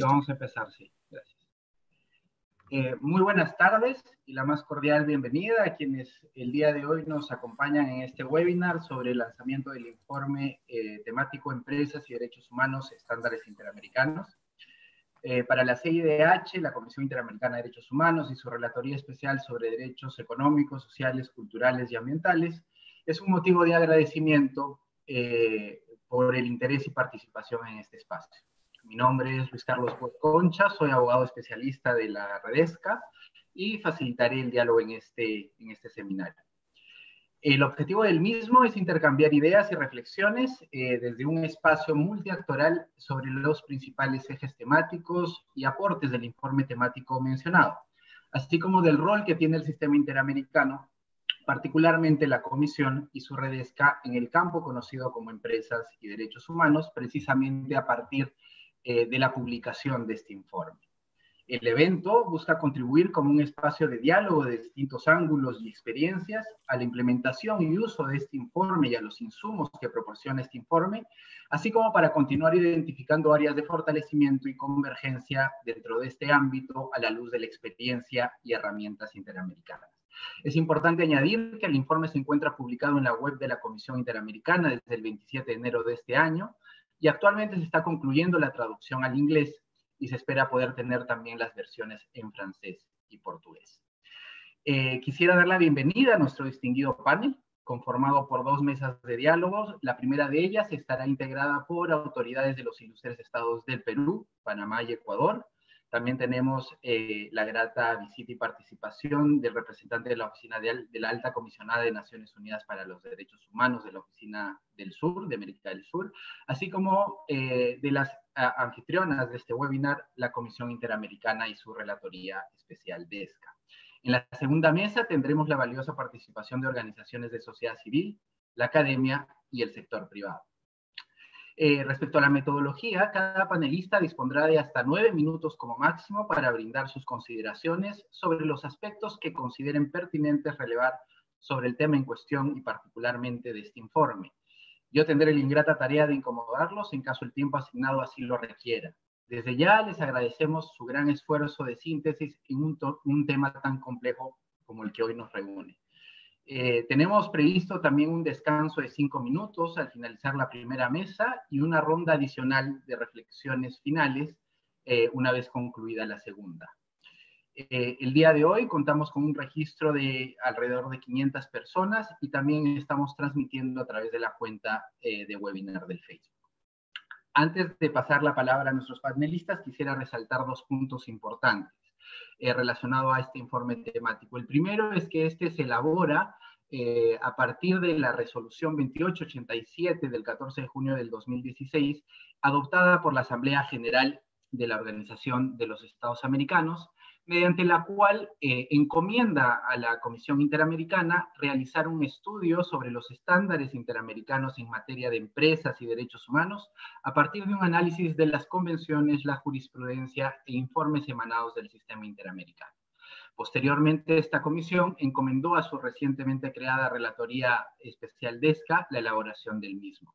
vamos a empezar, sí. Gracias. Eh, muy buenas tardes y la más cordial bienvenida a quienes el día de hoy nos acompañan en este webinar sobre el lanzamiento del informe eh, temático Empresas y Derechos Humanos Estándares Interamericanos. Eh, para la CIDH, la Comisión Interamericana de Derechos Humanos y su Relatoría Especial sobre Derechos Económicos, Sociales, Culturales y Ambientales, es un motivo de agradecimiento por el interés y participación en este espacio. Mi nombre es Luis Carlos Concha, soy abogado especialista de la Redesca y facilitaré el diálogo en este, en este seminario. El objetivo del mismo es intercambiar ideas y reflexiones eh, desde un espacio multiactoral sobre los principales ejes temáticos y aportes del informe temático mencionado, así como del rol que tiene el sistema interamericano, particularmente la Comisión y su Redesca en el campo conocido como empresas y derechos humanos, precisamente a partir eh, de la publicación de este informe. El evento busca contribuir como un espacio de diálogo de distintos ángulos y experiencias a la implementación y uso de este informe y a los insumos que proporciona este informe, así como para continuar identificando áreas de fortalecimiento y convergencia dentro de este ámbito a la luz de la experiencia y herramientas interamericanas. Es importante añadir que el informe se encuentra publicado en la web de la Comisión Interamericana desde el 27 de enero de este año y actualmente se está concluyendo la traducción al inglés y se espera poder tener también las versiones en francés y portugués. Eh, quisiera dar la bienvenida a nuestro distinguido panel, conformado por dos mesas de diálogos. La primera de ellas estará integrada por autoridades de los ilustres estados del Perú, Panamá y Ecuador, también tenemos eh, la grata visita y participación del representante de la Oficina de, la Alta Comisionada de Naciones Unidas para los Derechos Humanos de la Oficina del Sur, de América del Sur, así como eh, de las anfitrionas de este webinar, la Comisión Interamericana y su Relatoría Especial de ESCA. En la segunda mesa tendremos la valiosa participación de organizaciones de sociedad civil, la academia y el sector privado. Eh, respecto a la metodología, cada panelista dispondrá de hasta nueve minutos como máximo para brindar sus consideraciones sobre los aspectos que consideren pertinentes relevar sobre el tema en cuestión y particularmente de este informe. Yo tendré la ingrata tarea de incomodarlos en caso el tiempo asignado así lo requiera. Desde ya les agradecemos su gran esfuerzo de síntesis en un tema tan complejo como el que hoy nos reúne. Eh, tenemos previsto también un descanso de cinco minutos al finalizar la primera mesa y una ronda adicional de reflexiones finales eh, una vez concluida la segunda. Eh, el día de hoy contamos con un registro de alrededor de 500 personas y también estamos transmitiendo a través de la cuenta de webinar del Facebook. Antes de pasar la palabra a nuestros panelistas, quisiera resaltar dos puntos importantes. Eh, relacionado a este informe temático. El primero es que este se elabora eh, a partir de la resolución 2887 del 14 de junio del 2016, adoptada por la Asamblea General de la Organización de los Estados Americanos, mediante la cual eh, encomienda a la Comisión Interamericana realizar un estudio sobre los estándares interamericanos en materia de empresas y derechos humanos a partir de un análisis de las convenciones, la jurisprudencia e informes emanados del sistema interamericano. Posteriormente, esta comisión encomendó a su recientemente creada Relatoría Especial DESCA la elaboración del mismo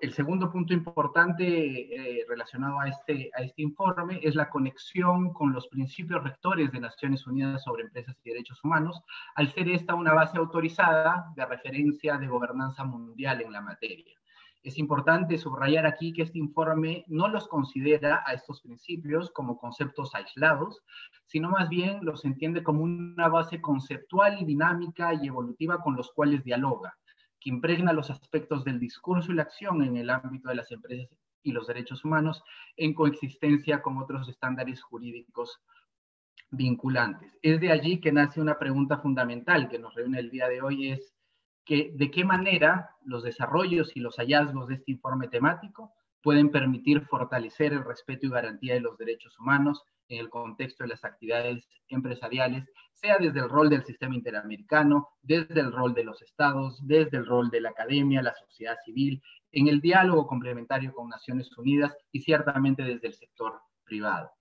el segundo punto importante eh, relacionado a este, a este informe es la conexión con los principios rectores de Naciones Unidas sobre Empresas y Derechos Humanos, al ser esta una base autorizada de referencia de gobernanza mundial en la materia. Es importante subrayar aquí que este informe no los considera a estos principios como conceptos aislados, sino más bien los entiende como una base conceptual y dinámica y evolutiva con los cuales dialoga que impregna los aspectos del discurso y la acción en el ámbito de las empresas y los derechos humanos en coexistencia con otros estándares jurídicos vinculantes. Es de allí que nace una pregunta fundamental que nos reúne el día de hoy, es que de qué manera los desarrollos y los hallazgos de este informe temático pueden permitir fortalecer el respeto y garantía de los derechos humanos en el contexto de las actividades empresariales, sea desde el rol del sistema interamericano, desde el rol de los estados, desde el rol de la academia, la sociedad civil, en el diálogo complementario con Naciones Unidas y ciertamente desde el sector privado.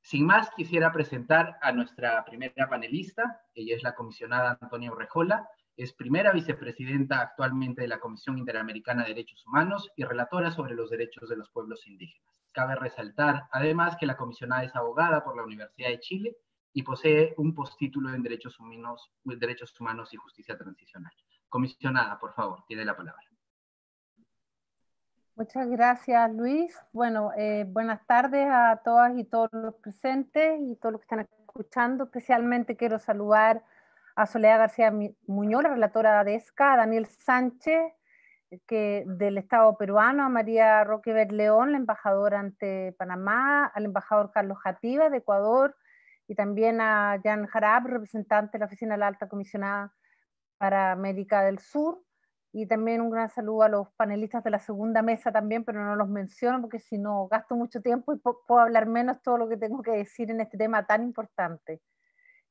Sin más, quisiera presentar a nuestra primera panelista. Ella es la comisionada Antonia Urrejola, Es primera vicepresidenta actualmente de la Comisión Interamericana de Derechos Humanos y relatora sobre los derechos de los pueblos indígenas. Cabe resaltar, además, que la comisionada es abogada por la Universidad de Chile y posee un postítulo en Derechos Humanos, y Justicia Transicional. Comisionada, por favor, tiene la palabra. Muchas gracias, Luis. Bueno, eh, buenas tardes a todas y todos los presentes y todos los que están escuchando. Especialmente quiero saludar Soledad García Muñoz, la relatora de ESCA, a Daniel Sánchez, del Estado peruano, a María Roque Berleón, la embajadora ante Panamá, al embajador Carlos Jativa de Ecuador y también a Jan Harab, representante de la Oficina de la Alta Comisionada para América del Sur. Y también un gran saludo a los panelistas de la segunda mesa también, pero no los menciono porque si no gasto mucho tiempo y puedo hablar menos todo lo que tengo que decir en este tema tan importante.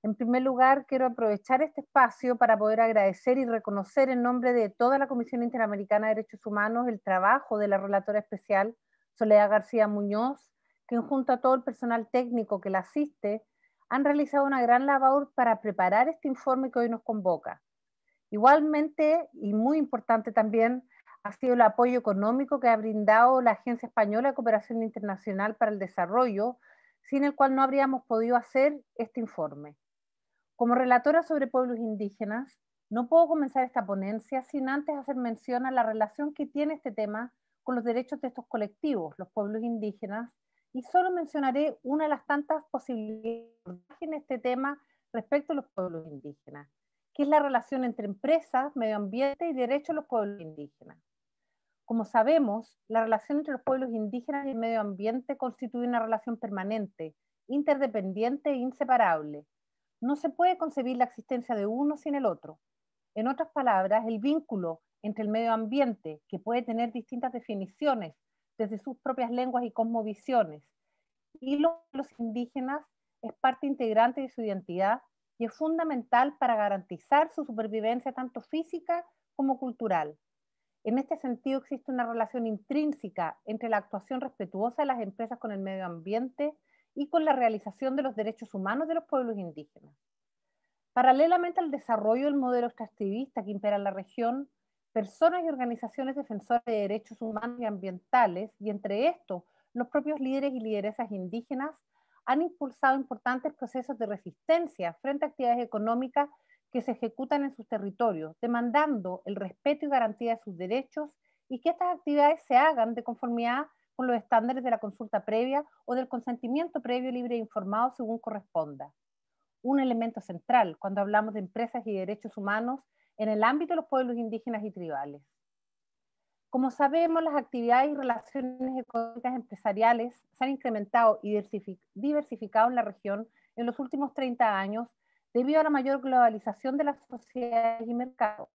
En primer lugar, quiero aprovechar este espacio para poder agradecer y reconocer en nombre de toda la Comisión Interamericana de Derechos Humanos el trabajo de la relatora especial Soledad García Muñoz, que junto a todo el personal técnico que la asiste, han realizado una gran labor para preparar este informe que hoy nos convoca. Igualmente, y muy importante también, ha sido el apoyo económico que ha brindado la Agencia Española de Cooperación Internacional para el Desarrollo, sin el cual no habríamos podido hacer este informe. Como relatora sobre pueblos indígenas, no puedo comenzar esta ponencia sin antes hacer mención a la relación que tiene este tema con los derechos de estos colectivos, los pueblos indígenas, y solo mencionaré una de las tantas posibilidades en este tema respecto a los pueblos indígenas que es la relación entre empresas, medio ambiente y derechos de los pueblos indígenas. Como sabemos, la relación entre los pueblos indígenas y el medio ambiente constituye una relación permanente, interdependiente e inseparable. No se puede concebir la existencia de uno sin el otro. En otras palabras, el vínculo entre el medio ambiente, que puede tener distintas definiciones desde sus propias lenguas y cosmovisiones, y los indígenas es parte integrante de su identidad y es fundamental para garantizar su supervivencia tanto física como cultural. En este sentido, existe una relación intrínseca entre la actuación respetuosa de las empresas con el medio ambiente y con la realización de los derechos humanos de los pueblos indígenas. Paralelamente al desarrollo del modelo extractivista que impera en la región, personas y organizaciones defensoras de derechos humanos y ambientales, y entre estos los propios líderes y lideresas indígenas, han impulsado importantes procesos de resistencia frente a actividades económicas que se ejecutan en sus territorios, demandando el respeto y garantía de sus derechos y que estas actividades se hagan de conformidad con los estándares de la consulta previa o del consentimiento previo libre e informado según corresponda. Un elemento central cuando hablamos de empresas y derechos humanos en el ámbito de los pueblos indígenas y tribales. Como sabemos, las actividades y relaciones económicas empresariales se han incrementado y diversificado en la región en los últimos 30 años debido a la mayor globalización de las sociedades y mercados.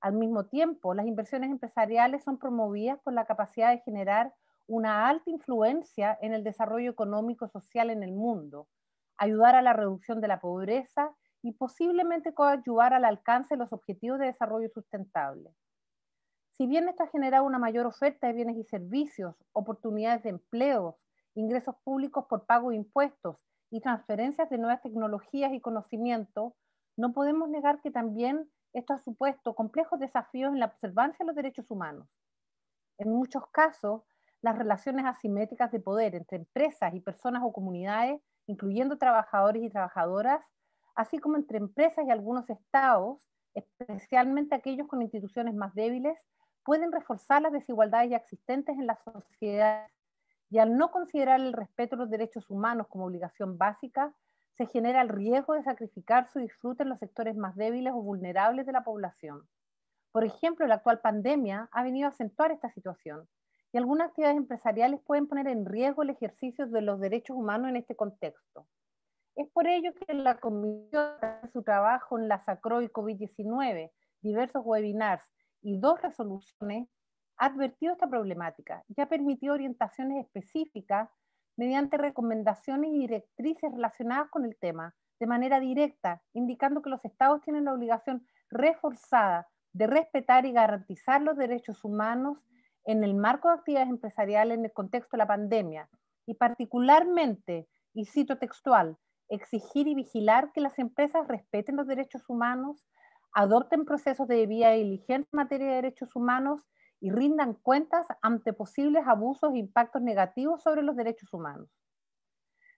Al mismo tiempo, las inversiones empresariales son promovidas por la capacidad de generar una alta influencia en el desarrollo económico social en el mundo, ayudar a la reducción de la pobreza y posiblemente coadyuvar al alcance de los objetivos de desarrollo sustentable. Si bien esto ha generado una mayor oferta de bienes y servicios, oportunidades de empleo, ingresos públicos por pago de impuestos y transferencias de nuevas tecnologías y conocimiento, no podemos negar que también esto ha supuesto complejos desafíos en la observancia de los derechos humanos. En muchos casos, las relaciones asimétricas de poder entre empresas y personas o comunidades, incluyendo trabajadores y trabajadoras, así como entre empresas y algunos estados, especialmente aquellos con instituciones más débiles, pueden reforzar las desigualdades ya existentes en la sociedad y al no considerar el respeto a los derechos humanos como obligación básica, se genera el riesgo de sacrificar su disfrute en los sectores más débiles o vulnerables de la población. Por ejemplo, la actual pandemia ha venido a acentuar esta situación y algunas actividades empresariales pueden poner en riesgo el ejercicio de los derechos humanos en este contexto. Es por ello que la Comisión de su trabajo en la SACROI COVID-19, diversos webinars y dos resoluciones ha advertido esta problemática y ha permitido orientaciones específicas mediante recomendaciones y directrices relacionadas con el tema de manera directa, indicando que los estados tienen la obligación reforzada de respetar y garantizar los derechos humanos en el marco de actividades empresariales en el contexto de la pandemia y particularmente, y cito textual, exigir y vigilar que las empresas respeten los derechos humanos adopten procesos de debida diligencia en materia de derechos humanos y rindan cuentas ante posibles abusos e impactos negativos sobre los derechos humanos.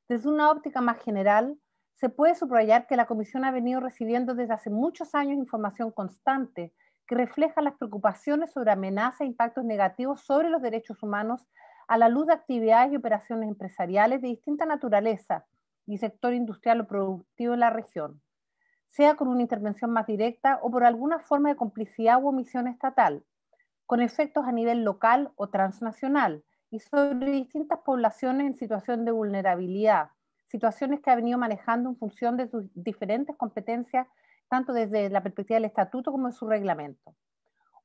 Desde una óptica más general, se puede subrayar que la Comisión ha venido recibiendo desde hace muchos años información constante que refleja las preocupaciones sobre amenazas e impactos negativos sobre los derechos humanos a la luz de actividades y operaciones empresariales de distinta naturaleza y sector industrial o productivo en la región, sea con una intervención más directa o por alguna forma de complicidad u omisión estatal, con efectos a nivel local o transnacional, y sobre distintas poblaciones en situación de vulnerabilidad, situaciones que ha venido manejando en función de sus diferentes competencias, tanto desde la perspectiva del estatuto como de su reglamento.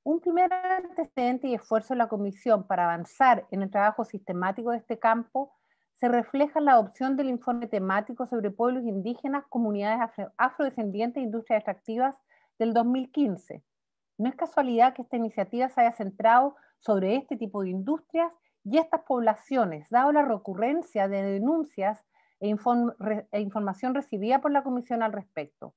Un primer antecedente y esfuerzo de la Comisión para avanzar en el trabajo sistemático de este campo se refleja en la adopción del informe temático sobre pueblos indígenas, comunidades afrodescendientes e industrias extractivas del 2015. No es casualidad que esta iniciativa se haya centrado sobre este tipo de industrias y estas poblaciones, dado la recurrencia de denuncias e, e, información recibida por la Comisión al respecto.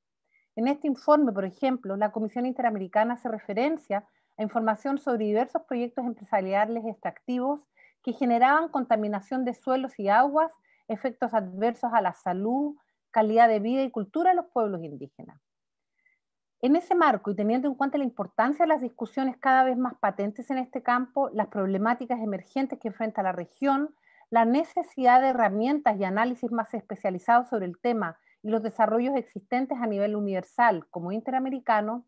En este informe, por ejemplo, la Comisión Interamericana hace referencia a información sobre diversos proyectos empresariales extractivos que generaban contaminación de suelos y aguas, efectos adversos a la salud, calidad de vida y cultura de los pueblos indígenas. En ese marco y teniendo en cuenta la importancia de las discusiones cada vez más patentes en este campo, las problemáticas emergentes que enfrenta la región, la necesidad de herramientas y análisis más especializados sobre el tema los desarrollos existentes a nivel universal como interamericano,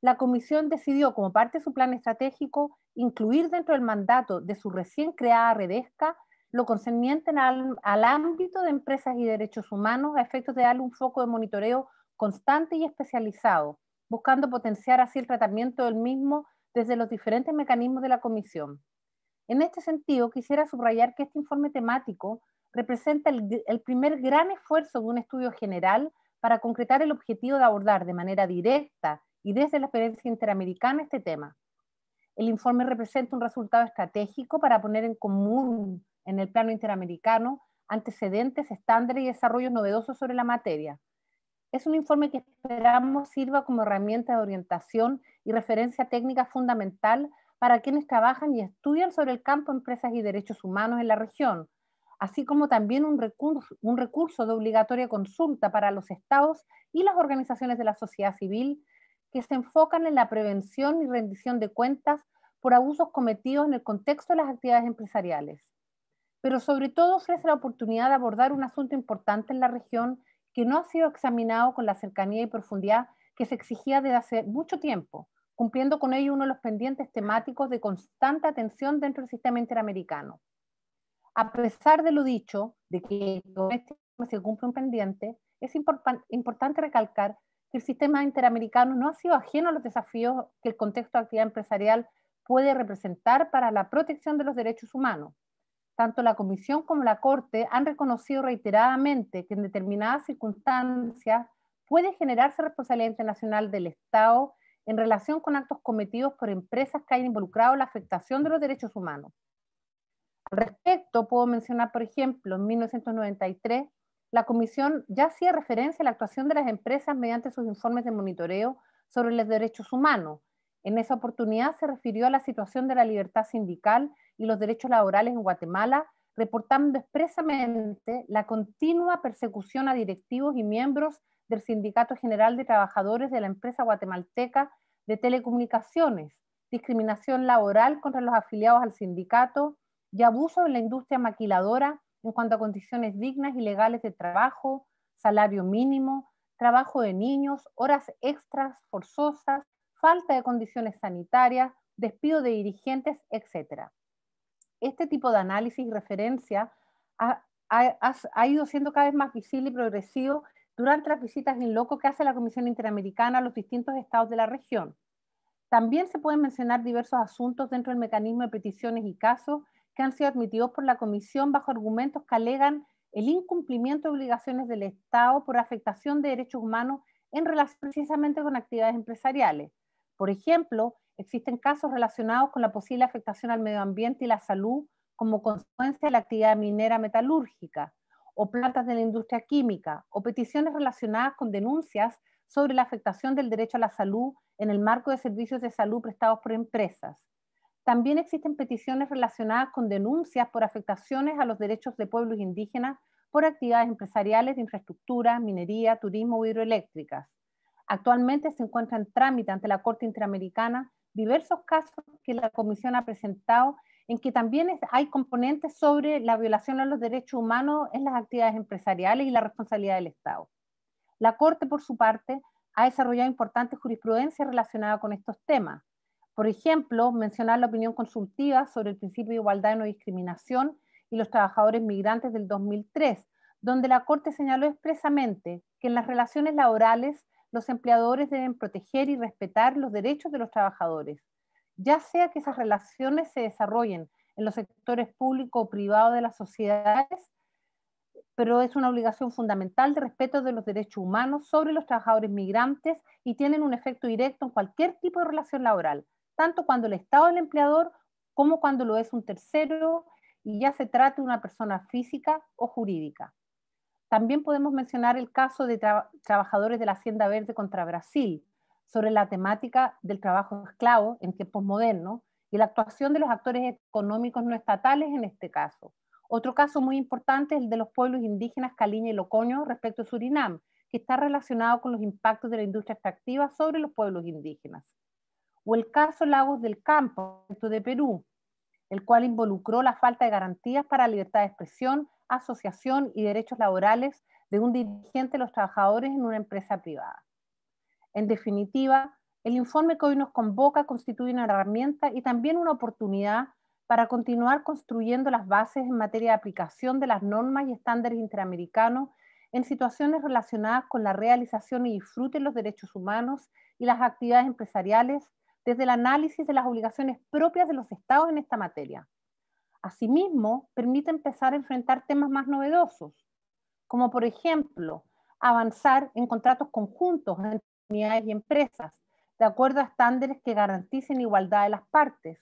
la Comisión decidió como parte de su plan estratégico incluir dentro del mandato de su recién creada Redesca lo concerniente al, al ámbito de empresas y derechos humanos a efectos de darle un foco de monitoreo constante y especializado, buscando potenciar así el tratamiento del mismo desde los diferentes mecanismos de la Comisión. En este sentido, quisiera subrayar que este informe temático representa el, primer gran esfuerzo de un estudio general para concretar el objetivo de abordar de manera directa y desde la experiencia interamericana este tema. El informe representa un resultado estratégico para poner en común en el plano interamericano antecedentes, estándares y desarrollos novedosos sobre la materia, es un informe que esperamos sirva como herramienta de orientación y referencia técnica fundamental para quienes trabajan y estudian sobre el campo empresas y derechos humanos en la región, así como también un recurso, de obligatoria consulta para los estados y las organizaciones de la sociedad civil que se enfocan en la prevención y rendición de cuentas por abusos cometidos en el contexto de las actividades empresariales. Pero sobre todo ofrece la oportunidad de abordar un asunto importante en la región que no ha sido examinado con la cercanía y profundidad que se exigía desde hace mucho tiempo, cumpliendo con ello uno de los pendientes temáticos de constante atención dentro del sistema interamericano. A pesar de lo dicho, de que con este se cumple un pendiente, es importante recalcar que el sistema interamericano no ha sido ajeno a los desafíos que el contexto de actividad empresarial puede representar para la protección de los derechos humanos, tanto la Comisión como la Corte han reconocido reiteradamente que en determinadas circunstancias puede generarse responsabilidad internacional del Estado en relación con actos cometidos por empresas que hayan involucrado la afectación de los derechos humanos. Respecto, puedo mencionar, por ejemplo, en 1993, la Comisión ya hacía referencia a la actuación de las empresas mediante sus informes de monitoreo sobre los derechos humanos. En esa oportunidad se refirió a la situación de la libertad sindical y los derechos laborales en Guatemala, reportando expresamente la continua persecución a directivos y miembros del Sindicato General de Trabajadores de la empresa guatemalteca de telecomunicaciones, discriminación laboral contra los afiliados al sindicato y abuso en la industria maquiladora en cuanto a condiciones dignas y legales de trabajo, salario mínimo, trabajo de niños, horas extras forzosas, falta de condiciones sanitarias, despido de dirigentes, etc este tipo de análisis y referencia ha, ido siendo cada vez más visible y progresivo durante las visitas en loco que hace la Comisión Interamericana a los distintos estados de la región. También se pueden mencionar diversos asuntos dentro del mecanismo de peticiones y casos que han sido admitidos por la Comisión bajo argumentos que alegan el incumplimiento de obligaciones del Estado por afectación de derechos humanos en relación precisamente con actividades empresariales. Por ejemplo, Existen casos relacionados con la posible afectación al medio ambiente y la salud como consecuencia de la actividad minera metalúrgica, o plantas de la industria química, o peticiones relacionadas con denuncias sobre la afectación del derecho a la salud en el marco de servicios de salud prestados por empresas. También existen peticiones relacionadas con denuncias por afectaciones a los derechos de pueblos indígenas por actividades empresariales de infraestructura, minería, turismo o hidroeléctricas. Actualmente se encuentra en trámite ante la Corte Interamericana diversos casos que la Comisión ha presentado en que también hay componentes sobre la violación a los derechos humanos en las actividades empresariales y la responsabilidad del Estado. La Corte, por su parte, ha desarrollado importante jurisprudencia relacionada con estos temas. Por ejemplo, mencionar la opinión consultiva sobre el principio de igualdad y no discriminación y los trabajadores migrantes del 2003, donde la Corte señaló expresamente que en las relaciones laborales los empleadores deben proteger y respetar los derechos de los trabajadores, ya sea que esas relaciones se desarrollen en los sectores público o privado de las sociedades, pero es una obligación fundamental de respeto de los derechos humanos sobre los trabajadores migrantes y tienen un efecto directo en cualquier tipo de relación laboral, tanto cuando el Estado es el empleador como cuando lo es un tercero y ya se trate de una persona física o jurídica. También podemos mencionar el caso de trabajadores de la Hacienda Verde contra Brasil, sobre la temática del trabajo esclavo en tiempos modernos y la actuación de los actores económicos no estatales en este caso. Otro caso muy importante es el de los pueblos indígenas Caliña y Locoño respecto a Surinam, que está relacionado con los impactos de la industria extractiva sobre los pueblos indígenas. O el caso Lagos del Campo, de Perú, el cual involucró la falta de garantías para libertad de expresión, asociación y derechos laborales de un dirigente de los trabajadores en una empresa privada. En definitiva, el informe que hoy nos convoca constituye una herramienta y también una oportunidad para continuar construyendo las bases en materia de aplicación de las normas y estándares interamericanos en situaciones relacionadas con la realización y disfrute de los derechos humanos y las actividades empresariales desde el análisis de las obligaciones propias de los estados en esta materia. Asimismo, permite empezar a enfrentar temas más novedosos, como por ejemplo, avanzar en contratos conjuntos entre y empresas, de acuerdo a estándares que garanticen igualdad de las partes,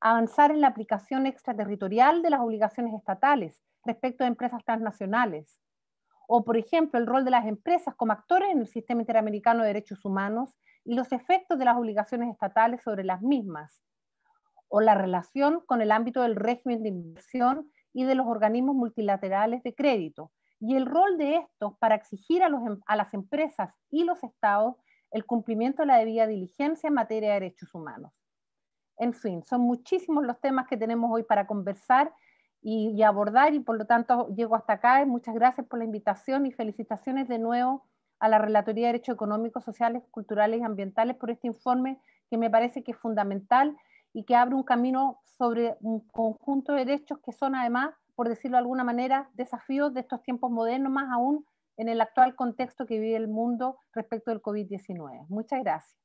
avanzar en la aplicación extraterritorial de las obligaciones estatales respecto a empresas transnacionales, o por ejemplo el rol de las empresas como actores en el sistema interamericano de derechos humanos y los efectos de las obligaciones estatales sobre las mismas, o la relación con el ámbito del régimen de inversión y de los organismos multilaterales de crédito, y el rol de estos para exigir a, em, a las empresas y los estados el cumplimiento de la debida diligencia en materia de derechos humanos. En fin, son muchísimos los temas que tenemos hoy para conversar y, y, abordar y por lo tanto llego hasta acá. Muchas gracias por la invitación y felicitaciones de nuevo a la Relatoría de Derechos Económicos, Sociales, Culturales y Ambientales por este informe que me parece que es fundamental y que abre un camino sobre un conjunto de derechos que son además por decirlo de alguna manera, desafíos de estos tiempos modernos, más aún en el actual contexto que vive el mundo respecto del COVID-19. Muchas gracias.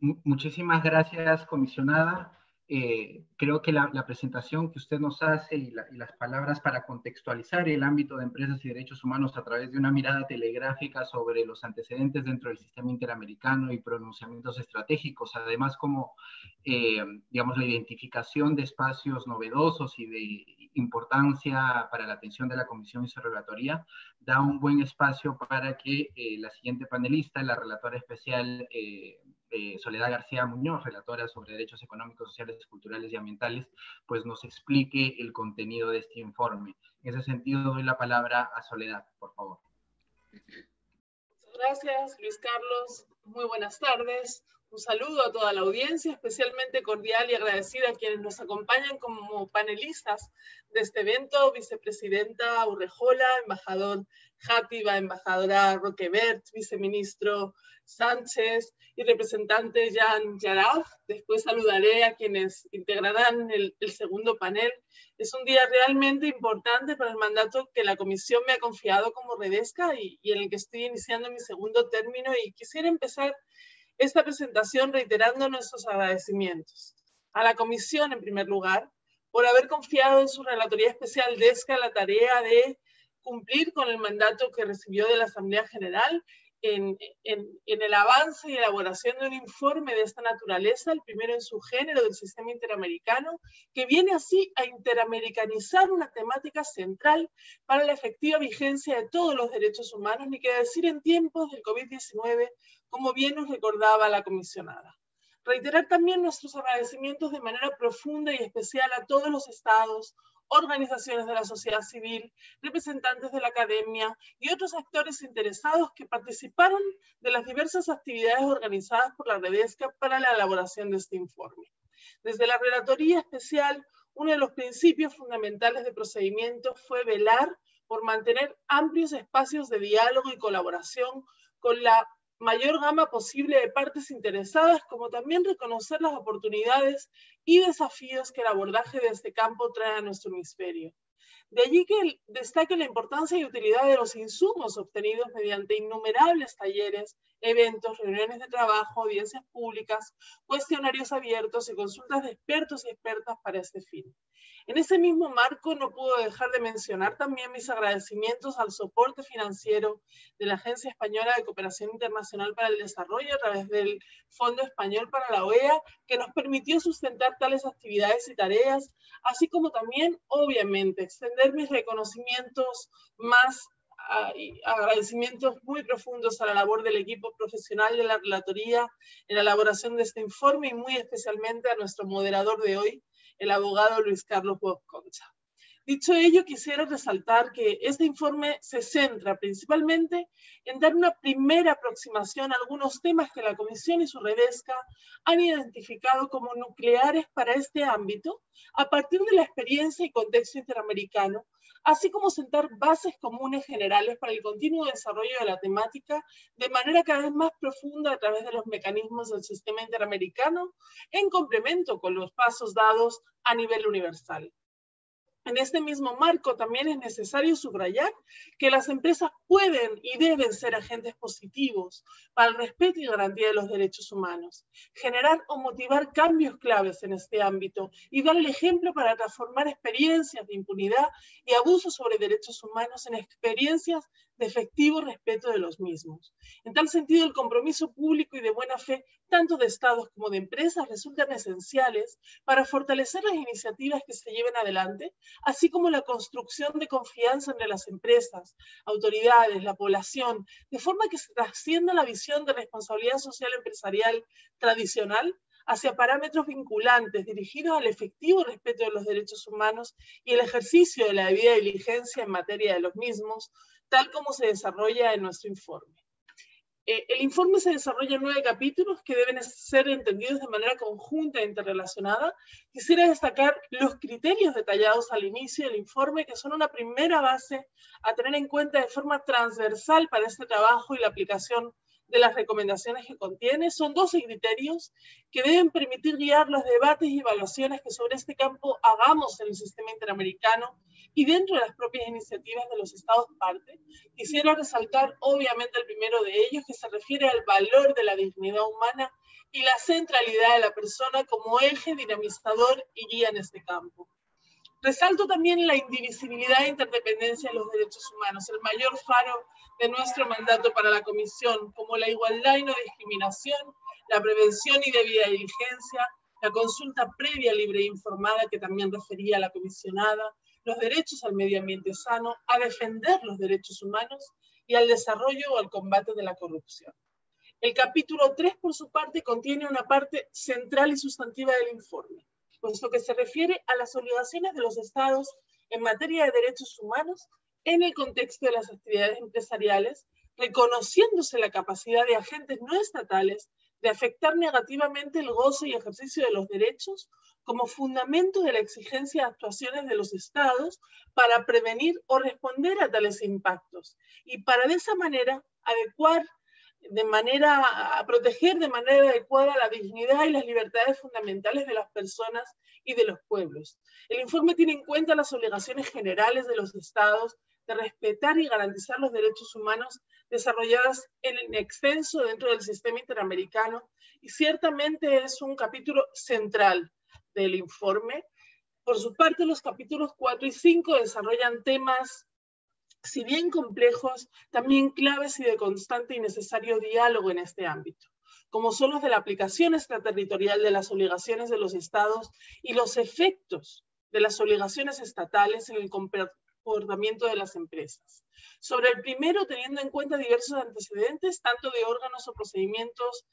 Muchísimas gracias, comisionada. Eh, creo que la, presentación que usted nos hace y, las palabras para contextualizar el ámbito de empresas y derechos humanos a través de una mirada telegráfica sobre los antecedentes dentro del sistema interamericano y pronunciamientos estratégicos, además como, eh, digamos, la identificación de espacios novedosos y de importancia para la atención de la Comisión y su relatoría, da un buen espacio para que eh, la siguiente panelista, la relatora especial, Soledad García Muñoz, relatora sobre derechos económicos, sociales, culturales y ambientales, pues nos explique el contenido de este informe. En ese sentido, doy la palabra a Soledad, por favor. Gracias, Luis Carlos. Muy buenas tardes. Un saludo a toda la audiencia, especialmente cordial y agradecida a quienes nos acompañan como panelistas de este evento, vicepresidenta Urrejola, embajador Játiva, embajadora Roquebert, viceministro Sánchez y representante Jan Yaraf. Después saludaré a quienes integrarán el, segundo panel. Es un día realmente importante para el mandato que la Comisión me ha confiado como Redesca y, y en el que estoy iniciando mi segundo término y quisiera empezar esta presentación reiterando nuestros agradecimientos a la Comisión, en primer lugar, por haber confiado en su Relatoría Especial DESCA la tarea de cumplir con el mandato que recibió de la Asamblea General en, el avance y elaboración de un informe de esta naturaleza, el primero en su género del sistema interamericano, que viene así a interamericanizar una temática central para la efectiva vigencia de todos los derechos humanos, ni que decir en tiempos del COVID-19, como bien nos recordaba la comisionada. Reiterar también nuestros agradecimientos de manera profunda y especial a todos los estados, organizaciones de la sociedad civil, representantes de la academia y otros actores interesados que participaron de las diversas actividades organizadas por la Redesca para la elaboración de este informe. Desde la Relatoría Especial, uno de los principios fundamentales de procedimiento fue velar por mantener amplios espacios de diálogo y colaboración con la mayor gama posible de partes interesadas, como también reconocer las oportunidades y desafíos que el abordaje de este campo trae a nuestro hemisferio. De allí que destaque la importancia y utilidad de los insumos obtenidos mediante innumerables talleres, eventos, reuniones de trabajo, audiencias públicas, cuestionarios abiertos y consultas de expertos y expertas para este fin. En ese mismo marco no puedo dejar de mencionar también mis agradecimientos al soporte financiero de la Agencia Española de Cooperación Internacional para el Desarrollo a través del Fondo Español para la OEA, que nos permitió sustentar tales actividades y tareas, así como también, obviamente, extender mis reconocimientos más ah, agradecimientos muy profundos a la labor del equipo profesional de la relatoría en la elaboración de este informe y muy especialmente a nuestro moderador de hoy, el abogado Luis Carlos Concha. Dicho ello, quisiera resaltar que este informe se centra principalmente en dar una primera aproximación a algunos temas que la Comisión y su redesca han identificado como nucleares para este ámbito a partir de la experiencia y contexto interamericano, así como sentar bases comunes generales para el continuo desarrollo de la temática de manera cada vez más profunda a través de los mecanismos del sistema interamericano, en complemento con los pasos dados a nivel universal. En este mismo marco también es necesario subrayar que las empresas pueden y deben ser agentes positivos para el respeto y garantía de los derechos humanos, generar o motivar cambios claves en este ámbito y dar el ejemplo para transformar experiencias de impunidad y abuso sobre derechos humanos en experiencias de efectivo respeto de los mismos. En tal sentido, el compromiso público y de buena fe, tanto de estados como de empresas, resultan esenciales para fortalecer las iniciativas que se lleven adelante, así como la construcción de confianza entre las empresas, autoridades, la población, de forma que se trascienda la visión de responsabilidad social empresarial tradicional hacia parámetros vinculantes dirigidos al efectivo respeto de los derechos humanos y el ejercicio de la debida diligencia en materia de los mismos, tal como se desarrolla en nuestro informe. Eh, el informe se desarrolla en nueve capítulos que deben ser entendidos de manera conjunta e interrelacionada. Quisiera destacar los criterios detallados al inicio del informe, que son una primera base a tener en cuenta de forma transversal para este trabajo y la aplicación de las recomendaciones que contiene. Son 12 criterios que deben permitir guiar los debates y evaluaciones que sobre este campo hagamos en el sistema interamericano y dentro de las propias iniciativas de los estados parte. Quisiera resaltar obviamente el primero de ellos, que se refiere al valor de la dignidad humana y la centralidad de la persona como eje dinamizador y guía en este campo. Resalto también la indivisibilidad e interdependencia de los derechos humanos, el mayor faro de nuestro mandato para la Comisión, como la igualdad y no discriminación, la prevención y debida diligencia, la consulta previa, libre e informada, que también refería a la comisionada, los derechos al medio ambiente sano, a defender los derechos humanos y al desarrollo o al combate de la corrupción. El capítulo 3, por su parte, contiene una parte central y sustantiva del informe, puesto que se refiere a las obligaciones de los estados en materia de derechos humanos en el contexto de las actividades empresariales, reconociéndose la capacidad de agentes no estatales de afectar negativamente el gozo y ejercicio de los derechos como fundamento de la exigencia de actuaciones de los estados para prevenir o responder a tales impactos y para de esa manera adecuar de manera a proteger de manera adecuada la dignidad y las libertades fundamentales de las personas y de los pueblos. El informe tiene en cuenta las obligaciones generales de los estados de respetar y garantizar los derechos humanos desarrolladas en extenso dentro del sistema interamericano y ciertamente es un capítulo central del informe. Por su parte, los capítulos 4 y 5 desarrollan temas si bien complejos, también claves y de constante y necesario diálogo en este ámbito, como son los de la aplicación extraterritorial de las obligaciones de los estados y los efectos de las obligaciones estatales en el comportamiento de las empresas. Sobre el primero, teniendo en cuenta diversos antecedentes, tanto de órganos o procedimientos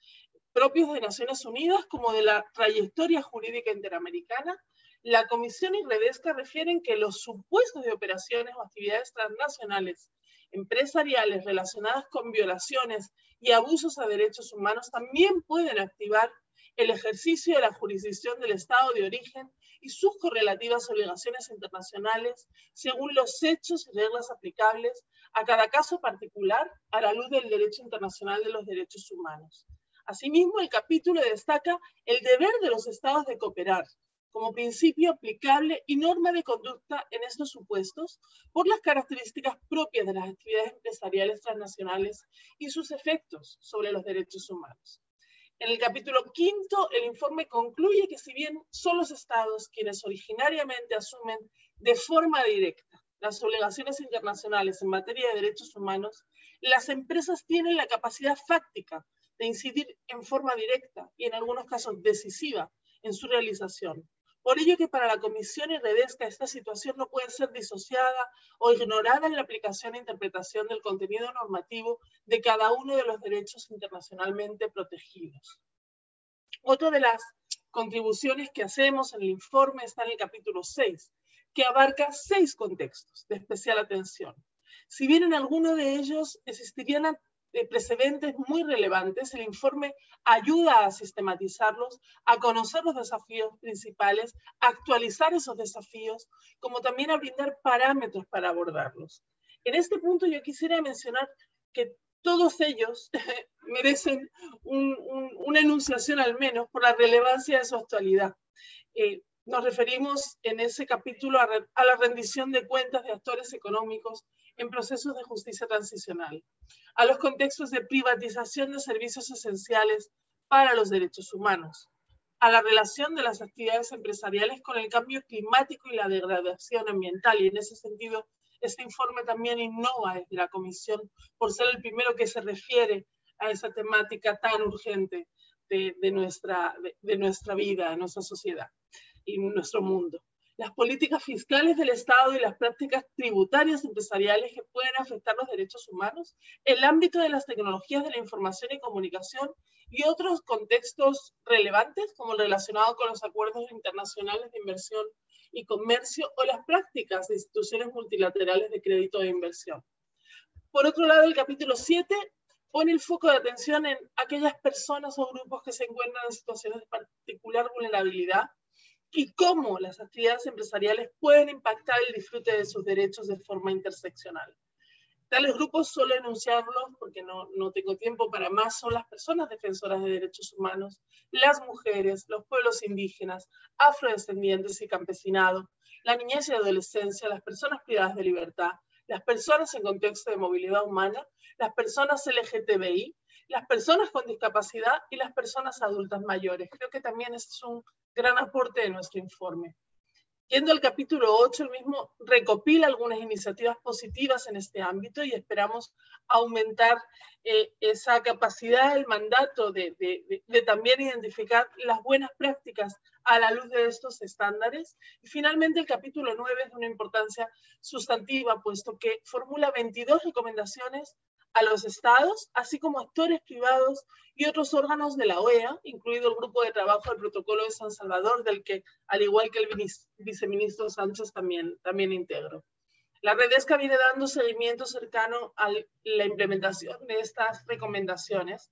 propios de Naciones Unidas como de la trayectoria jurídica interamericana, la Comisión y Redesca refieren que los supuestos de operaciones o actividades transnacionales empresariales relacionadas con violaciones y abusos a derechos humanos también pueden activar el ejercicio de la jurisdicción del Estado de origen y sus correlativas obligaciones internacionales según los hechos y reglas aplicables a cada caso particular a la luz del derecho internacional de los derechos humanos. Asimismo, el capítulo destaca el deber de los estados de cooperar como principio aplicable y norma de conducta en estos supuestos por las características propias de las actividades empresariales transnacionales y sus efectos sobre los derechos humanos. En el capítulo quinto, el informe concluye que si bien son los estados quienes originariamente asumen de forma directa las obligaciones internacionales en materia de derechos humanos, las empresas tienen la capacidad fáctica de incidir en forma directa y en algunos casos decisiva en su realización. Por ello que para la Comisión y Redesca esta situación no puede ser disociada o ignorada en la aplicación e interpretación del contenido normativo de cada uno de los derechos internacionalmente protegidos. Otra de las contribuciones que hacemos en el informe está en el capítulo 6, que abarca seis contextos de especial atención. Si bien en alguno de ellos existirían precedentes muy relevantes, el informe ayuda a sistematizarlos, a conocer los desafíos principales, a actualizar esos desafíos, como también a brindar parámetros para abordarlos. En este punto yo quisiera mencionar que todos ellos merecen una enunciación al menos por la relevancia de su actualidad. Eh, nos referimos en ese capítulo a, la rendición de cuentas de actores económicos en procesos de justicia transicional, a los contextos de privatización de servicios esenciales para los derechos humanos, a la relación de las actividades empresariales con el cambio climático y la degradación ambiental. Y en ese sentido, este informe también innova desde la Comisión por ser el primero que se refiere a esa temática tan urgente de nuestra vida, de nuestra sociedad y nuestro mundo las políticas fiscales del Estado y las prácticas tributarias empresariales que pueden afectar los derechos humanos, el ámbito de las tecnologías de la información y comunicación y otros contextos relevantes como el relacionado con los acuerdos internacionales de inversión y comercio o las prácticas de instituciones multilaterales de crédito e inversión. Por otro lado, el capítulo 7 pone el foco de atención en aquellas personas o grupos que se encuentran en situaciones de particular vulnerabilidad y cómo las actividades empresariales pueden impactar el disfrute de sus derechos de forma interseccional. Tales grupos suelo enunciarlos, porque no, no tengo tiempo para más, son las personas defensoras de derechos humanos, las mujeres, los pueblos indígenas, afrodescendientes y campesinado, la niñez y adolescencia, las personas privadas de libertad, las personas en contexto de movilidad humana, las personas LGTBI, las personas con discapacidad y las personas adultas mayores. Creo que también es un gran aporte de nuestro informe. Yendo al capítulo 8, el mismo recopila algunas iniciativas positivas en este ámbito y esperamos aumentar eh, esa capacidad, el mandato de, de, de, también identificar las buenas prácticas a la luz de estos estándares. Y finalmente el capítulo 9 es de una importancia sustantiva, puesto que formula 22 recomendaciones a los estados, así como actores privados y otros órganos de la OEA, incluido el grupo de trabajo del Protocolo de San Salvador, del que, al igual que el viceministro Sánchez, también, también integro. La Redesca viene dando seguimiento cercano a la implementación de estas recomendaciones.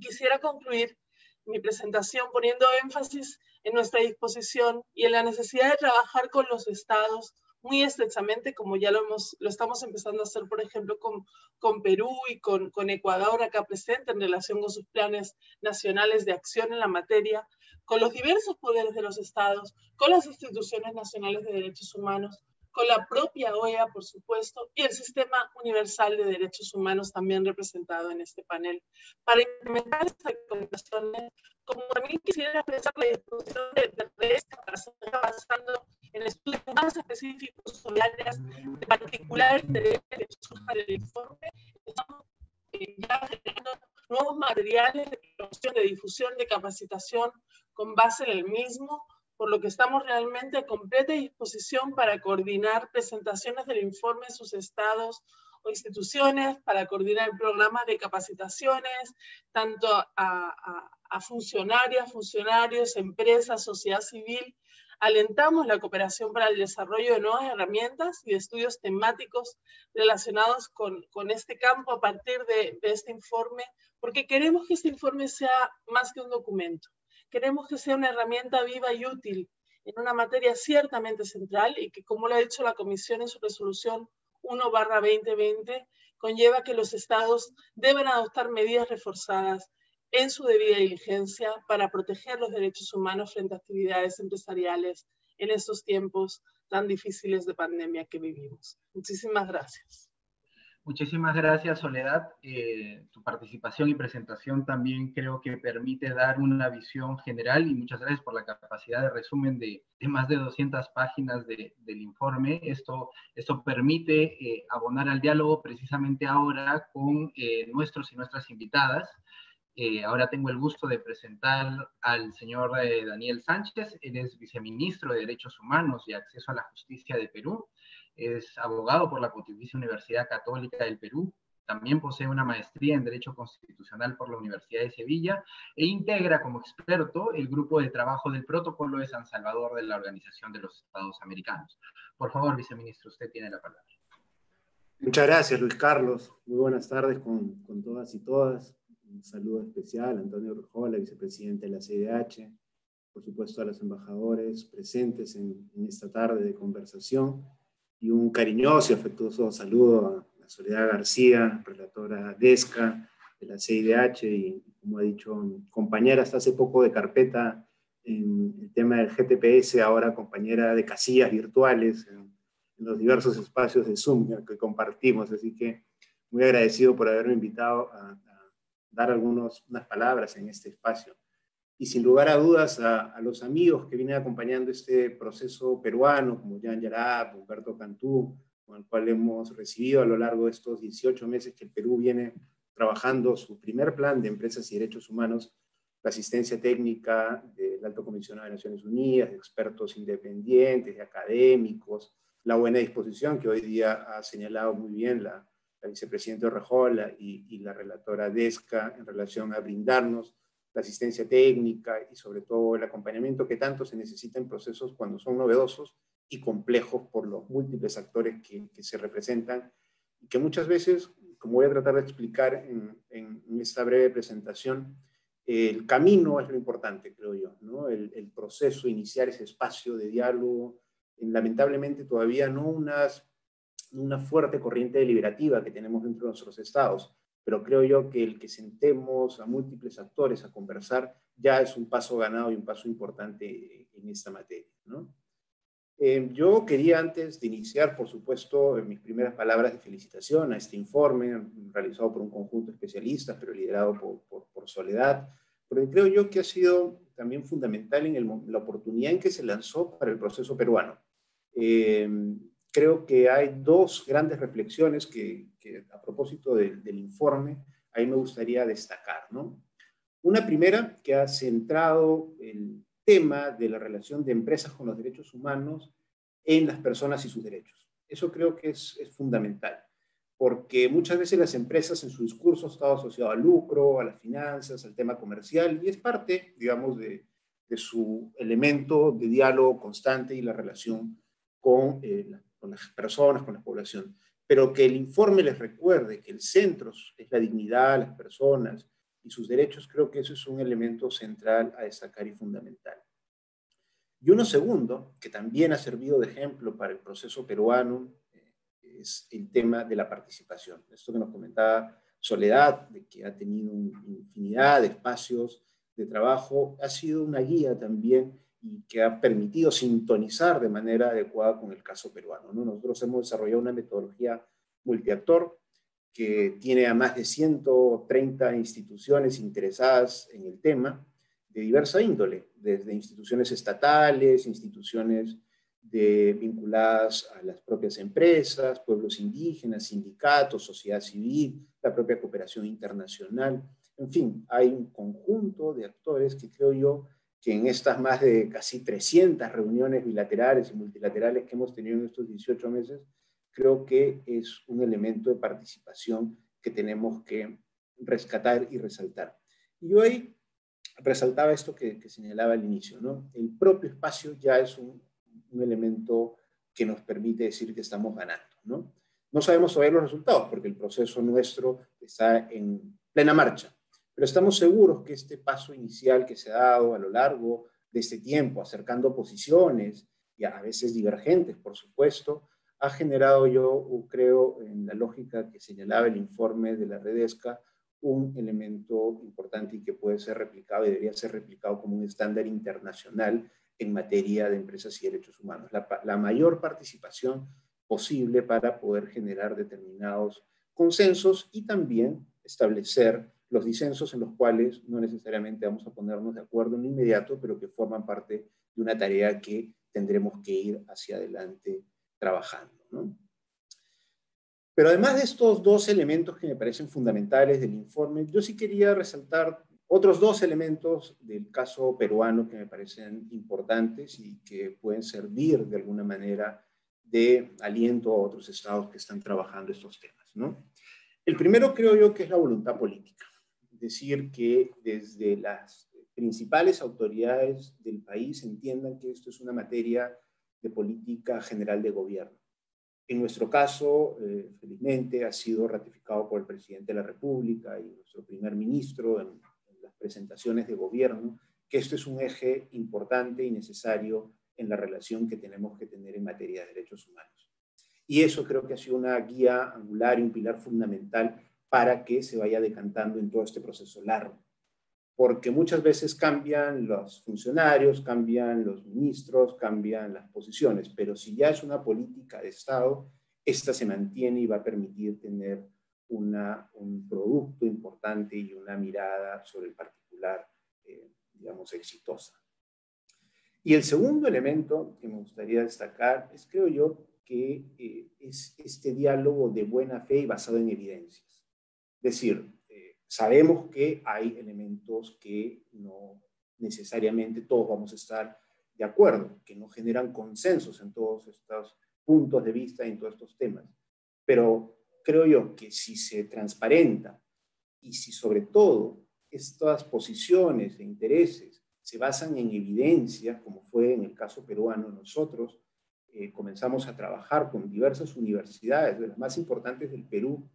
Quisiera concluir mi presentación poniendo énfasis en nuestra disposición y en la necesidad de trabajar con los estados muy estrechamente, como ya lo, hemos, lo estamos empezando a hacer, por ejemplo, con, con Perú y con, con Ecuador acá presente en relación con sus planes nacionales de acción en la materia, con los diversos poderes de los estados, con las instituciones nacionales de derechos humanos, con la propia OEA, por supuesto, y el Sistema Universal de Derechos Humanos también representado en este panel. Para implementar estas recomendaciones, como también quisiera expresar la disposición de, de, esta para seguir avanzando en estudios más específicos sobre áreas de particular interés que surjan el informe, estamos eh, ya generando nuevos materiales de promoción, de difusión, de capacitación con base en el mismo, por lo que estamos realmente a completa disposición para coordinar presentaciones del informe en sus estados o instituciones, para coordinar programas de capacitaciones, tanto a, a, a funcionarias, funcionarios, empresas, sociedad civil, Alentamos la cooperación para el desarrollo de nuevas herramientas y de estudios temáticos relacionados con, con este campo a partir de, de este informe, porque queremos que este informe sea más que un documento. Queremos que sea una herramienta viva y útil en una materia ciertamente central y que, como lo ha dicho la Comisión en su resolución 1 2020, conlleva que los estados deben adoptar medidas reforzadas en su debida diligencia para proteger los derechos humanos frente a actividades empresariales en estos tiempos tan difíciles de pandemia que vivimos. Muchísimas gracias. Muchísimas gracias, Soledad. Eh, tu participación y presentación también creo que permite dar una visión general y muchas gracias por la capacidad de resumen de, más de 200 páginas de, del informe. Esto, esto permite eh, abonar al diálogo precisamente ahora con eh, nuestros y nuestras invitadas. Eh, ahora tengo el gusto de presentar al señor eh, Daniel Sánchez. Él es viceministro de Derechos Humanos y Acceso a la Justicia de Perú. Es abogado por la Pontificia Universidad Católica del Perú. También posee una maestría en Derecho Constitucional por la Universidad de Sevilla e integra como experto el grupo de trabajo del Protocolo de San Salvador de la Organización de los Estados Americanos. Por favor, viceministro, usted tiene la palabra. Muchas gracias, Luis Carlos. Muy buenas tardes con, con todas y todas. Un saludo especial a Antonio Rojola, vicepresidente de la CIDH, por supuesto a los embajadores presentes en, en, esta tarde de conversación y un cariñoso y afectuoso saludo a, Soledad García, relatora DESCA de la CIDH y, como ha dicho, compañera hasta hace poco de carpeta en el tema del GTPS, ahora compañera de casillas virtuales en, en los diversos espacios de Zoom que compartimos. Así que muy agradecido por haberme invitado a, dar algunas unas palabras en este espacio. Y sin lugar a dudas a, a, los amigos que vienen acompañando este proceso peruano, como Jan Yarab, Humberto Cantú, con el cual hemos recibido a lo largo de estos 18 meses que el Perú viene trabajando su primer plan de empresas y derechos humanos, la asistencia técnica del Alto Comisionado de Naciones Unidas, de expertos independientes, de académicos, la buena disposición que hoy día ha señalado muy bien la, la vicepresidenta Rejola y, y, la relatora Desca en relación a brindarnos la asistencia técnica y sobre todo el acompañamiento que tanto se necesita en procesos cuando son novedosos y complejos por los múltiples actores que, que se representan y que muchas veces, como voy a tratar de explicar en, en esta breve presentación, el camino es lo importante, creo yo, ¿no? el, el proceso, iniciar ese espacio de diálogo, lamentablemente todavía no unas una fuerte corriente deliberativa que tenemos dentro de nuestros estados, pero creo yo que el que sentemos a múltiples actores a conversar ya es un paso ganado y un paso importante en esta materia. ¿no? Eh, yo quería antes de iniciar, por supuesto, en mis primeras palabras de felicitación a este informe realizado por un conjunto de especialistas, pero liderado por, por, por Soledad, porque creo yo que ha sido también fundamental en el, la oportunidad en que se lanzó para el proceso peruano. Eh, creo que hay dos grandes reflexiones que, que a propósito de, del informe, ahí me gustaría destacar. ¿no? Una primera que ha centrado el tema de la relación de empresas con los derechos humanos en las personas y sus derechos. Eso creo que es, es fundamental, porque muchas veces las empresas en su discurso han estado asociado al lucro, a las finanzas, al tema comercial, y es parte, digamos, de, de su elemento de diálogo constante y la relación con eh, la con las personas, con la población, pero que el informe les recuerde que el centro es la dignidad, las personas y sus derechos, creo que eso es un elemento central a destacar y fundamental. Y uno segundo, que también ha servido de ejemplo para el proceso peruano, eh, es el tema de la participación. Esto que nos comentaba Soledad, de que ha tenido infinidad de espacios de trabajo, ha sido una guía también y que ha permitido sintonizar de manera adecuada con el caso peruano. ¿no? Nosotros hemos desarrollado una metodología multiactor que tiene a más de 130 instituciones interesadas en el tema de diversa índole, desde instituciones estatales, instituciones de, vinculadas a las propias empresas, pueblos indígenas, sindicatos, sociedad civil, la propia cooperación internacional. En fin, hay un conjunto de actores que creo yo que en estas más de casi 300 reuniones bilaterales y multilaterales que hemos tenido en estos 18 meses, creo que es un elemento de participación que tenemos que rescatar y resaltar. Y yo ahí resaltaba esto que, señalaba al inicio, ¿no? El propio espacio ya es un, un, elemento que nos permite decir que estamos ganando, ¿no? No sabemos todavía los resultados porque el proceso nuestro está en plena marcha, pero estamos seguros que este paso inicial que se ha dado a lo largo de este tiempo, acercando posiciones y a veces divergentes, por supuesto, ha generado yo creo en la lógica que señalaba el informe de la Redesca, un elemento importante y que puede ser replicado y debería ser replicado como un estándar internacional en materia de empresas y derechos humanos. La, mayor participación posible para poder generar determinados consensos y también establecer los disensos en los cuales no necesariamente vamos a ponernos de acuerdo en inmediato, pero que forman parte de una tarea que tendremos que ir hacia adelante trabajando. Pero además de estos dos elementos que me parecen fundamentales del informe, yo sí quería resaltar otros dos elementos del caso peruano que me parecen importantes y que pueden servir de alguna manera de aliento a otros estados que están trabajando estos temas. ¿no? El primero creo yo que es la voluntad política, decir, que desde las principales autoridades del país entiendan que esto es una materia de política general de gobierno. En nuestro caso, eh, felizmente, ha sido ratificado por el presidente de la República y nuestro primer ministro en, las presentaciones de gobierno, que esto es un eje importante y necesario en la relación que tenemos que tener en materia de derechos humanos. Y eso creo que ha sido una guía angular y un pilar fundamental para que se vaya decantando en todo este proceso largo porque muchas veces cambian los funcionarios, cambian los ministros, cambian las posiciones, pero si ya es una política de Estado, esta se mantiene y va a permitir tener una, un producto importante y una mirada sobre el particular, eh, digamos, exitosa. Y el segundo elemento que me gustaría destacar es, creo yo, que eh, es este diálogo de buena fe y basado en evidencias. Decir, Sabemos que hay elementos que no necesariamente todos vamos a estar de acuerdo, que no generan consensos en todos estos puntos de vista y en todos estos temas. Pero creo yo que si se transparenta y si sobre todo estas posiciones e intereses se basan en evidencia, como fue en el caso peruano, nosotros eh, comenzamos a trabajar con diversas universidades, de las más importantes del Perú,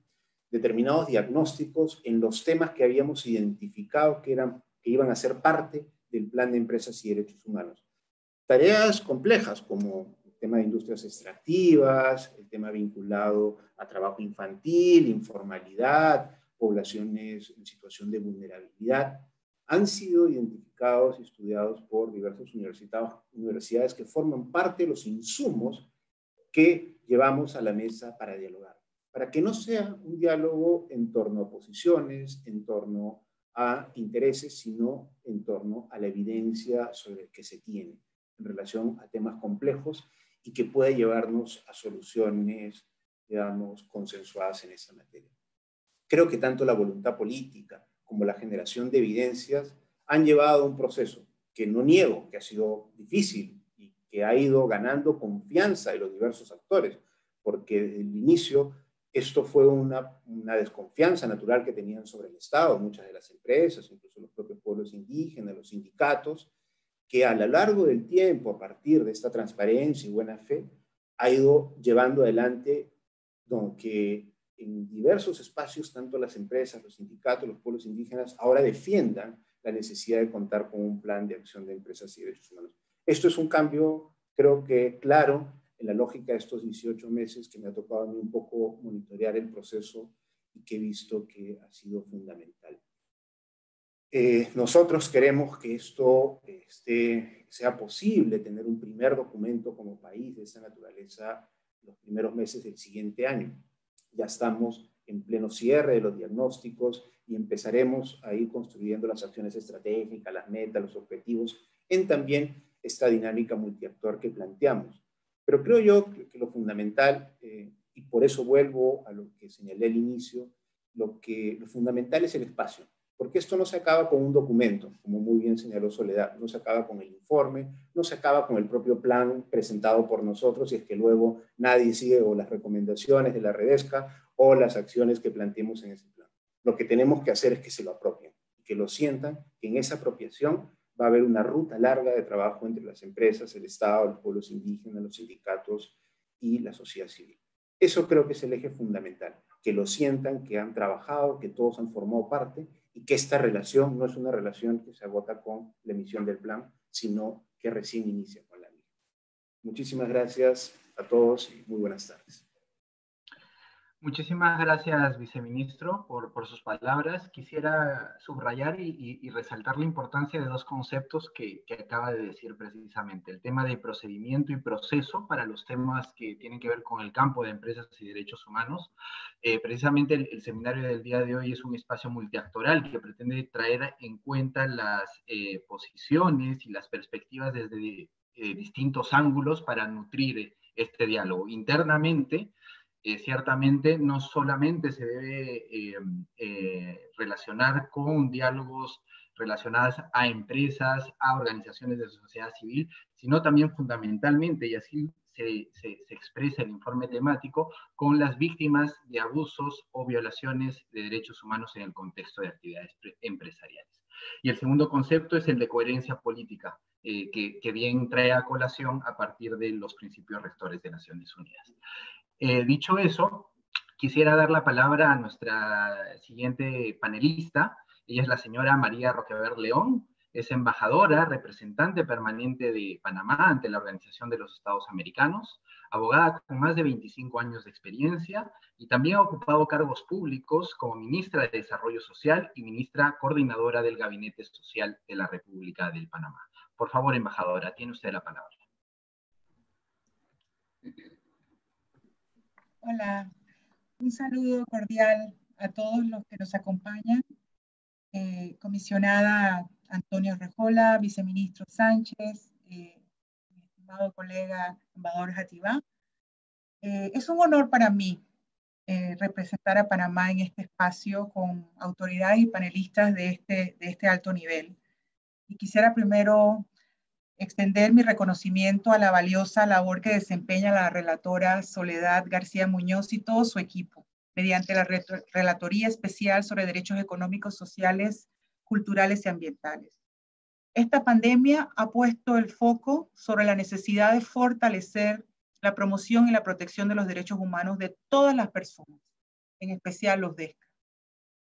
determinados diagnósticos en los temas que habíamos identificado que, eran, que iban a ser parte del plan de empresas y derechos humanos. Tareas complejas como el tema de industrias extractivas, el tema vinculado a trabajo infantil, informalidad, poblaciones en situación de vulnerabilidad, han sido identificados y estudiados por diversas universidades que forman parte de los insumos que llevamos a la mesa para dialogar para que no sea un diálogo en torno a posiciones, en torno a intereses, sino en torno a la evidencia sobre el que se tiene en relación a temas complejos y que pueda llevarnos a soluciones, digamos, consensuadas en esa materia. Creo que tanto la voluntad política como la generación de evidencias han llevado a un proceso que no niego que ha sido difícil y que ha ido ganando confianza de los diversos actores, porque desde el inicio esto fue una, desconfianza natural que tenían sobre el Estado, muchas de las empresas, incluso los propios pueblos indígenas, los sindicatos, que a lo largo del tiempo, a partir de esta transparencia y buena fe, ha ido llevando adelante que en diversos espacios, tanto las empresas, los sindicatos, los pueblos indígenas, ahora defiendan la necesidad de contar con un plan de acción de empresas y derechos humanos. Esto es un cambio, creo que claro, en la lógica de estos 18 meses que me ha tocado a mí un poco monitorear el proceso y que he visto que ha sido fundamental. Eh, nosotros queremos que esto este, sea posible, tener un primer documento como país de esta naturaleza los primeros meses del siguiente año. Ya estamos en pleno cierre de los diagnósticos y empezaremos a ir construyendo las acciones estratégicas, las metas, los objetivos, en también esta dinámica multiactor que planteamos Pero creo yo que lo fundamental, eh, y por eso vuelvo a lo que señalé al inicio, lo, que, lo fundamental es el espacio. Porque esto no se acaba con un documento, como muy bien señaló Soledad, no se acaba con el informe, no se acaba con el propio plan presentado por nosotros y es que luego nadie sigue o las recomendaciones de la Redesca o las acciones que planteemos en ese plan. Lo que tenemos que hacer es que se lo apropien, que lo sientan, que en esa apropiación va a haber una ruta larga de trabajo entre las empresas, el Estado, los pueblos indígenas, los sindicatos y la sociedad civil. Eso creo que es el eje fundamental, que lo sientan, que han trabajado, que todos han formado parte y que esta relación no es una relación que se agota con la emisión del plan, sino que recién inicia con la misma. Muchísimas gracias a todos y muy buenas tardes. Muchísimas gracias, viceministro, por, por sus palabras. Quisiera subrayar y, resaltar la importancia de dos conceptos que, que, acaba de decir precisamente. El tema de procedimiento y proceso para los temas que tienen que ver con el campo de empresas y derechos humanos. Eh, precisamente el, seminario del día de hoy es un espacio multiactoral que pretende traer en cuenta las eh, posiciones y las perspectivas desde eh, distintos ángulos para nutrir este diálogo internamente eh, ciertamente no solamente se debe eh, eh, relacionar con diálogos relacionados a empresas, a organizaciones de sociedad civil, sino también fundamentalmente, y así se, expresa el informe temático, con las víctimas de abusos o violaciones de derechos humanos en el contexto de actividades empresariales. Y el segundo concepto es el de coherencia política, que, que, bien trae a colación a partir de los principios rectores de Naciones Unidas. Eh, dicho eso, quisiera dar la palabra a nuestra siguiente panelista. Ella es la señora María Roquever León, es embajadora, representante permanente de Panamá ante la Organización de los Estados Americanos, abogada con más de 25 años de experiencia y también ha ocupado cargos públicos como ministra de Desarrollo Social y ministra coordinadora del Gabinete Social de la República del Panamá. Por favor, embajadora, tiene usted la palabra. Hola, un saludo cordial a todos los que nos acompañan. Eh, comisionada Antonio Rejola, viceministro Sánchez, eh, mi estimado colega embajador Jatibá. Eh, es un honor para mí representar a Panamá en este espacio con autoridades y panelistas de este, de este alto nivel. Y quisiera primero extender mi reconocimiento a la valiosa labor que desempeña la relatora Soledad García Muñoz y todo su equipo, mediante la Relatoría Especial sobre Derechos Económicos, Sociales, Culturales y Ambientales. Esta pandemia ha puesto el foco sobre la necesidad de fortalecer la promoción y la protección de los derechos humanos de todas las personas, en especial los DESCA.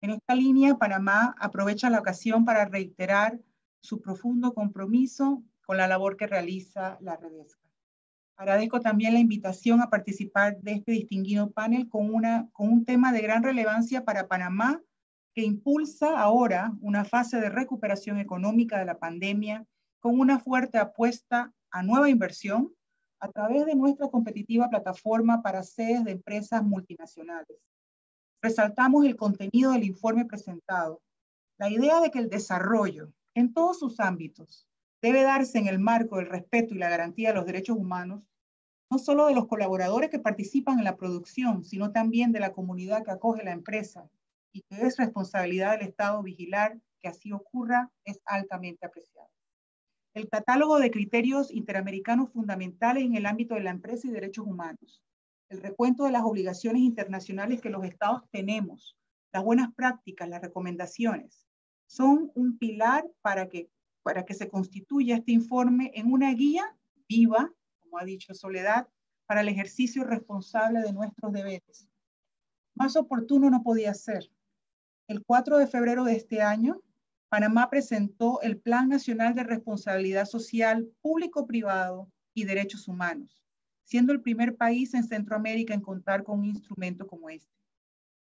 En esta línea, Panamá aprovecha la ocasión para reiterar su profundo compromiso con la labor que realiza la Redesca. Agradezco también la invitación a participar de este distinguido panel con, una, con un tema de gran relevancia para Panamá que impulsa ahora una fase de recuperación económica de la pandemia con una fuerte apuesta a nueva inversión a través de nuestra competitiva plataforma para sedes de empresas multinacionales. Resaltamos el contenido del informe presentado, la idea de que el desarrollo en todos sus ámbitos debe darse en el marco del respeto y la garantía de los derechos humanos, no solo de los colaboradores que participan en la producción, sino también de la comunidad que acoge la empresa y que es responsabilidad del Estado vigilar que así ocurra, es altamente apreciado. El catálogo de criterios interamericanos fundamentales en el ámbito de la empresa y derechos humanos, el recuento de las obligaciones internacionales que los estados tenemos, las buenas prácticas, las recomendaciones, son un pilar para que para que se constituya este informe en una guía viva, como ha dicho Soledad, para el ejercicio responsable de nuestros deberes. Más oportuno no podía ser. El 4 de febrero de este año, Panamá presentó el Plan Nacional de Responsabilidad Social Público-Privado y Derechos Humanos, siendo el primer país en Centroamérica en contar con un instrumento como este.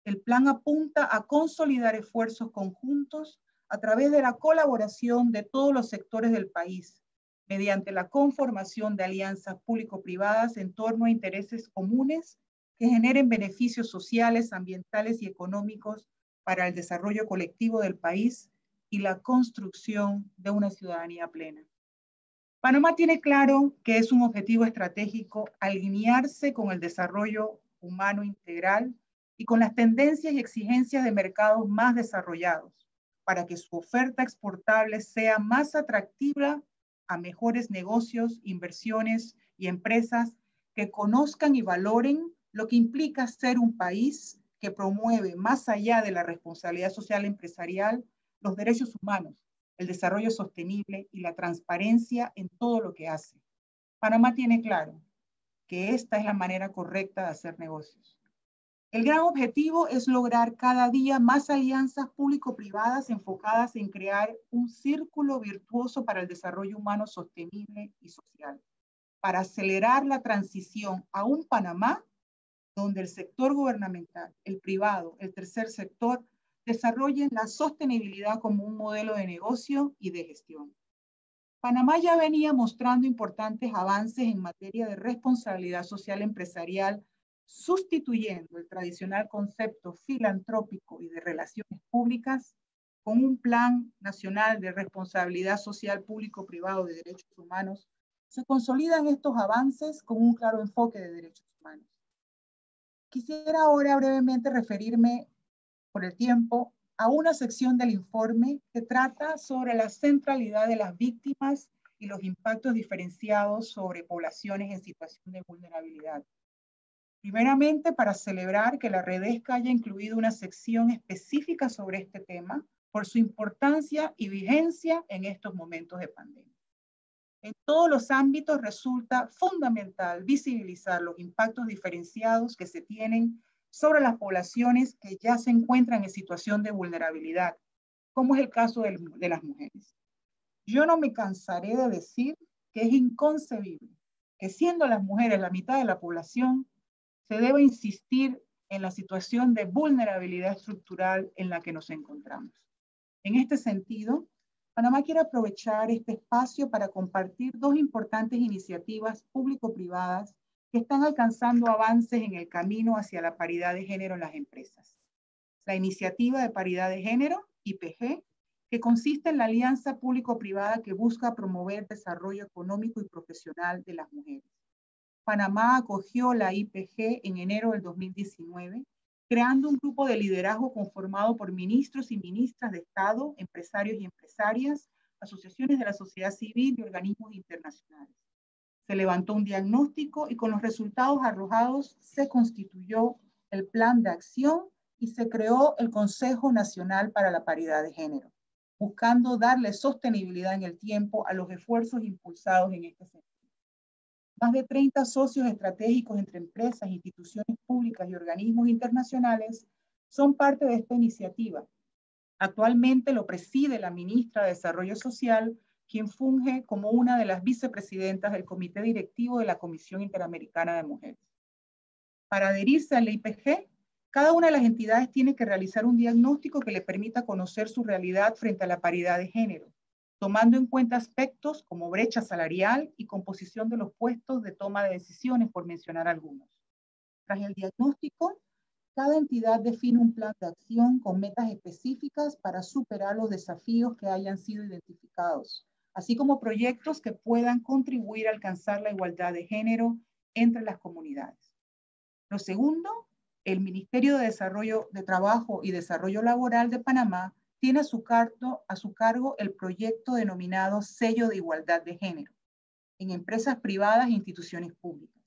El plan apunta a consolidar esfuerzos conjuntos a través de la colaboración de todos los sectores del país, mediante la conformación de alianzas público-privadas en torno a intereses comunes que generen beneficios sociales, ambientales y económicos para el desarrollo colectivo del país y la construcción de una ciudadanía plena. Panamá tiene claro que es un objetivo estratégico alinearse con el desarrollo humano integral y con las tendencias y exigencias de mercados más desarrollados para que su oferta exportable sea más atractiva a mejores negocios, inversiones y empresas que conozcan y valoren lo que implica ser un país que promueve, más allá de la responsabilidad social empresarial, los derechos humanos, el desarrollo sostenible y la transparencia en todo lo que hace. Panamá tiene claro que esta es la manera correcta de hacer negocios. El gran objetivo es lograr cada día más alianzas público-privadas enfocadas en crear un círculo virtuoso para el desarrollo humano sostenible y social, para acelerar la transición a un Panamá donde el sector gubernamental, el privado, el tercer sector desarrollen la sostenibilidad como un modelo de negocio y de gestión. Panamá ya venía mostrando importantes avances en materia de responsabilidad social empresarial, sustituyendo el tradicional concepto filantrópico y de relaciones públicas con un plan nacional de responsabilidad social público-privado de derechos humanos. Se consolidan estos avances con un claro enfoque de derechos humanos. Quisiera ahora brevemente referirme por el tiempo a una sección del informe que trata sobre la centralidad de las víctimas y los impactos diferenciados sobre poblaciones en situación de vulnerabilidad. Primeramente, para celebrar que la Redesca haya incluido una sección específica sobre este tema por su importancia y vigencia en estos momentos de pandemia. En todos los ámbitos resulta fundamental visibilizar los impactos diferenciados que se tienen sobre las poblaciones que ya se encuentran en situación de vulnerabilidad, como es el caso de, de las mujeres. Yo no me cansaré de decir que es inconcebible que siendo las mujeres la mitad de la población, se debe insistir en la situación de vulnerabilidad estructural en la que nos encontramos. En este sentido, Panamá quiere aprovechar este espacio para compartir dos importantes iniciativas público-privadas que están alcanzando avances en el camino hacia la paridad de género en las empresas. La iniciativa de paridad de género, IPG, que consiste en la alianza público-privada que busca promover desarrollo económico y profesional de las mujeres. Panamá acogió la IPG en enero del 2019, creando un grupo de liderazgo conformado por ministros y ministras de Estado, empresarios y empresarias, asociaciones de la sociedad civil y organismos internacionales. Se levantó un diagnóstico y con los resultados arrojados se constituyó el plan de acción y se creó el Consejo Nacional para la Paridad de Género, buscando darle sostenibilidad en el tiempo a los esfuerzos impulsados en este sentido. Más de 30 socios estratégicos entre empresas, instituciones públicas y organismos internacionales son parte de esta iniciativa. Actualmente lo preside la ministra de Desarrollo Social, quien funge como una de las vicepresidentas del Comité Directivo de la Comisión Interamericana de Mujeres. Para adherirse al IPG, cada una de las entidades tiene que realizar un diagnóstico que le permita conocer su realidad frente a la paridad de género, tomando en cuenta aspectos como brecha salarial y composición de los puestos de toma de decisiones, por mencionar algunos. Tras el diagnóstico, cada entidad define un plan de acción con metas específicas para superar los desafíos que hayan sido identificados, así como proyectos que puedan contribuir a alcanzar la igualdad de género entre las comunidades. Lo segundo, el Ministerio de Desarrollo de Trabajo y Desarrollo Laboral de Panamá tiene a su, cargo, el proyecto denominado Sello de Igualdad de Género en empresas privadas e instituciones públicas.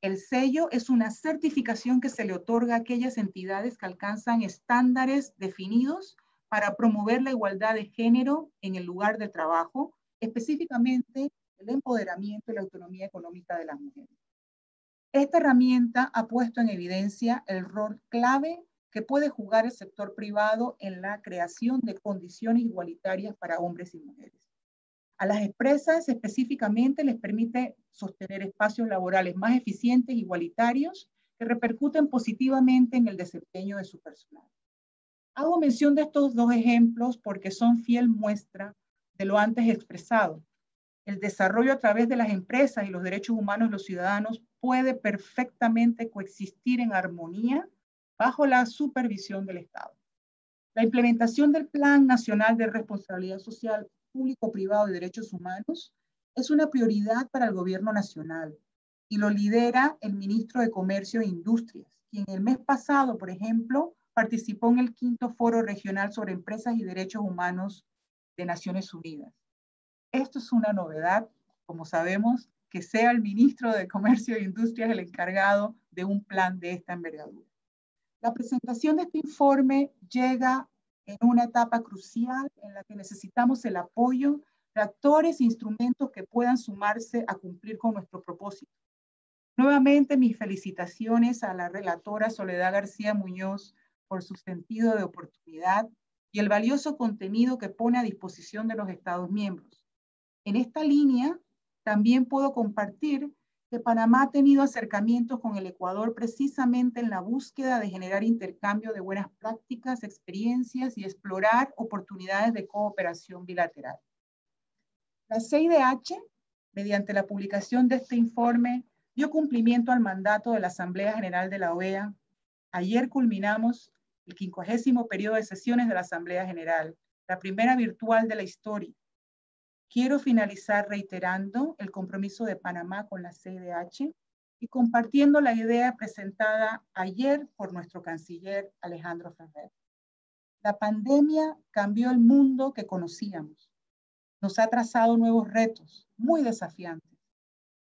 El sello es una certificación que se le otorga a aquellas entidades que alcanzan estándares definidos para promover la igualdad de género en el lugar de trabajo específicamente el empoderamiento y la autonomía económica de las mujeres. Esta herramienta ha puesto en evidencia el rol clave que puede jugar el sector privado en la creación de condiciones igualitarias para hombres y mujeres. A las empresas específicamente les permite sostener espacios laborales más eficientes, igualitarios, que repercuten positivamente en el desempeño de su personal. Hago mención de estos dos ejemplos porque son fiel muestra de lo antes expresado. El desarrollo a través de las empresas y los derechos humanos de los ciudadanos puede perfectamente coexistir en armonía bajo la supervisión del Estado. La implementación del Plan Nacional de Responsabilidad Social Público-Privado de Derechos Humanos es una prioridad para el gobierno nacional y lo lidera el ministro de Comercio e Industrias, quien el mes pasado, por ejemplo, participó en el quinto foro regional sobre empresas y derechos humanos de Naciones Unidas. Esto es una novedad, como sabemos, que sea el ministro de Comercio e Industrias el encargado de un plan de esta envergadura. La presentación de este informe llega en una etapa crucial en la que necesitamos el apoyo de actores e instrumentos que puedan sumarse a cumplir con nuestro propósito. Nuevamente, mis felicitaciones a la relatora Soledad García Muñoz por su sentido de oportunidad y el valioso contenido que pone a disposición de los Estados miembros. En esta línea, también puedo compartir Panamá ha tenido acercamientos con el Ecuador precisamente en la búsqueda de generar intercambio de buenas prácticas, experiencias y explorar oportunidades de cooperación bilateral. La CIDH, mediante la publicación de este informe, dio cumplimiento al mandato de la Asamblea General de la OEA. Ayer culminamos el quincuagésimo periodo de sesiones de la Asamblea General, la primera virtual de la historia. Quiero finalizar reiterando el compromiso de Panamá con la CIDH y compartiendo la idea presentada ayer por nuestro canciller Alejandro Ferrer. La pandemia cambió el mundo que conocíamos nos ha trazado nuevos retos muy desafiantes.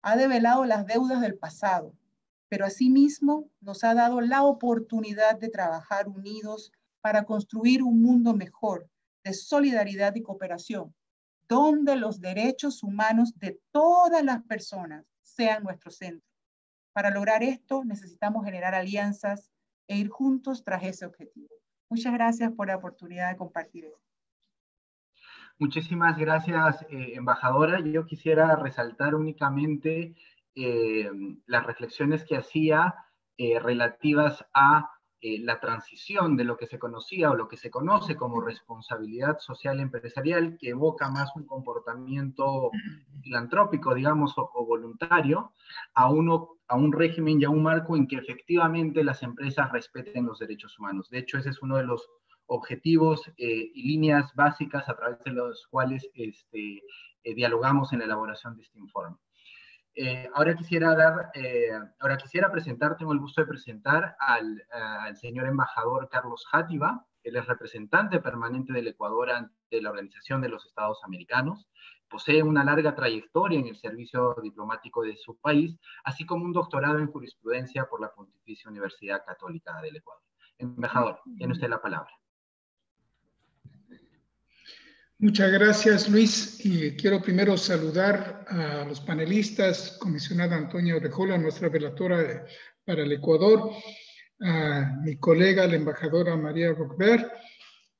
Ha develado las deudas del pasado, pero asimismo nos ha dado la oportunidad de trabajar unidos para construir un mundo mejor, de solidaridad y cooperación, donde los derechos humanos de todas las personas sean nuestro centro. Para lograr esto necesitamos generar alianzas e ir juntos tras ese objetivo. Muchas gracias por la oportunidad de compartir esto. Muchísimas gracias, eh, embajadora. Yo quisiera resaltar únicamente eh, las reflexiones que hacía eh, relativas a la transición de lo que se conocía o lo que se conoce como responsabilidad social empresarial, que evoca más un comportamiento filantrópico, digamos, o, o voluntario, a, uno, a un régimen y a un marco en que efectivamente las empresas respeten los derechos humanos. De hecho, ese es uno de los objetivos eh, y líneas básicas a través de los cuales este, eh, dialogamos en la elaboración de este informe. Eh, ahora, quisiera dar, ahora quisiera presentar, tengo el gusto de presentar al, al señor embajador Carlos Játiva, él es representante permanente del Ecuador ante la Organización de los Estados Americanos, posee una larga trayectoria en el servicio diplomático de su país, así como un doctorado en jurisprudencia por la Pontificia Universidad Católica del Ecuador. Embajador, tiene usted la palabra. Muchas gracias, Luis. Y quiero primero saludar a los panelistas, comisionada Antonia Orejola, nuestra relatora para el Ecuador, a mi colega, la embajadora María Rockberg,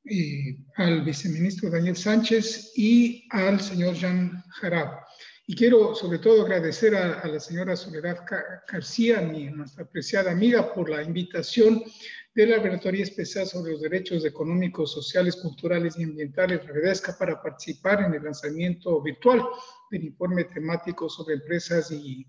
y al viceministro Daniel Sánchez y al señor Jean Jarab. Y quiero sobre todo agradecer a, la señora Soledad García, mi, nuestra apreciada amiga, por la invitación de la Laboratorio Especial sobre los Derechos Económicos, Sociales, Culturales y Ambientales, REDESCA, para participar en el lanzamiento virtual del informe temático sobre empresas y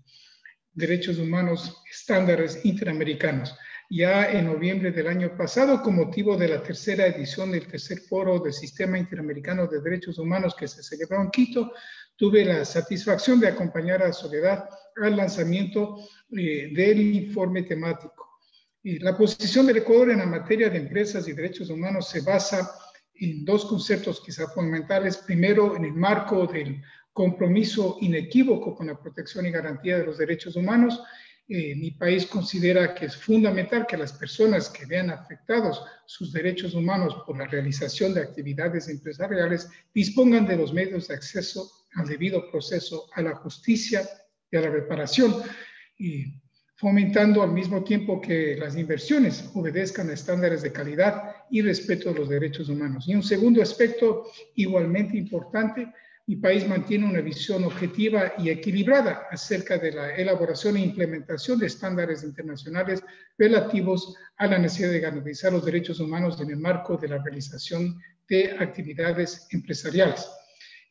derechos humanos estándares interamericanos. Ya en noviembre del año pasado, con motivo de la tercera edición del tercer foro del Sistema Interamericano de Derechos Humanos que se celebró en Quito, tuve la satisfacción de acompañar a Soledad al lanzamiento eh, del informe temático la posición del Ecuador en la materia de empresas y derechos humanos se basa en dos conceptos quizá fundamentales. Primero, en el marco del compromiso inequívoco con la protección y garantía de los derechos humanos. Eh, mi país considera que es fundamental que las personas que vean afectados sus derechos humanos por la realización de actividades empresariales dispongan de los medios de acceso al debido proceso, a la justicia y a la reparación. Fomentando al mismo tiempo que las inversiones obedezcan a estándares de calidad y respeto a los derechos humanos. Y un segundo aspecto igualmente importante, mi país mantiene una visión objetiva y equilibrada acerca de la elaboración e implementación de estándares internacionales relativos a la necesidad de garantizar los derechos humanos en el marco de la realización de actividades empresariales.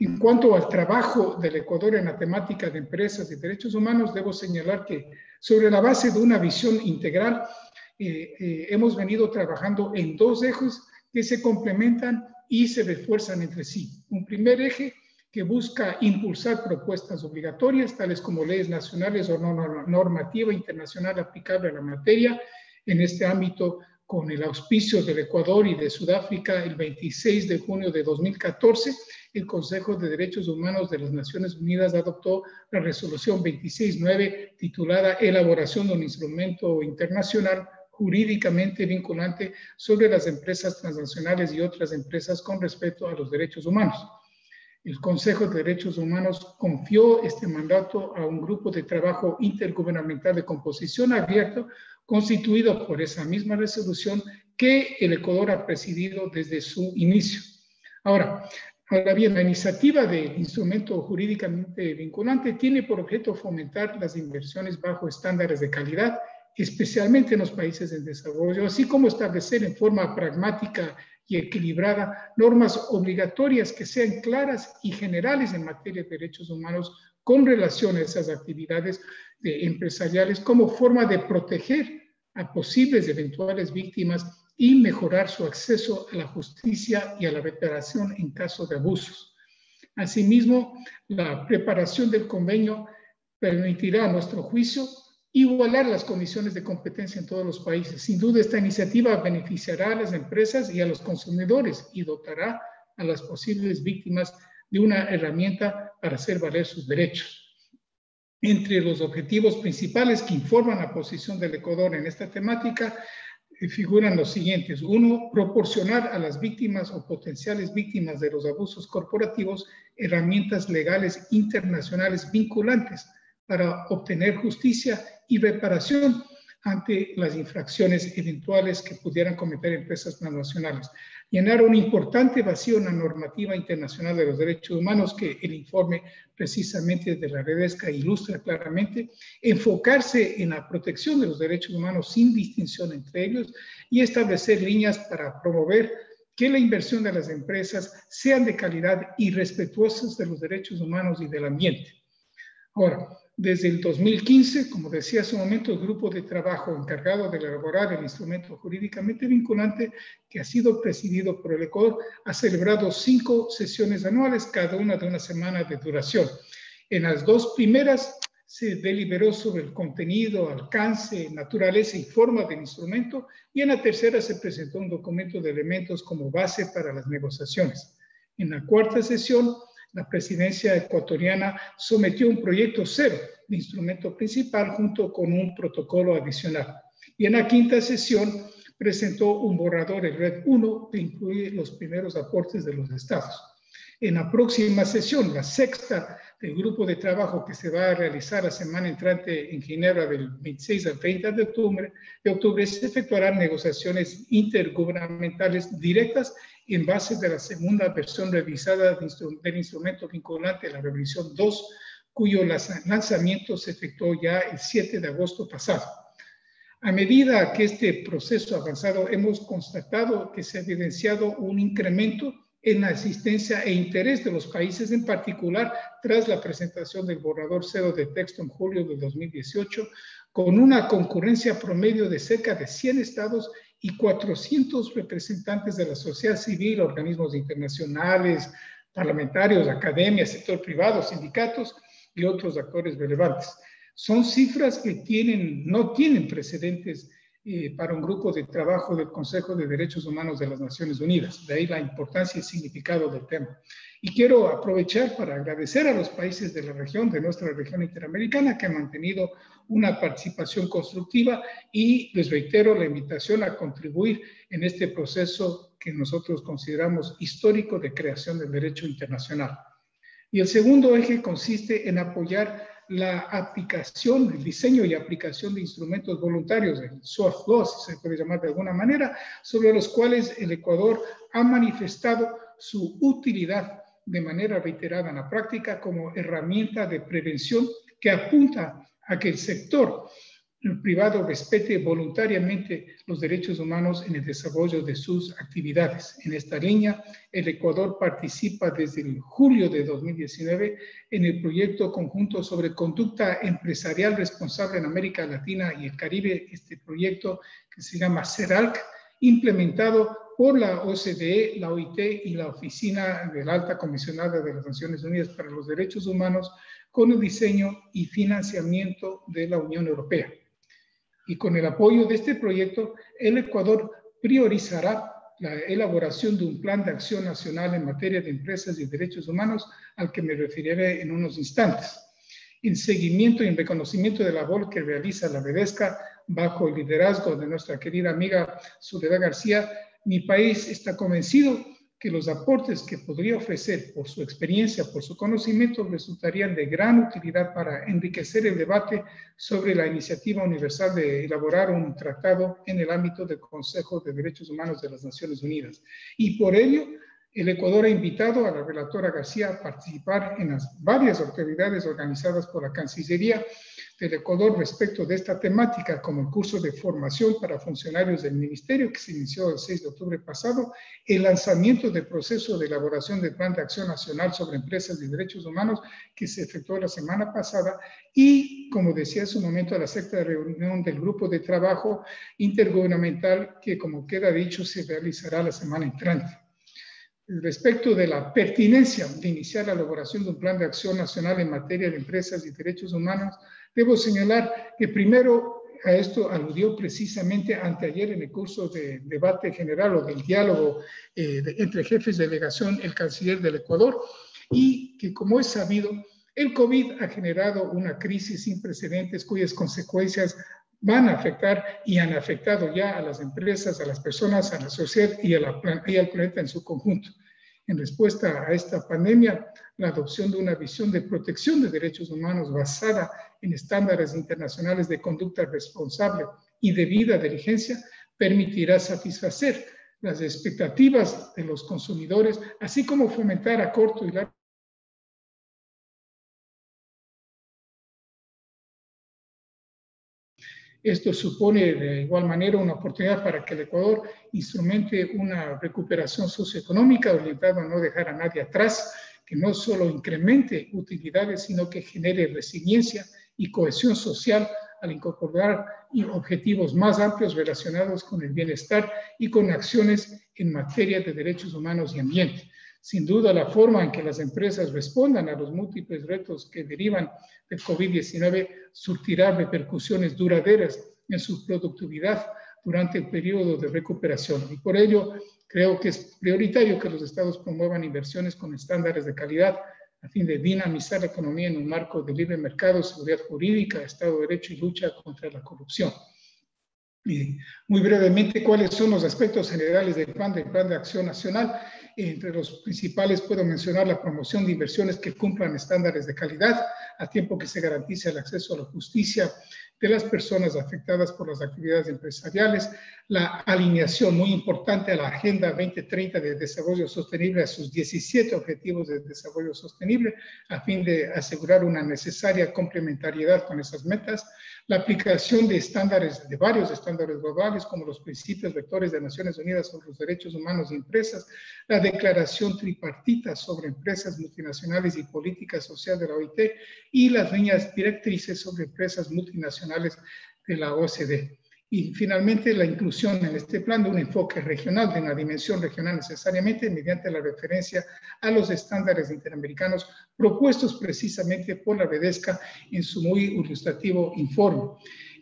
En cuanto al trabajo del Ecuador en la temática de empresas y derechos humanos, debo señalar que sobre la base de una visión integral, eh, eh, hemos venido trabajando en dos ejes que se complementan y se refuerzan entre sí. Un primer eje que busca impulsar propuestas obligatorias, tales como leyes nacionales o normativa internacional aplicable a la materia. En este ámbito, con el auspicio del Ecuador y de Sudáfrica, el 26 de junio de 2014, el Consejo de Derechos Humanos de las Naciones Unidas adoptó la resolución 26.9 titulada Elaboración de un instrumento internacional jurídicamente vinculante sobre las empresas transnacionales y otras empresas con respecto a los derechos humanos. El Consejo de Derechos Humanos confió este mandato a un grupo de trabajo intergubernamental de composición abierta constituido por esa misma resolución que el Ecuador ha presidido desde su inicio. Ahora, ahora bien, la iniciativa del instrumento jurídicamente vinculante tiene por objeto fomentar las inversiones bajo estándares de calidad, especialmente en los países en desarrollo, así como establecer en forma pragmática y equilibrada normas obligatorias que sean claras y generales en materia de derechos humanos con relación a esas actividades empresariales como forma de proteger a posibles eventuales víctimas y mejorar su acceso a la justicia y a la reparación en caso de abusos. Asimismo, la preparación del convenio permitirá, a nuestro juicio, igualar las condiciones de competencia en todos los países. Sin duda, esta iniciativa beneficiará a las empresas y a los consumidores y dotará a las posibles víctimas de una herramienta para hacer valer sus derechos. Entre los objetivos principales que informan la posición del Ecuador en esta temática eh, figuran los siguientes. Uno, proporcionar a las víctimas o potenciales víctimas de los abusos corporativos herramientas legales internacionales vinculantes para obtener justicia y reparación ante las infracciones eventuales que pudieran cometer empresas transnacionales. Llenar un importante vacío en la normativa internacional de los derechos humanos que el informe precisamente de la Redesca ilustra claramente, enfocarse en la protección de los derechos humanos sin distinción entre ellos y establecer líneas para promover que la inversión de las empresas sean de calidad y respetuosas de los derechos humanos y del ambiente. Ahora, desde el 2015, como decía hace un momento, el grupo de trabajo encargado de elaborar el instrumento jurídicamente vinculante, que ha sido presidido por el Ecuador, ha celebrado cinco sesiones anuales, cada una de una semana de duración. En las dos primeras se deliberó sobre el contenido, alcance, naturaleza y forma del instrumento, y en la tercera se presentó un documento de elementos como base para las negociaciones. En la cuarta sesión, la presidencia ecuatoriana sometió un proyecto cero de instrumento principal junto con un protocolo adicional. Y en la quinta sesión presentó un borrador, el RED 1, que incluye los primeros aportes de los estados. En la próxima sesión, la sexta del grupo de trabajo que se va a realizar la semana entrante en Ginebra del 26 al 30 de octubre, de octubre se efectuarán negociaciones intergubernamentales directas en base de la segunda versión revisada del instrumento vinculante, la revisión 2, cuyo lanzamiento se efectuó ya el 7 de agosto pasado. A medida que este proceso ha avanzado, hemos constatado que se ha evidenciado un incremento en la asistencia e interés de los países, en particular tras la presentación del borrador cero de texto en julio de 2018, con una concurrencia promedio de cerca de 100 estados y 400 representantes de la sociedad civil, organismos internacionales, parlamentarios, academias, sector privado, sindicatos y otros actores relevantes. Son cifras que tienen, no tienen precedentes eh, para un grupo de trabajo del Consejo de Derechos Humanos de las Naciones Unidas. De ahí la importancia y significado del tema. Y quiero aprovechar para agradecer a los países de la región, de nuestra región interamericana, que han mantenido una participación constructiva y les reitero la invitación a contribuir en este proceso que nosotros consideramos histórico de creación del derecho internacional. Y el segundo eje consiste en apoyar la aplicación, el diseño y aplicación de instrumentos voluntarios, el soft law, si se puede llamar de alguna manera, sobre los cuales el Ecuador ha manifestado su utilidad de manera reiterada en la práctica como herramienta de prevención que apunta a que el sector privado respete voluntariamente los derechos humanos en el desarrollo de sus actividades. En esta línea, el Ecuador participa desde julio de 2019 en el proyecto conjunto sobre conducta empresarial responsable en América Latina y el Caribe, este proyecto que se llama CERALC implementado por la OCDE, la OIT y la Oficina de la Alta Comisionada de las Naciones Unidas para los Derechos Humanos con el diseño y financiamiento de la Unión Europea. Y con el apoyo de este proyecto, el Ecuador priorizará la elaboración de un plan de acción nacional en materia de empresas y derechos humanos, al que me referiré en unos instantes. En seguimiento y en reconocimiento de la labor que realiza la Vedesca bajo el liderazgo de nuestra querida amiga Soledad García, mi país está convencido que los aportes que podría ofrecer por su experiencia, por su conocimiento, resultarían de gran utilidad para enriquecer el debate sobre la iniciativa universal de elaborar un tratado en el ámbito del Consejo de Derechos Humanos de las Naciones Unidas. Y por ello, el Ecuador ha invitado a la relatora García a participar en las varias actividades organizadas por la Cancillería del Ecuador respecto de esta temática, como el curso de formación para funcionarios del Ministerio que se inició el 6 de octubre pasado, el lanzamiento del proceso de elaboración del Plan de Acción Nacional sobre Empresas y Derechos Humanos que se efectuó la semana pasada y, como decía hace un momento, la sexta reunión del grupo de trabajo intergubernamental que, como queda dicho, se realizará la semana entrante respecto de la pertinencia de iniciar la elaboración de un plan de acción nacional en materia de empresas y derechos humanos, Debo señalar que primero a esto aludió precisamente anteayer en el curso de debate general o del diálogo eh, entre jefes de delegación el canciller del Ecuador y que como es sabido, el COVID ha generado una crisis sin precedentes cuyas consecuencias van a afectar y han afectado ya a las empresas, a las personas, a la sociedad y, y al planeta en su conjunto. En respuesta a esta pandemia, la adopción de una visión de protección de derechos humanos basada en estándares internacionales de conducta responsable y de vida diligencia permitirá satisfacer las expectativas de los consumidores, así como fomentar a corto y largo Esto supone de igual manera una oportunidad para que el Ecuador instrumente una recuperación socioeconómica orientada a no dejar a nadie atrás, que no solo incremente utilidades, sino que genere resiliencia y cohesión social al incorporar objetivos más amplios relacionados con el bienestar y con acciones en materia de derechos humanos y ambiente. Sin duda, la forma en que las empresas respondan a los múltiples retos que derivan del COVID-19 surtirá repercusiones duraderas en su productividad durante el periodo de recuperación. Y por ello, creo que es prioritario que los estados promuevan inversiones con estándares de calidad a fin de dinamizar la economía en un marco de libre mercado, seguridad jurídica, Estado de Derecho y lucha contra la corrupción. Muy brevemente, ¿cuáles son los aspectos generales del plan de acción nacional? Entre los principales puedo mencionar la promoción de inversiones que cumplan estándares de calidad, a tiempo que se garantice el acceso a la justicia de las personas afectadas por las actividades empresariales, la alineación muy importante a la Agenda 2030 de Desarrollo Sostenible, a sus 17 Objetivos de Desarrollo Sostenible, a fin de asegurar una necesaria complementariedad con esas metas, la aplicación de estándares, de varios estándares globales, como los principios vectores de Naciones Unidas sobre los derechos humanos y empresas, la declaración tripartita sobre empresas multinacionales y política social de la OIT y las líneas directrices sobre empresas multinacionales de la OCDE. Y finalmente, la inclusión en este plan de un enfoque regional, de una dimensión regional necesariamente, mediante la referencia a los estándares interamericanos propuestos precisamente por la Vedesca en su muy ilustrativo informe.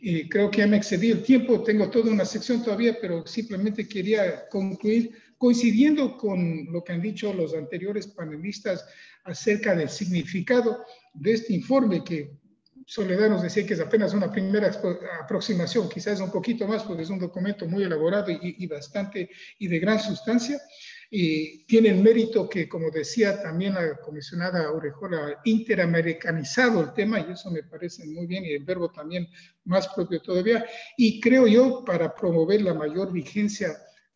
Eh, creo que ya me excedí el tiempo, tengo toda una sección todavía, pero simplemente quería concluir coincidiendo con lo que han dicho los anteriores panelistas acerca del significado de este informe que Soledad nos decía que es apenas una primera aproximación, quizás un poquito más, porque es un documento muy elaborado y, bastante y de gran sustancia. Y tiene el mérito que, como decía también la comisionada Orejola, interamericanizado el tema, y eso me parece muy bien, y el verbo también más propio todavía. Y creo yo, para promover la mayor vigencia,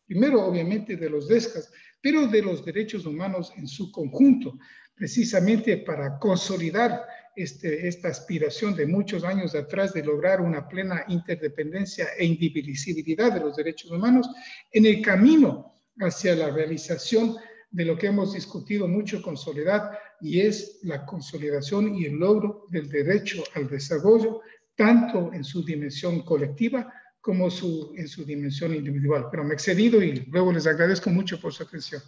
primero obviamente de los DESCAS, pero de los derechos humanos en su conjunto, precisamente para consolidar este, esta aspiración de muchos años atrás de lograr una plena interdependencia e indivisibilidad de los derechos humanos en el camino hacia la realización de lo que hemos discutido mucho con Soledad y es la consolidación y el logro del derecho al desarrollo, tanto en su dimensión colectiva como su, en su dimensión individual. Pero me he excedido y luego les agradezco mucho por su atención.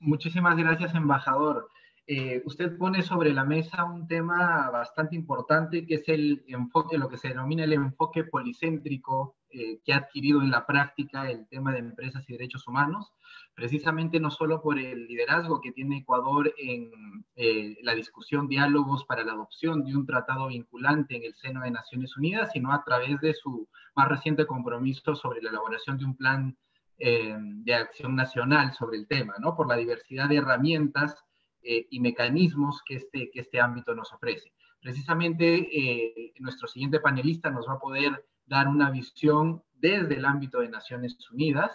Muchísimas gracias, embajador. Eh, usted pone sobre la mesa un tema bastante importante que es el enfoque, lo que se denomina el enfoque policéntrico eh, que ha adquirido en la práctica el tema de empresas y derechos humanos, precisamente no solo por el liderazgo que tiene Ecuador en eh, la discusión, diálogos para la adopción de un tratado vinculante en el seno de Naciones Unidas, sino a través de su más reciente compromiso sobre la elaboración de un plan de acción nacional sobre el tema, ¿no? por la diversidad de herramientas eh, y mecanismos que este, que este ámbito nos ofrece. Precisamente eh, nuestro siguiente panelista nos va a poder dar una visión desde el ámbito de Naciones Unidas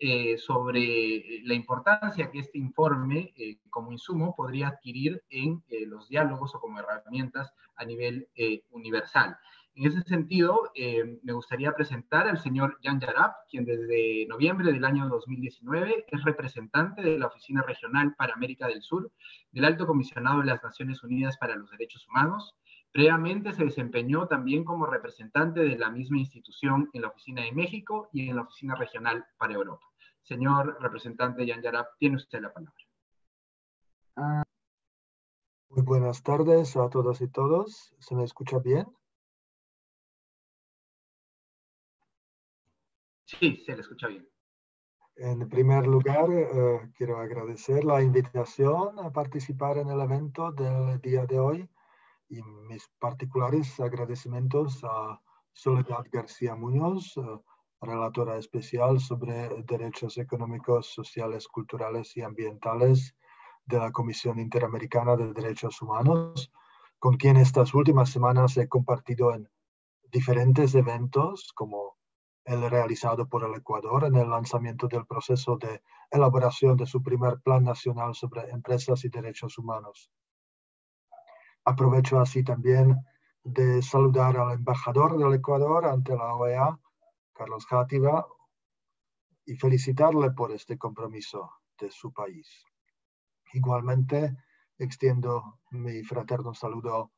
eh, sobre la importancia que este informe como insumo podría adquirir en los diálogos o como herramientas a nivel universal. En ese sentido, eh, me gustaría presentar al señor Jan Yarab, quien desde noviembre del año 2019 es representante de la Oficina Regional para América del Sur del Alto Comisionado de las Naciones Unidas para los Derechos Humanos. Previamente se desempeñó también como representante de la misma institución en la Oficina de México y en la Oficina Regional para Europa. Señor representante Jan Yarab, tiene usted la palabra. Ah, muy buenas tardes a todas y todos. ¿Se me escucha bien? Sí, se le escucha bien. En primer lugar, eh, quiero agradecer la invitación a participar en el evento del día de hoy y mis particulares agradecimientos a Soledad García Muñoz, eh, relatora especial sobre derechos económicos, sociales, culturales y ambientales de la Comisión Interamericana de Derechos Humanos, con quien estas últimas semanas he compartido en diferentes eventos como el realizado por el Ecuador en el lanzamiento del proceso de elaboración de su primer Plan Nacional sobre Empresas y Derechos Humanos. Aprovecho así también de saludar al embajador del Ecuador ante la OEA, Carlos Játiva, y felicitarle por este compromiso de su país. Igualmente, extiendo mi fraterno saludo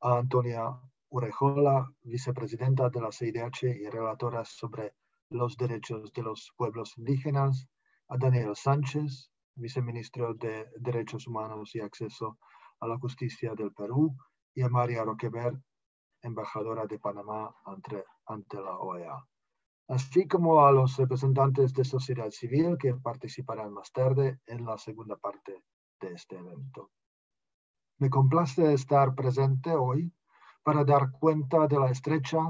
a Antonia Urejola, vicepresidenta de la CIDH y relatora sobre los derechos de los pueblos indígenas, a Daniel Sánchez, viceministro de Derechos Humanos y Acceso a la Justicia del Perú, y a María Roquever, embajadora de Panamá ante, ante la OEA, así como a los representantes de sociedad civil que participarán más tarde en la segunda parte de este evento. Me complace estar presente hoy para dar cuenta de la estrecha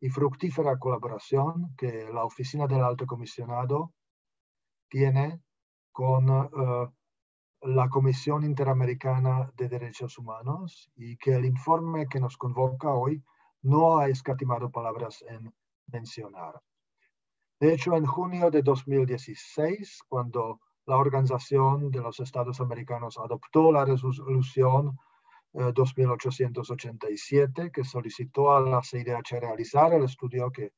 y fructífera colaboración que la Oficina del Alto Comisionado tiene con eh, la Comisión Interamericana de Derechos Humanos y que el informe que nos convoca hoy no ha escatimado palabras en mencionar. De hecho, en junio de 2016, cuando la Organización de los Estados Americanos adoptó la resolución 2887 eh, que solicitó a la CIDH realizar el estudio que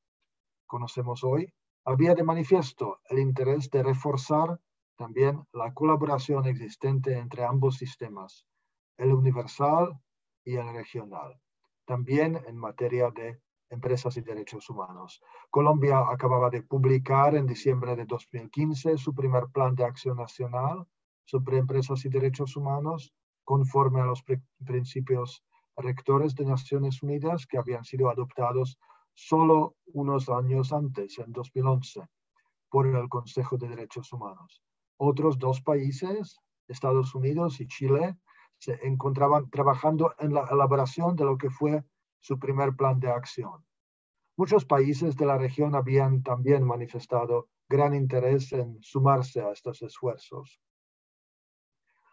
conocemos hoy, había de manifiesto el interés de reforzar también la colaboración existente entre ambos sistemas, el universal y el regional, también en materia de empresas y derechos humanos. Colombia acababa de publicar en diciembre de 2015 su primer plan de acción nacional sobre empresas y derechos humanos conforme a los principios rectores de Naciones Unidas que habían sido adoptados solo unos años antes, en 2011, por el Consejo de Derechos Humanos. Otros dos países, Estados Unidos y Chile, se encontraban trabajando en la elaboración de lo que fue su primer plan de acción. Muchos países de la región habían también manifestado gran interés en sumarse a estos esfuerzos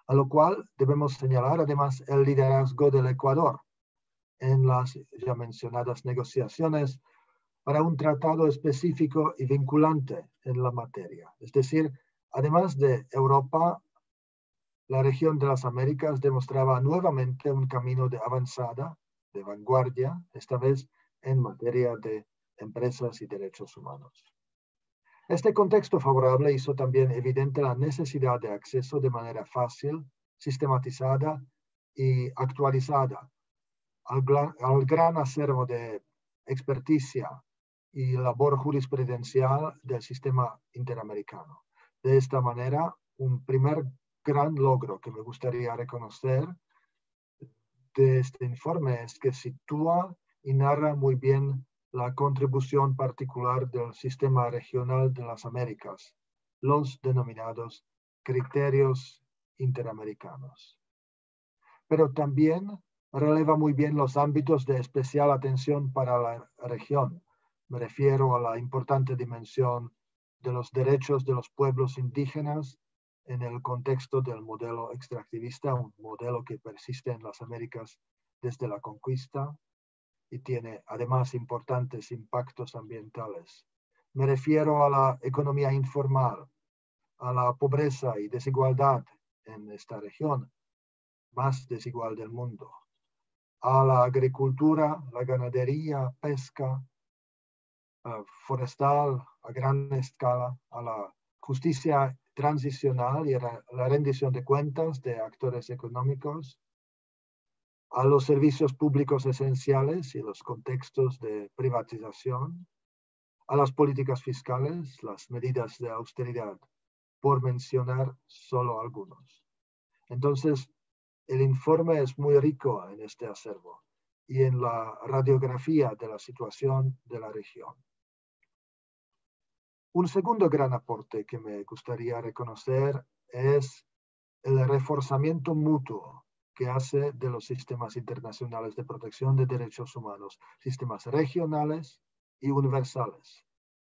a lo cual debemos señalar además el liderazgo del Ecuador en las ya mencionadas negociaciones para un tratado específico y vinculante en la materia. Es decir, además de Europa, la región de las Américas demostraba nuevamente un camino de avanzada, de vanguardia, esta vez en materia de empresas y derechos humanos. Este contexto favorable hizo también evidente la necesidad de acceso de manera fácil, sistematizada y actualizada al gran, acervo de experticia y labor jurisprudencial del sistema interamericano. De esta manera, un primer gran logro que me gustaría reconocer de este informe es que sitúa y narra muy bien la contribución particular del sistema regional de las Américas, los denominados criterios interamericanos. Pero también releva muy bien los ámbitos de especial atención para la región. Me refiero a la importante dimensión de los derechos de los pueblos indígenas en el contexto del modelo extractivista, un modelo que persiste en las Américas desde la conquista y tiene además importantes impactos ambientales. Me refiero a la economía informal, a la pobreza y desigualdad en esta región, más desigual del mundo, a la agricultura, la ganadería, pesca, uh, forestal a gran escala, a la justicia transicional y a la rendición de cuentas de actores económicos, a los servicios públicos esenciales y los contextos de privatización, a las políticas fiscales, las medidas de austeridad, por mencionar solo algunos. Entonces, el informe es muy rico en este acervo y en la radiografía de la situación de la región. Un segundo gran aporte que me gustaría reconocer es el reforzamiento mutuo que hace de los sistemas internacionales de protección de derechos humanos, sistemas regionales y universales,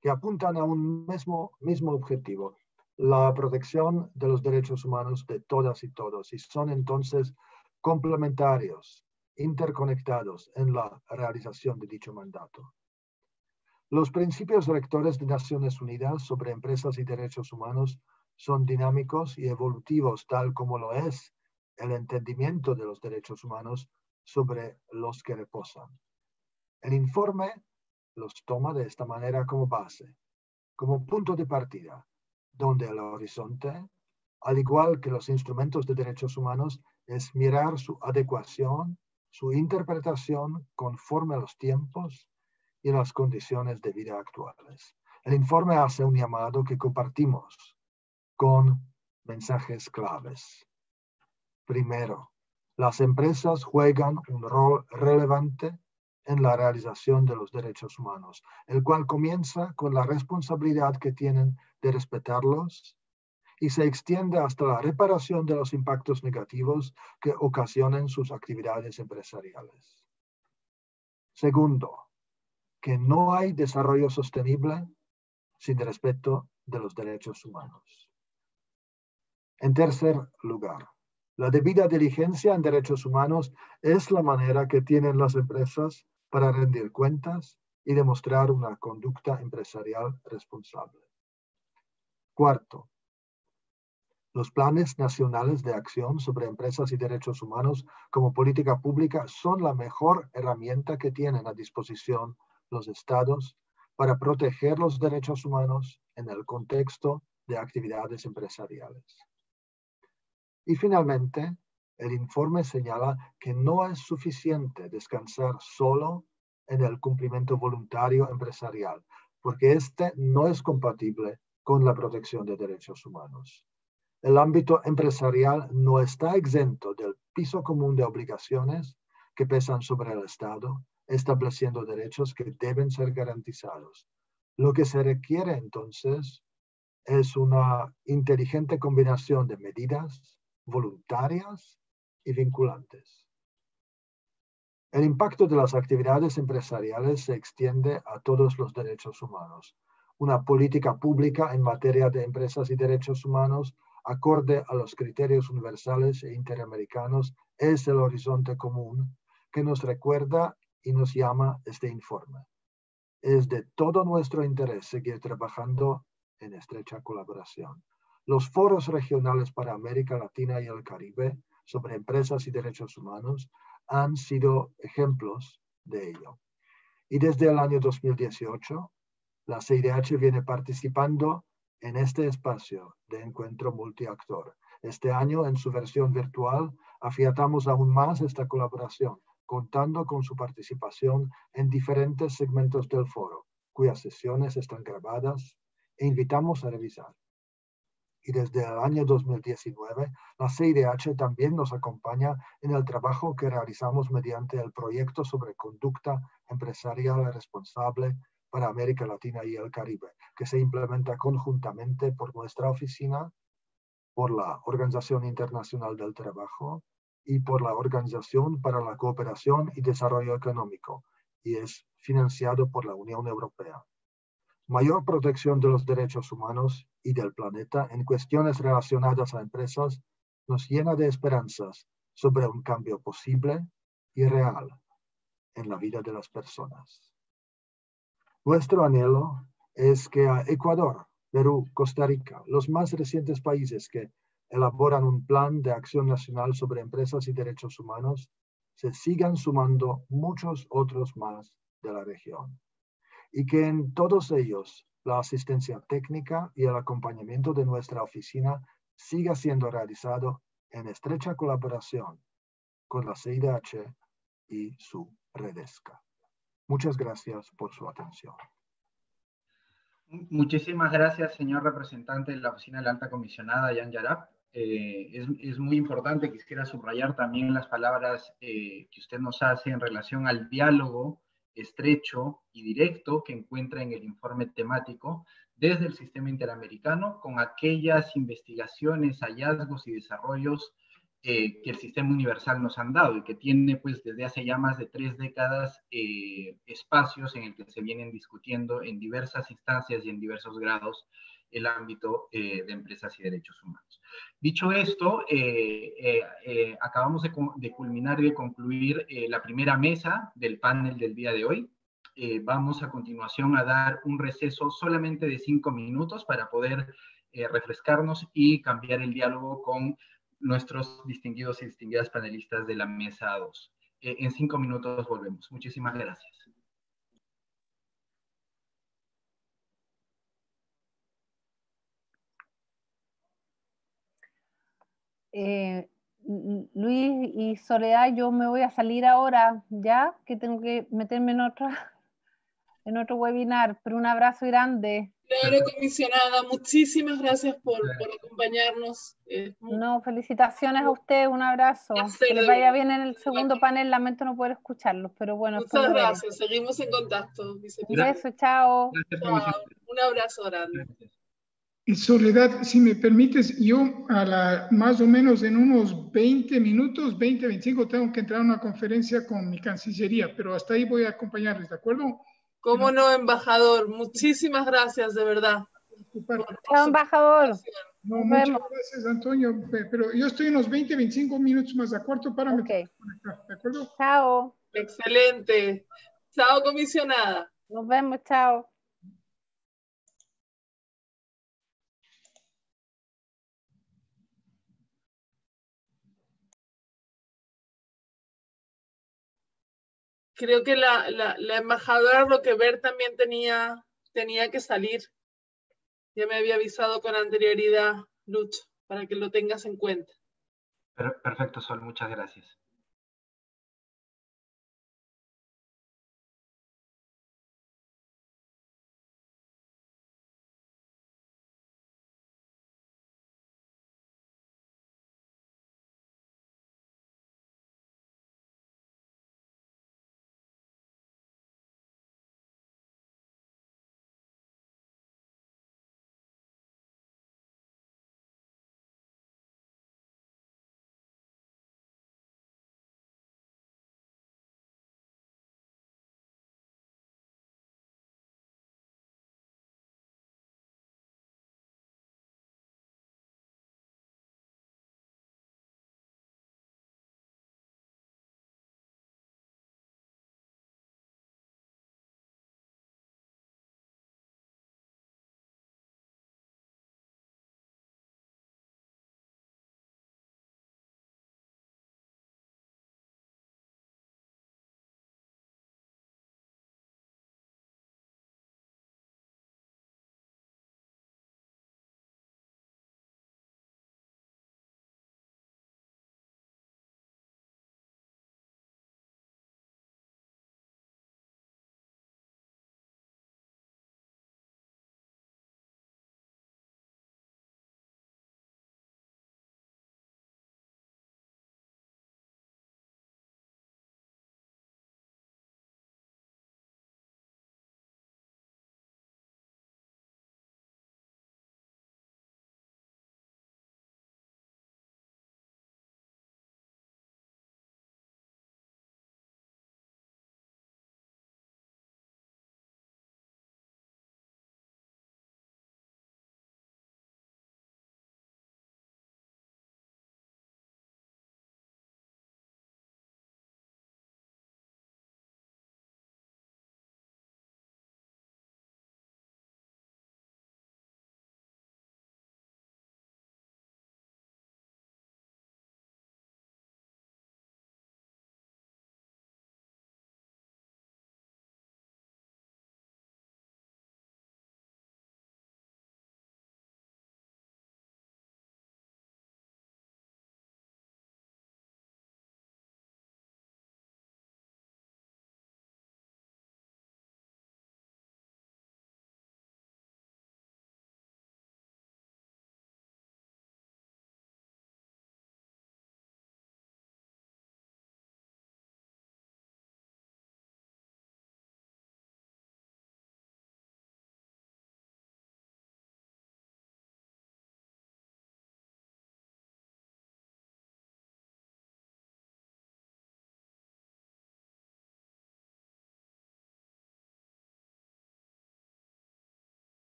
que apuntan a un mismo, mismo objetivo, la protección de los derechos humanos de todas y todos y son entonces complementarios, interconectados en la realización de dicho mandato. Los principios rectores de Naciones Unidas sobre empresas y derechos humanos son dinámicos y evolutivos, tal como lo es el entendimiento de los derechos humanos sobre los que reposan. El informe los toma de esta manera como base, como punto de partida, donde el horizonte, al igual que los instrumentos de derechos humanos, es mirar su adecuación, su interpretación conforme a los tiempos y las condiciones de vida actuales. El informe hace un llamado que compartimos con mensajes claves. Primero, las empresas juegan un rol relevante en la realización de los derechos humanos, el cual comienza con la responsabilidad que tienen de respetarlos y se extiende hasta la reparación de los impactos negativos que ocasionan sus actividades empresariales. Segundo, que no hay desarrollo sostenible sin respeto de los derechos humanos. En tercer lugar, la debida diligencia en derechos humanos es la manera que tienen las empresas para rendir cuentas y demostrar una conducta empresarial responsable. Cuarto, los planes nacionales de acción sobre empresas y derechos humanos como política pública son la mejor herramienta que tienen a disposición los estados para proteger los derechos humanos en el contexto de actividades empresariales. Y finalmente, el informe señala que no es suficiente descansar solo en el cumplimiento voluntario empresarial, porque este no es compatible con la protección de derechos humanos. El ámbito empresarial no está exento del piso común de obligaciones que pesan sobre el Estado, estableciendo derechos que deben ser garantizados. Lo que se requiere entonces es una inteligente combinación de medidas voluntarias y vinculantes. El impacto de las actividades empresariales se extiende a todos los derechos humanos, una política pública en materia de empresas y derechos humanos acorde a los criterios universales e interamericanos es el horizonte común que nos recuerda y nos llama este informe. Es de todo nuestro interés seguir trabajando en estrecha colaboración. Los foros regionales para América Latina y el Caribe sobre empresas y derechos humanos han sido ejemplos de ello. Y desde el año 2018, la CIDH viene participando en este espacio de encuentro multiactor. Este año, en su versión virtual, afiatamos aún más esta colaboración, contando con su participación en diferentes segmentos del foro, cuyas sesiones están grabadas e invitamos a revisar. Y desde el año 2019, la CIDH también nos acompaña en el trabajo que realizamos mediante el proyecto sobre conducta empresarial responsable para América Latina y el Caribe, que se implementa conjuntamente por nuestra oficina, por la Organización Internacional del Trabajo y por la Organización para la Cooperación y Desarrollo Económico, y es financiado por la Unión Europea. Mayor protección de los derechos humanos y del planeta en cuestiones relacionadas a empresas nos llena de esperanzas sobre un cambio posible y real en la vida de las personas. Nuestro anhelo es que a Ecuador, Perú, Costa Rica, los más recientes países que elaboran un plan de acción nacional sobre empresas y derechos humanos, se sigan sumando muchos otros más de la región. Y que en todos ellos la asistencia técnica y el acompañamiento de nuestra oficina siga siendo realizado en estrecha colaboración con la CIDH y su Redesca. Muchas gracias por su atención. Muchísimas gracias, señor representante de la Oficina de la Alta Comisionada, Jan Yarab. Eh, es, es, muy importante, quisiera subrayar también las palabras eh, que usted nos hace en relación al diálogo estrecho y directo que encuentra en el informe temático desde el sistema interamericano con aquellas investigaciones, hallazgos y desarrollos eh, que el sistema universal nos han dado y que tiene pues desde hace ya más de tres décadas eh, espacios en el que se vienen discutiendo en diversas instancias y en diversos grados el ámbito eh, de empresas y derechos humanos. Dicho esto, eh, eh, acabamos de, de, culminar y de concluir la primera mesa del panel del día de hoy. vamos a continuación a dar un receso solamente de cinco minutos para poder refrescarnos y cambiar el diálogo con nuestros distinguidos y distinguidas panelistas de la mesa 2. en cinco minutos volvemos. Muchísimas gracias. Eh, Luis y Soledad, yo me voy a salir ahora, ya que tengo que meterme en otra, en otro webinar, pero un abrazo grande. Claro, comisionada, muchísimas gracias por, por acompañarnos. Eh, no, felicitaciones a usted, un abrazo. Que les vaya bien en el segundo panel, lamento no poder escucharlos, pero bueno. Muchas gracias, seguimos en contacto. Un beso, chao. chao. Un abrazo grande. Soledad, si me permites, yo a la, más o menos en unos 20 minutos, 20, 25, tengo que entrar a una conferencia con mi Cancillería, pero hasta ahí voy a acompañarles, ¿de acuerdo? Cómo no, embajador. Muchísimas gracias, de verdad. Chao, embajador. No, muchas gracias, Antonio. Pero yo estoy unos 20, 25 minutos más de acuerdo para okay. ¿de acuerdo? Chao. Excelente. Chao, comisionada. Nos vemos, chao. Creo que la, la, la embajadora Roquever también tenía, tenía que salir. Ya me había avisado con anterioridad, Lucho, para que lo tengas en cuenta. Perfecto, Sol, muchas gracias.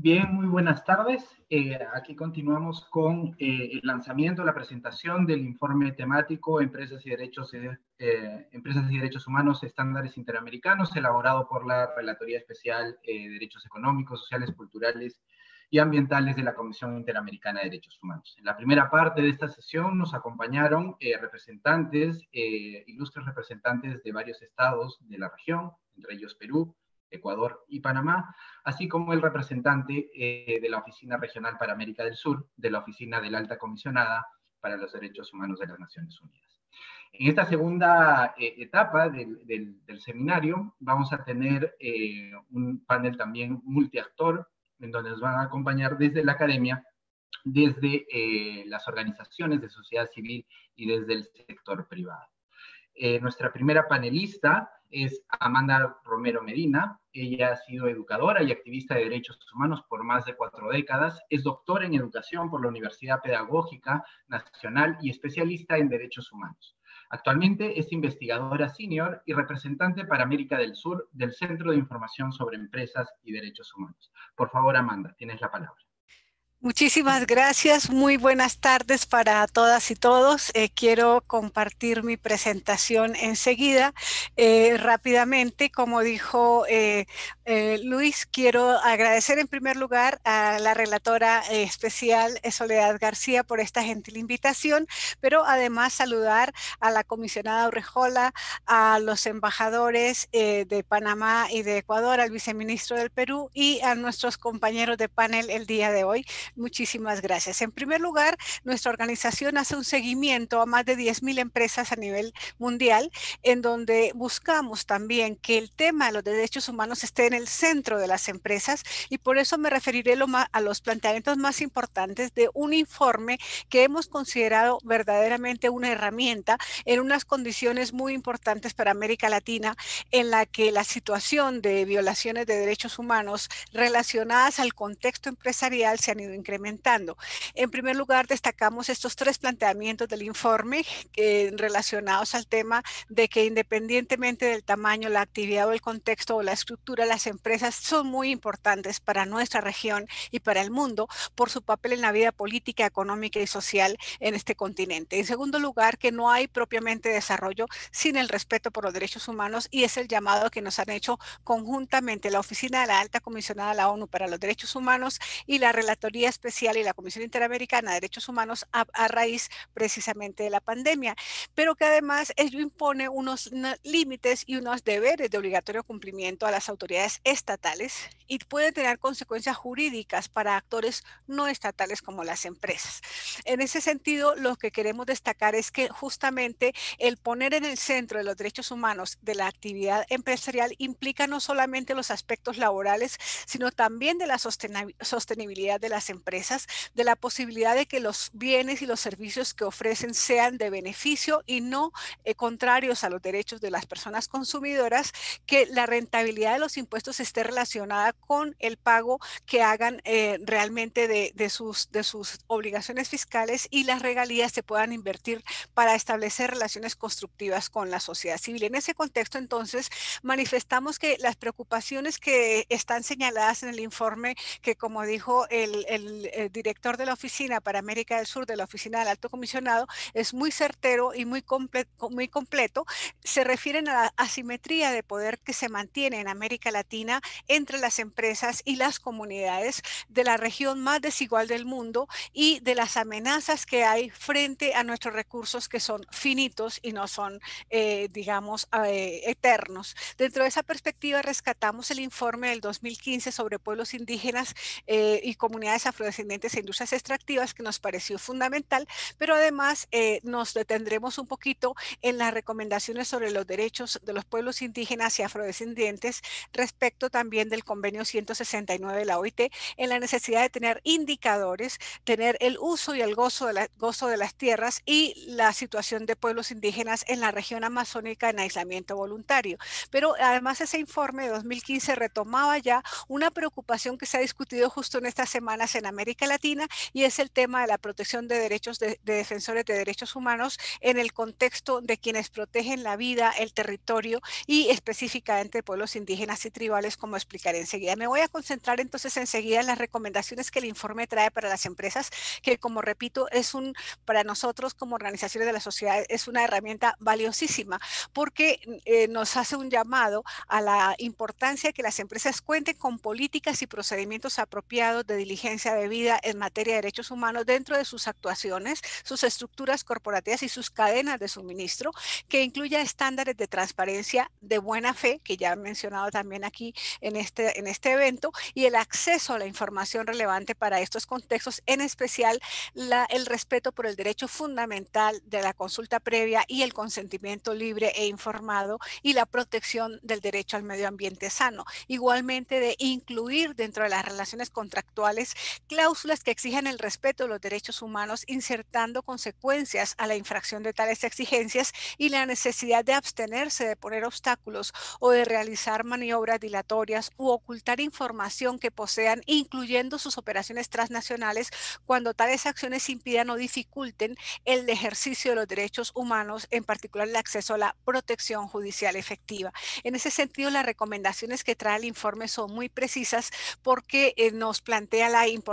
Bien, muy buenas tardes. Eh, aquí continuamos con eh, el lanzamiento, la presentación del informe temático Empresas y Derechos, eh, Empresas y Derechos Humanos Estándares Interamericanos, elaborado por la Relatoría Especial de Derechos Económicos, Sociales, Culturales y Ambientales de la Comisión Interamericana de Derechos Humanos. En la primera parte de esta sesión nos acompañaron representantes, ilustres representantes de varios estados de la región, entre ellos Perú, Ecuador y Panamá, así como el representante eh, de la Oficina Regional para América del Sur, de la Oficina de la Alta Comisionada para los Derechos Humanos de las Naciones Unidas. En esta segunda eh, etapa del, seminario vamos a tener eh, un panel también multiactor, en donde nos van a acompañar desde la academia, desde las organizaciones de sociedad civil y desde el sector privado. nuestra primera panelista es Amanda Romero Medina. Ella ha sido educadora y activista de derechos humanos por más de cuatro décadas. Es doctora en educación por la Universidad Pedagógica Nacional y especialista en derechos humanos. Actualmente es investigadora senior y representante para América del Sur del Centro de Información sobre Empresas y Derechos Humanos. Por favor, Amanda, tienes la palabra. Muchísimas gracias. Muy buenas tardes para todas y todos. Eh, quiero compartir mi presentación enseguida. Eh, rápidamente, como dijo eh, Luis, quiero agradecer en primer lugar a la relatora especial Soledad García por esta gentil invitación, pero además saludar a la comisionada Urrejola, a los embajadores de Panamá y de Ecuador, al viceministro del Perú y a nuestros compañeros de panel el día de hoy. Muchísimas gracias. En primer lugar, nuestra organización hace un seguimiento a más de 10.000 empresas a nivel mundial, en donde buscamos también que el tema de los derechos humanos esté en el centro de las empresas y por eso me referiré a los planteamientos más importantes de un informe que hemos considerado verdaderamente una herramienta en unas condiciones muy importantes para América Latina, en la que la situación de violaciones de derechos humanos relacionadas al contexto empresarial se han ido incrementando. En primer lugar, destacamos estos tres planteamientos del informe relacionados al tema de que independientemente del tamaño, la actividad o el contexto o la estructura, las empresas son muy importantes para nuestra región y para el mundo por su papel en la vida política, económica y social en este continente. En segundo lugar, que no hay propiamente desarrollo sin el respeto por los derechos humanos y es el llamado que nos han hecho conjuntamente la Oficina de la Alta Comisionada de la ONU para los Derechos Humanos y la Relatoría Especial y la Comisión Interamericana de Derechos Humanos a, raíz precisamente de la pandemia, pero que además ello impone unos límites y unos deberes de obligatorio cumplimiento a las autoridades estatales y puede tener consecuencias jurídicas para actores no estatales como las empresas. En ese sentido, lo que queremos destacar es que justamente el poner en el centro de los derechos humanos de la actividad empresarial implica no solamente los aspectos laborales, sino también de la sostenibilidad de las empresas empresas de la posibilidad de que los bienes y los servicios que ofrecen sean de beneficio y no eh, contrarios a los derechos de las personas consumidoras, que la rentabilidad de los impuestos esté relacionada con el pago que hagan eh, realmente de, sus obligaciones fiscales y las regalías se puedan invertir para establecer relaciones constructivas con la sociedad civil. En ese contexto, entonces, manifestamos que las preocupaciones que están señaladas en el informe, que como dijo el, el el, director de la oficina para América del Sur, de la oficina del alto comisionado, es muy certero y muy, muy completo. Se refieren a la asimetría de poder que se mantiene en América Latina entre las empresas y las comunidades de la región más desigual del mundo y de las amenazas que hay frente a nuestros recursos que son finitos y no son, eh, digamos, eh, eternos. Dentro de esa perspectiva rescatamos el informe del 2015 sobre pueblos indígenas eh, y comunidades afrodescendientes e industrias extractivas que nos pareció fundamental, pero además eh, nos detendremos un poquito en las recomendaciones sobre los derechos de los pueblos indígenas y afrodescendientes respecto también del convenio 169 de la OIT en la necesidad de tener indicadores, tener el uso y el gozo de, la, gozo de las tierras y la situación de pueblos indígenas en la región amazónica en aislamiento voluntario. Pero además ese informe de 2015 retomaba ya una preocupación que se ha discutido justo en estas semanas en América Latina y es el tema de la protección de derechos de, defensores de derechos humanos en el contexto de quienes protegen la vida, el territorio y específicamente pueblos indígenas y tribales, como explicaré enseguida. Me voy a concentrar entonces enseguida en las recomendaciones que el informe trae para las empresas, que como repito, es un, para nosotros como organizaciones de la sociedad, es una herramienta valiosísima porque eh, nos hace un llamado a la importancia que las empresas cuenten con políticas y procedimientos apropiados de diligencia de vida en materia de derechos humanos dentro de sus actuaciones, sus estructuras corporativas y sus cadenas de suministro, que incluya estándares de transparencia de buena fe, que ya he mencionado también aquí en este, en este evento, y el acceso a la información relevante para estos contextos, en especial la, el respeto por el derecho fundamental de la consulta previa y el consentimiento libre e informado y la protección del derecho al medio ambiente sano. Igualmente de incluir dentro de las relaciones contractuales cláusulas que exijan el respeto de los derechos humanos, insertando consecuencias a la infracción de tales exigencias y la necesidad de abstenerse de poner obstáculos o de realizar maniobras dilatorias u ocultar información que posean, incluyendo sus operaciones transnacionales, cuando tales acciones impidan o dificulten el ejercicio de los derechos humanos, en particular el acceso a la protección judicial efectiva. En ese sentido, las recomendaciones que trae el informe son muy precisas porque eh, nos plantea la importancia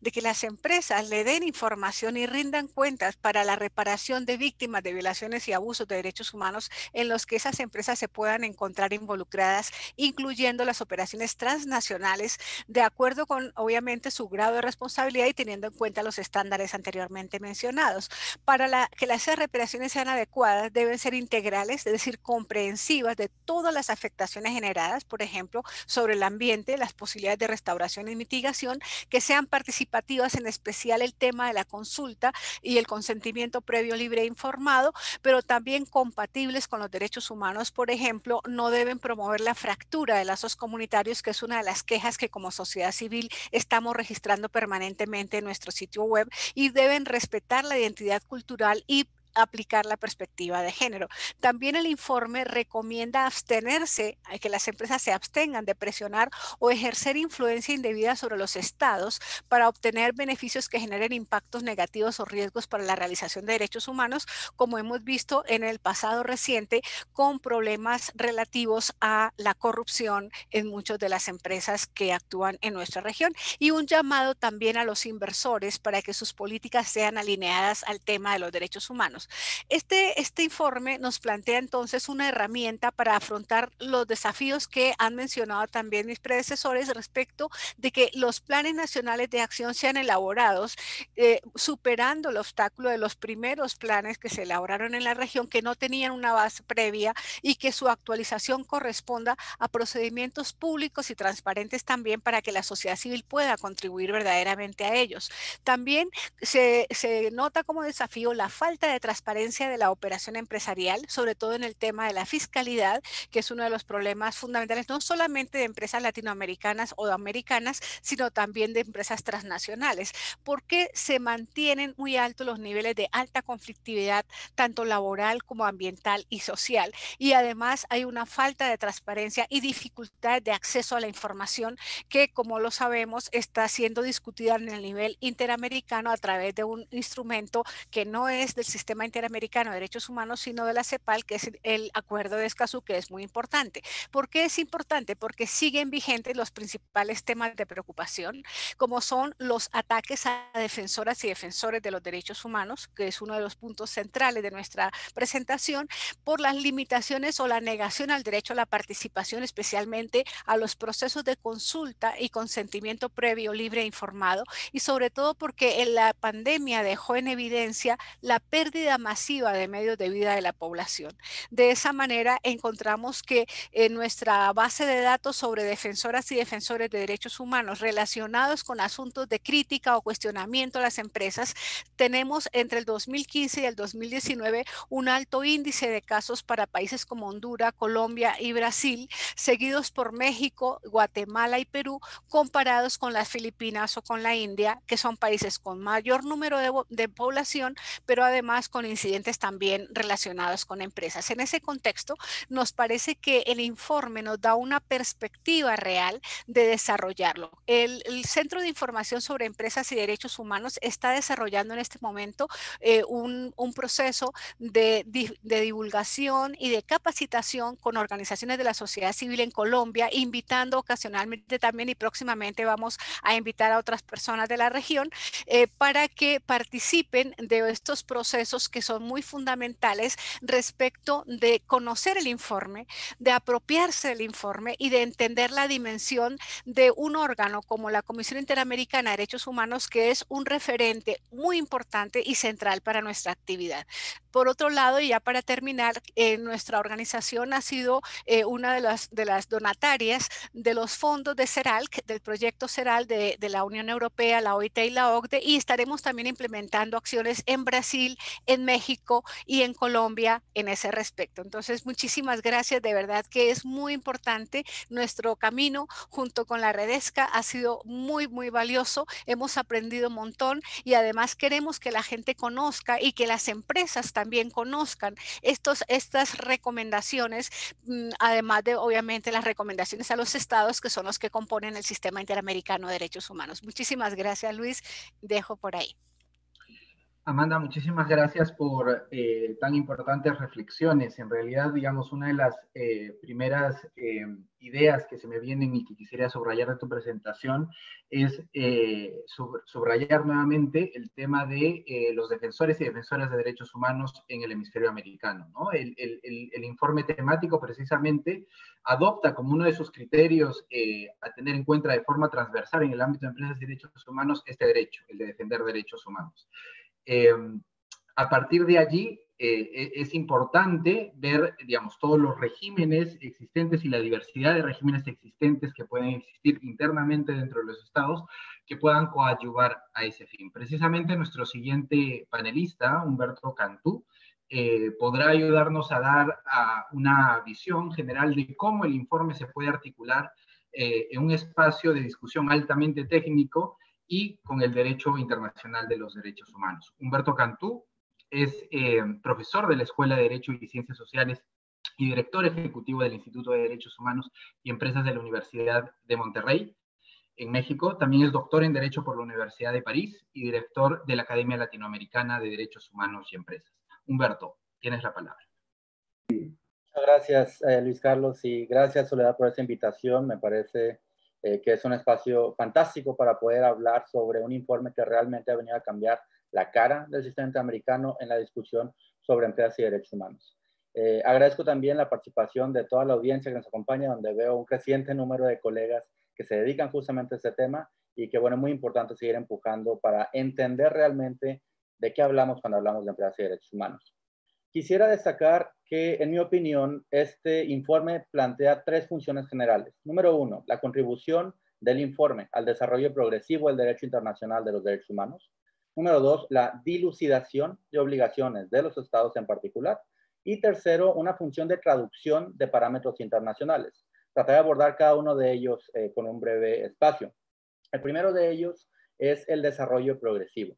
de que las empresas le den información y rindan cuentas para la reparación de víctimas de violaciones y abusos de derechos humanos en los que esas empresas se puedan encontrar involucradas, incluyendo las operaciones transnacionales, de acuerdo con, obviamente, su grado de responsabilidad y teniendo en cuenta los estándares anteriormente mencionados. Para la, que las reparaciones sean adecuadas, deben ser integrales, es decir, comprensivas de todas las afectaciones generadas, por ejemplo, sobre el ambiente, las posibilidades de restauración y mitigación, que sean participativas, en especial el tema de la consulta y el consentimiento previo libre e informado, pero también compatibles con los derechos humanos, por ejemplo, no deben promover la fractura de lazos comunitarios, que es una de las quejas que como sociedad civil estamos registrando permanentemente en nuestro sitio web, y deben respetar la identidad cultural y aplicar la perspectiva de género. También el informe recomienda abstenerse, que las empresas se abstengan de presionar o ejercer influencia indebida sobre los estados para obtener beneficios que generen impactos negativos o riesgos para la realización de derechos humanos, como hemos visto en el pasado reciente con problemas relativos a la corrupción en muchas de las empresas que actúan en nuestra región y un llamado también a los inversores para que sus políticas sean alineadas al tema de los derechos humanos. Este, este informe nos plantea entonces una herramienta para afrontar los desafíos que han mencionado también mis predecesores respecto de que los planes nacionales de acción sean elaborados eh, superando el obstáculo de los primeros planes que se elaboraron en la región que no tenían una base previa y que su actualización corresponda a procedimientos públicos y transparentes también para que la sociedad civil pueda contribuir verdaderamente a ellos. También se, se nota como desafío la falta de transparencia de la operación empresarial, sobre todo en el tema de la fiscalidad, que es uno de los problemas fundamentales, no solamente de empresas latinoamericanas o americanas, sino también de empresas transnacionales, porque se mantienen muy altos los niveles de alta conflictividad, tanto laboral como ambiental y social. Y además hay una falta de transparencia y dificultad de acceso a la información que, como lo sabemos, está siendo discutida en el nivel interamericano a través de un instrumento que no es del sistema Interamericano de Derechos Humanos, sino de la CEPAL, que es el acuerdo de Escazú, que es muy importante. ¿Por qué es importante? Porque siguen vigentes los principales temas de preocupación, como son los ataques a defensoras y defensores de los derechos humanos, que es uno de los puntos centrales de nuestra presentación, por las limitaciones o la negación al derecho a la participación, especialmente a los procesos de consulta y consentimiento previo, libre e informado, y sobre todo porque en la pandemia dejó en evidencia la pérdida masiva de medios de vida de la población. De esa manera encontramos que en nuestra base de datos sobre defensoras y defensores de derechos humanos relacionados con asuntos de crítica o cuestionamiento a las empresas, tenemos entre el 2015 y el 2019 un alto índice de casos para países como Honduras, Colombia y Brasil, seguidos por México, Guatemala y Perú, comparados con las Filipinas o con la India, que son países con mayor número de, de población, pero además con con incidentes también relacionados con empresas. En ese contexto, nos parece que el informe nos da una perspectiva real de desarrollarlo. El, Centro de Información sobre Empresas y Derechos Humanos está desarrollando en este momento eh, un, proceso de, divulgación y de capacitación con organizaciones de la sociedad civil en Colombia, invitando ocasionalmente también y próximamente vamos a invitar a otras personas de la región eh, para que participen de estos procesos que son muy fundamentales respecto de conocer el informe, de apropiarse del informe y de entender la dimensión de un órgano como la Comisión Interamericana de Derechos Humanos, que es un referente muy importante y central para nuestra actividad. Por otro lado, y ya para terminar, eh, nuestra organización ha sido eh, una de las, de las donatarias de los fondos de CERALC, del proyecto CERAL de, de, la Unión Europea, la OIT y la OCDE, y estaremos también implementando acciones en Brasil, en México y en Colombia en ese respecto. Entonces, muchísimas gracias, de verdad que es muy importante. Nuestro camino junto con la Redesca ha sido muy, muy valioso. Hemos aprendido un montón y además queremos que la gente conozca y que las empresas también conozcan estos, estas recomendaciones, mm, además de obviamente las recomendaciones a los estados que son los que componen el sistema interamericano de derechos humanos. Muchísimas gracias, Luis. Dejo por ahí. Amanda, muchísimas gracias por eh, tan importantes reflexiones. En realidad, digamos, una de las eh, primeras eh, ideas que se me vienen y que quisiera subrayar de tu presentación es subrayar nuevamente el tema de los defensores y defensoras de derechos humanos en el hemisferio americano. ¿no? El, el, el, informe temático precisamente adopta como uno de sus criterios a tener en cuenta de forma transversal en el ámbito de empresas y derechos humanos este derecho, el de defender derechos humanos. Em, a partir de allí, eh, e, es importante ver, digamos, todos los regímenes existentes y la diversidad de regímenes existentes que pueden existir internamente dentro de los estados que puedan coadyuvar a ese fin. Precisamente nuestro siguiente panelista, Humberto Cantú, eh, podrá ayudarnos a dar una visión general de cómo el informe se puede articular eh, en un espacio de discusión altamente técnico y con el derecho internacional de los derechos humanos. Humberto Cantú es eh, profesor de la Escuela de Derecho y Ciencias Sociales y director ejecutivo del Instituto de Derechos Humanos y Empresas de la Universidad de Monterrey, en México. También es doctor en Derecho por la Universidad de París y director de la Academia Latinoamericana de Derechos Humanos y Empresas. Humberto, tienes la palabra. Muchas gracias, eh, Luis Carlos, y gracias, Soledad, por esta invitación. Me parece eh, que es un espacio fantástico para poder hablar sobre un informe que realmente ha venido a cambiar la cara del sistema interamericano en la discusión sobre empresas y derechos humanos. Eh, agradezco también la participación de toda la audiencia que nos acompaña, donde veo un creciente número de colegas que se dedican justamente a este tema y que, bueno, es muy importante seguir empujando para entender realmente de qué hablamos cuando hablamos de empresas y derechos humanos. Quisiera destacar que, en mi opinión, este informe plantea tres funciones generales. Número uno, la contribución del informe al desarrollo progresivo del derecho internacional de los derechos humanos. Número dos, la dilucidación de obligaciones de los estados en particular. Y tercero, una función de traducción de parámetros internacionales. Trataré de abordar cada uno de ellos eh, con un breve espacio. El primero de ellos es el desarrollo progresivo.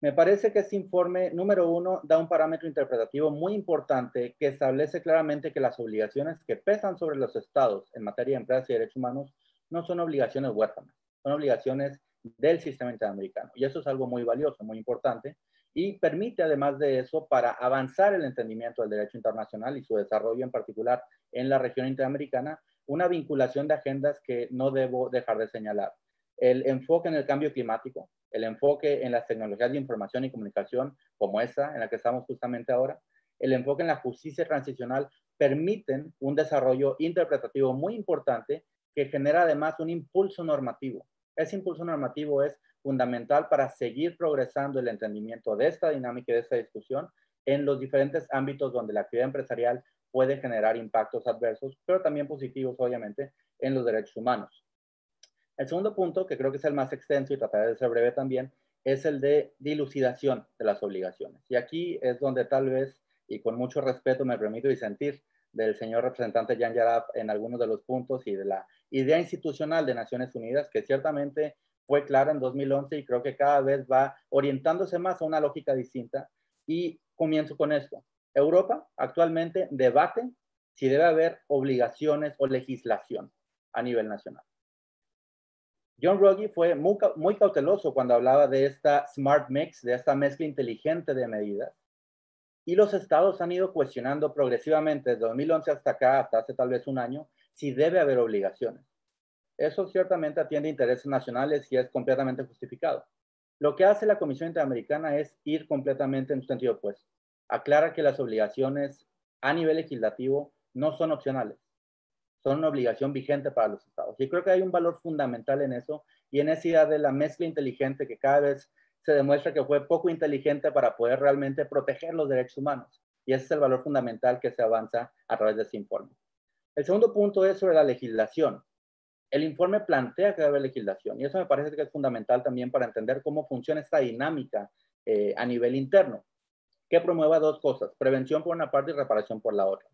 Me parece que este informe número uno da un parámetro interpretativo muy importante que establece claramente que las obligaciones que pesan sobre los estados en materia de empresas y derechos humanos no son obligaciones huérfanas, son obligaciones del sistema interamericano. Y eso es algo muy valioso, muy importante, y permite además de eso para avanzar el entendimiento del derecho internacional y su desarrollo en particular en la región interamericana, una vinculación de agendas que no debo dejar de señalar. El enfoque en el cambio climático, el enfoque en las tecnologías de información y comunicación como esa en la que estamos justamente ahora, el enfoque en la justicia transicional permiten un desarrollo interpretativo muy importante que genera además un impulso normativo. Ese impulso normativo es fundamental para seguir progresando el entendimiento de esta dinámica y de esta discusión en los diferentes ámbitos donde la actividad empresarial puede generar impactos adversos, pero también positivos, obviamente, en los derechos humanos. El segundo punto, que creo que es el más extenso y trataré de ser breve también, es el de dilucidación de las obligaciones. Y aquí es donde tal vez, y con mucho respeto me permito disentir del señor representante Jan Yarab en algunos de los puntos y de la idea institucional de Naciones Unidas, que ciertamente fue clara en 2011 y creo que cada vez va orientándose más a una lógica distinta. Y Comienzo con esto. Europa actualmente debate si debe haber obligaciones o legislación a nivel nacional. John Ruggie fue muy, cauteloso cuando hablaba de esta smart mix, de esta mezcla inteligente de medidas. Y los estados han ido cuestionando progresivamente desde 2011 hasta acá, hasta hace tal vez un año, si debe haber obligaciones. Eso ciertamente atiende intereses nacionales y es completamente justificado. Lo que hace la Comisión Interamericana es ir completamente en su sentido opuesto. Aclara que las obligaciones a nivel legislativo no son opcionales, son una obligación vigente para los estados. Y creo que hay un valor fundamental en eso y en esa idea de la mezcla inteligente que cada vez se demuestra que fue poco inteligente para poder realmente proteger los derechos humanos. Y ese es el valor fundamental que se avanza a través de ese informe. El segundo punto es sobre la legislación. El informe plantea que debe haber legislación y eso me parece que es fundamental también para entender cómo funciona esta dinámica eh, a nivel interno, que promueva dos cosas, prevención por una parte y reparación por la otra.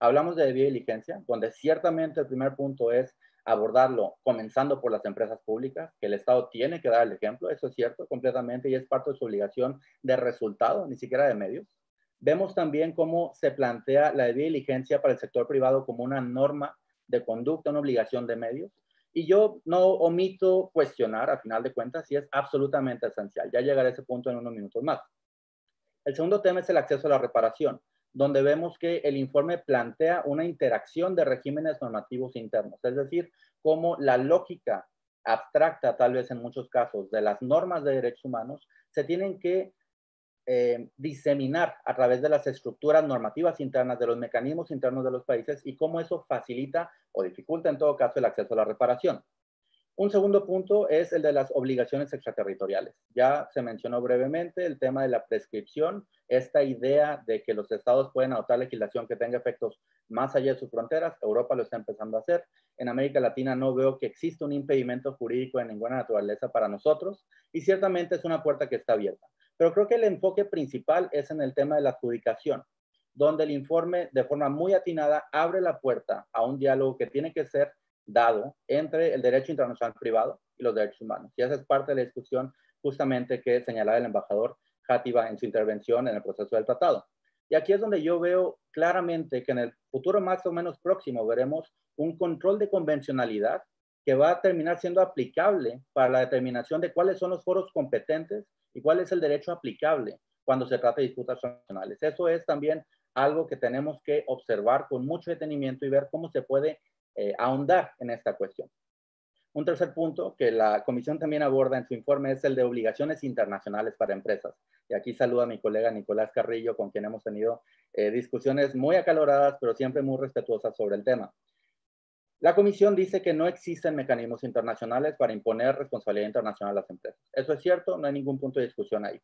Hablamos de debida diligencia, donde ciertamente el primer punto es abordarlo comenzando por las empresas públicas, que el Estado tiene que dar el ejemplo, eso es cierto completamente y es parte de su obligación de resultado, ni siquiera de medios. Vemos también cómo se plantea la debida diligencia para el sector privado como una norma de conducta, una obligación de medios. Y yo no omito cuestionar, a final de cuentas, si es absolutamente esencial. Ya llegaré a ese punto en unos minutos más. El segundo tema es el acceso a la reparación donde vemos que el informe plantea una interacción de regímenes normativos internos, es decir, cómo la lógica abstracta, tal vez en muchos casos, de las normas de derechos humanos, se tienen que eh, diseminar a través de las estructuras normativas internas, de los mecanismos internos de los países y cómo eso facilita o dificulta en todo caso el acceso a la reparación. Un segundo punto es el de las obligaciones extraterritoriales. Ya se mencionó brevemente el tema de la prescripción, esta idea de que los estados pueden adoptar legislación que tenga efectos más allá de sus fronteras. Europa lo está empezando a hacer. En América Latina no veo que exista un impedimento jurídico de ninguna naturaleza para nosotros y ciertamente es una puerta que está abierta. Pero creo que el enfoque principal es en el tema de la adjudicación, donde el informe de forma muy atinada abre la puerta a un diálogo que tiene que ser dado entre el derecho internacional privado y los derechos humanos. Y esa es parte de la discusión justamente que señalaba el embajador Játiva en su intervención en el proceso del tratado. Y aquí es donde yo veo claramente que en el futuro más o menos próximo veremos un control de convencionalidad que va a terminar siendo aplicable para la determinación de cuáles son los foros competentes y cuál es el derecho aplicable cuando se trata de disputas nacionales. Eso es también algo que tenemos que observar con mucho detenimiento y ver cómo se puede eh, ahondar en esta cuestión. Un tercer punto que la comisión también aborda en su informe es el de obligaciones internacionales para empresas. Y aquí saludo a mi colega Nicolás Carrillo, con quien hemos tenido eh, discusiones muy acaloradas, pero siempre muy respetuosas sobre el tema. La comisión dice que no existen mecanismos internacionales para imponer responsabilidad internacional a las empresas. Eso es cierto, no hay ningún punto de discusión ahí.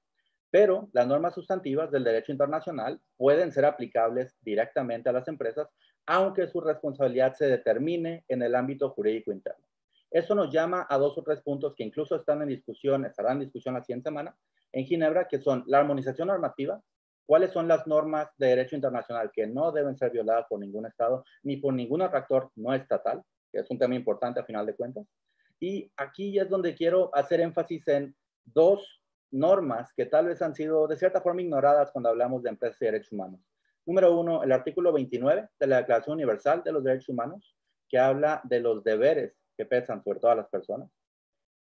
Pero las normas sustantivas del derecho internacional pueden ser aplicables directamente a las empresas aunque su responsabilidad se determine en el ámbito jurídico interno. Eso nos llama a dos o tres puntos que incluso están en discusión, estarán en discusión la siguiente semana en Ginebra, que son la armonización normativa, cuáles son las normas de derecho internacional que no deben ser violadas por ningún Estado ni por ningún actor no estatal, que es un tema importante a final de cuentas. Y aquí es donde quiero hacer énfasis en dos normas que tal vez han sido de cierta forma ignoradas cuando hablamos de empresas y derechos humanos. Número uno, el artículo 29 de la Declaración Universal de los Derechos Humanos, que habla de los deberes que pesan sobre todas las personas.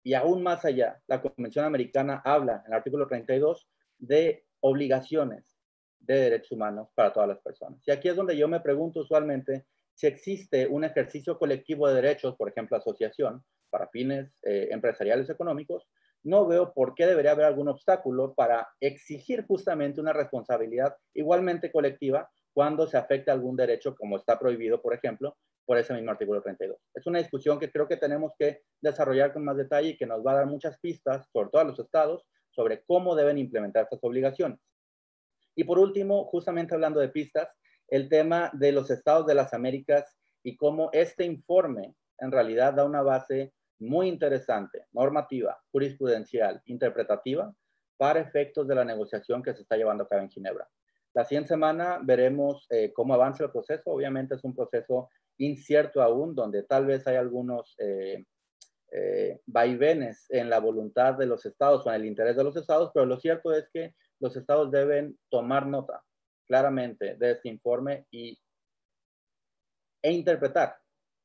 Y aún más allá, la Convención Americana habla en el artículo 32 de obligaciones de derechos humanos para todas las personas. Y aquí es donde yo me pregunto usualmente si existe un ejercicio colectivo de derechos, por ejemplo, asociación, para fines eh, empresariales económicos, no veo por qué debería haber algún obstáculo para exigir justamente una responsabilidad igualmente colectiva cuando se afecta algún derecho como está prohibido, por ejemplo, por ese mismo artículo 32. Es una discusión que creo que tenemos que desarrollar con más detalle y que nos va a dar muchas pistas, sobre todo a los estados, sobre cómo deben implementar estas obligaciones. Y por último, justamente hablando de pistas, el tema de los estados de las Américas y cómo este informe en realidad da una base muy interesante, normativa, jurisprudencial, interpretativa, para efectos de la negociación que se está llevando a cabo en Ginebra. La siguiente semana veremos eh, cómo avanza el proceso. Obviamente es un proceso incierto aún, donde tal vez hay algunos eh, eh, vaivenes en la voluntad de los estados o en el interés de los estados, pero lo cierto es que los estados deben tomar nota claramente de este informe y, e interpretar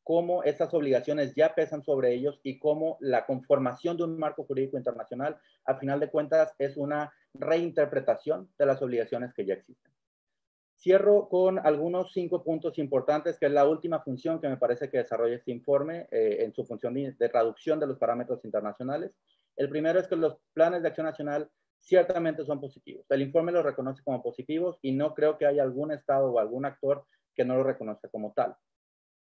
cómo esas obligaciones ya pesan sobre ellos y cómo la conformación de un marco jurídico internacional, a final de cuentas, es una reinterpretación de las obligaciones que ya existen. Cierro con algunos cinco puntos importantes, que es la última función que me parece que desarrolla este informe eh, en su función de, de traducción de los parámetros internacionales. El primero es que los planes de acción nacional ciertamente son positivos. El informe los reconoce como positivos y no creo que haya algún Estado o algún actor que no lo reconozca como tal.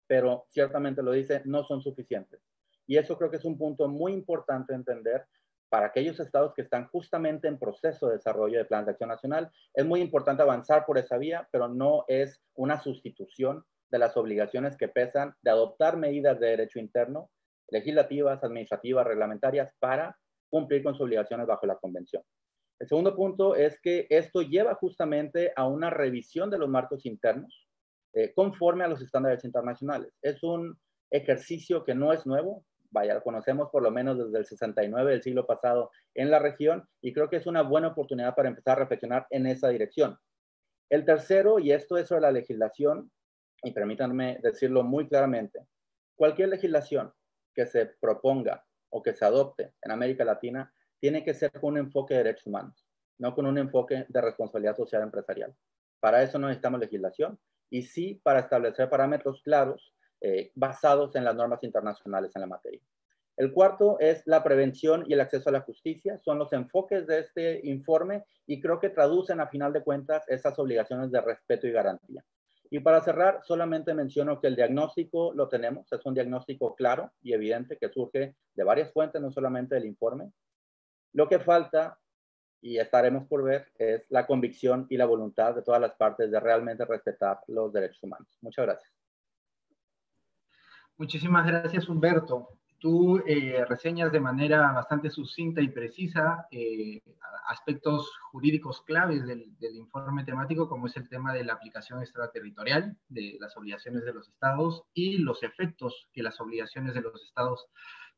Pero ciertamente lo dice, no son suficientes. Y eso creo que es un punto muy importante entender para aquellos estados que están justamente en proceso de desarrollo de plan de acción nacional, es muy importante avanzar por esa vía, pero no es una sustitución de las obligaciones que pesan de adoptar medidas de derecho interno, legislativas, administrativas, reglamentarias, para cumplir con sus obligaciones bajo la convención. El segundo punto es que esto lleva justamente a una revisión de los marcos internos eh, conforme a los estándares internacionales. Es un ejercicio que no es nuevo, vaya, lo conocemos por lo menos desde el 69 del siglo pasado en la región y creo que es una buena oportunidad para empezar a reflexionar en esa dirección. El tercero, y esto es sobre la legislación, y permítanme decirlo muy claramente, cualquier legislación que se proponga o que se adopte en América Latina tiene que ser con un enfoque de derechos humanos, no con un enfoque de responsabilidad social empresarial. Para eso no necesitamos legislación y sí para establecer parámetros claros eh, basados en las normas internacionales en la materia. El cuarto es la prevención y el acceso a la justicia. Son los enfoques de este informe y creo que traducen a final de cuentas esas obligaciones de respeto y garantía. Y para cerrar, solamente menciono que el diagnóstico lo tenemos, es un diagnóstico claro y evidente que surge de varias fuentes, no solamente del informe. Lo que falta, y estaremos por ver, es la convicción y la voluntad de todas las partes de realmente respetar los derechos humanos. Muchas gracias. Muchísimas gracias, Humberto. Tú eh, reseñas de manera bastante sucinta y precisa eh, aspectos jurídicos claves del, del, informe temático, como es el tema de la aplicación extraterritorial de las obligaciones de los estados y los efectos que las obligaciones de los estados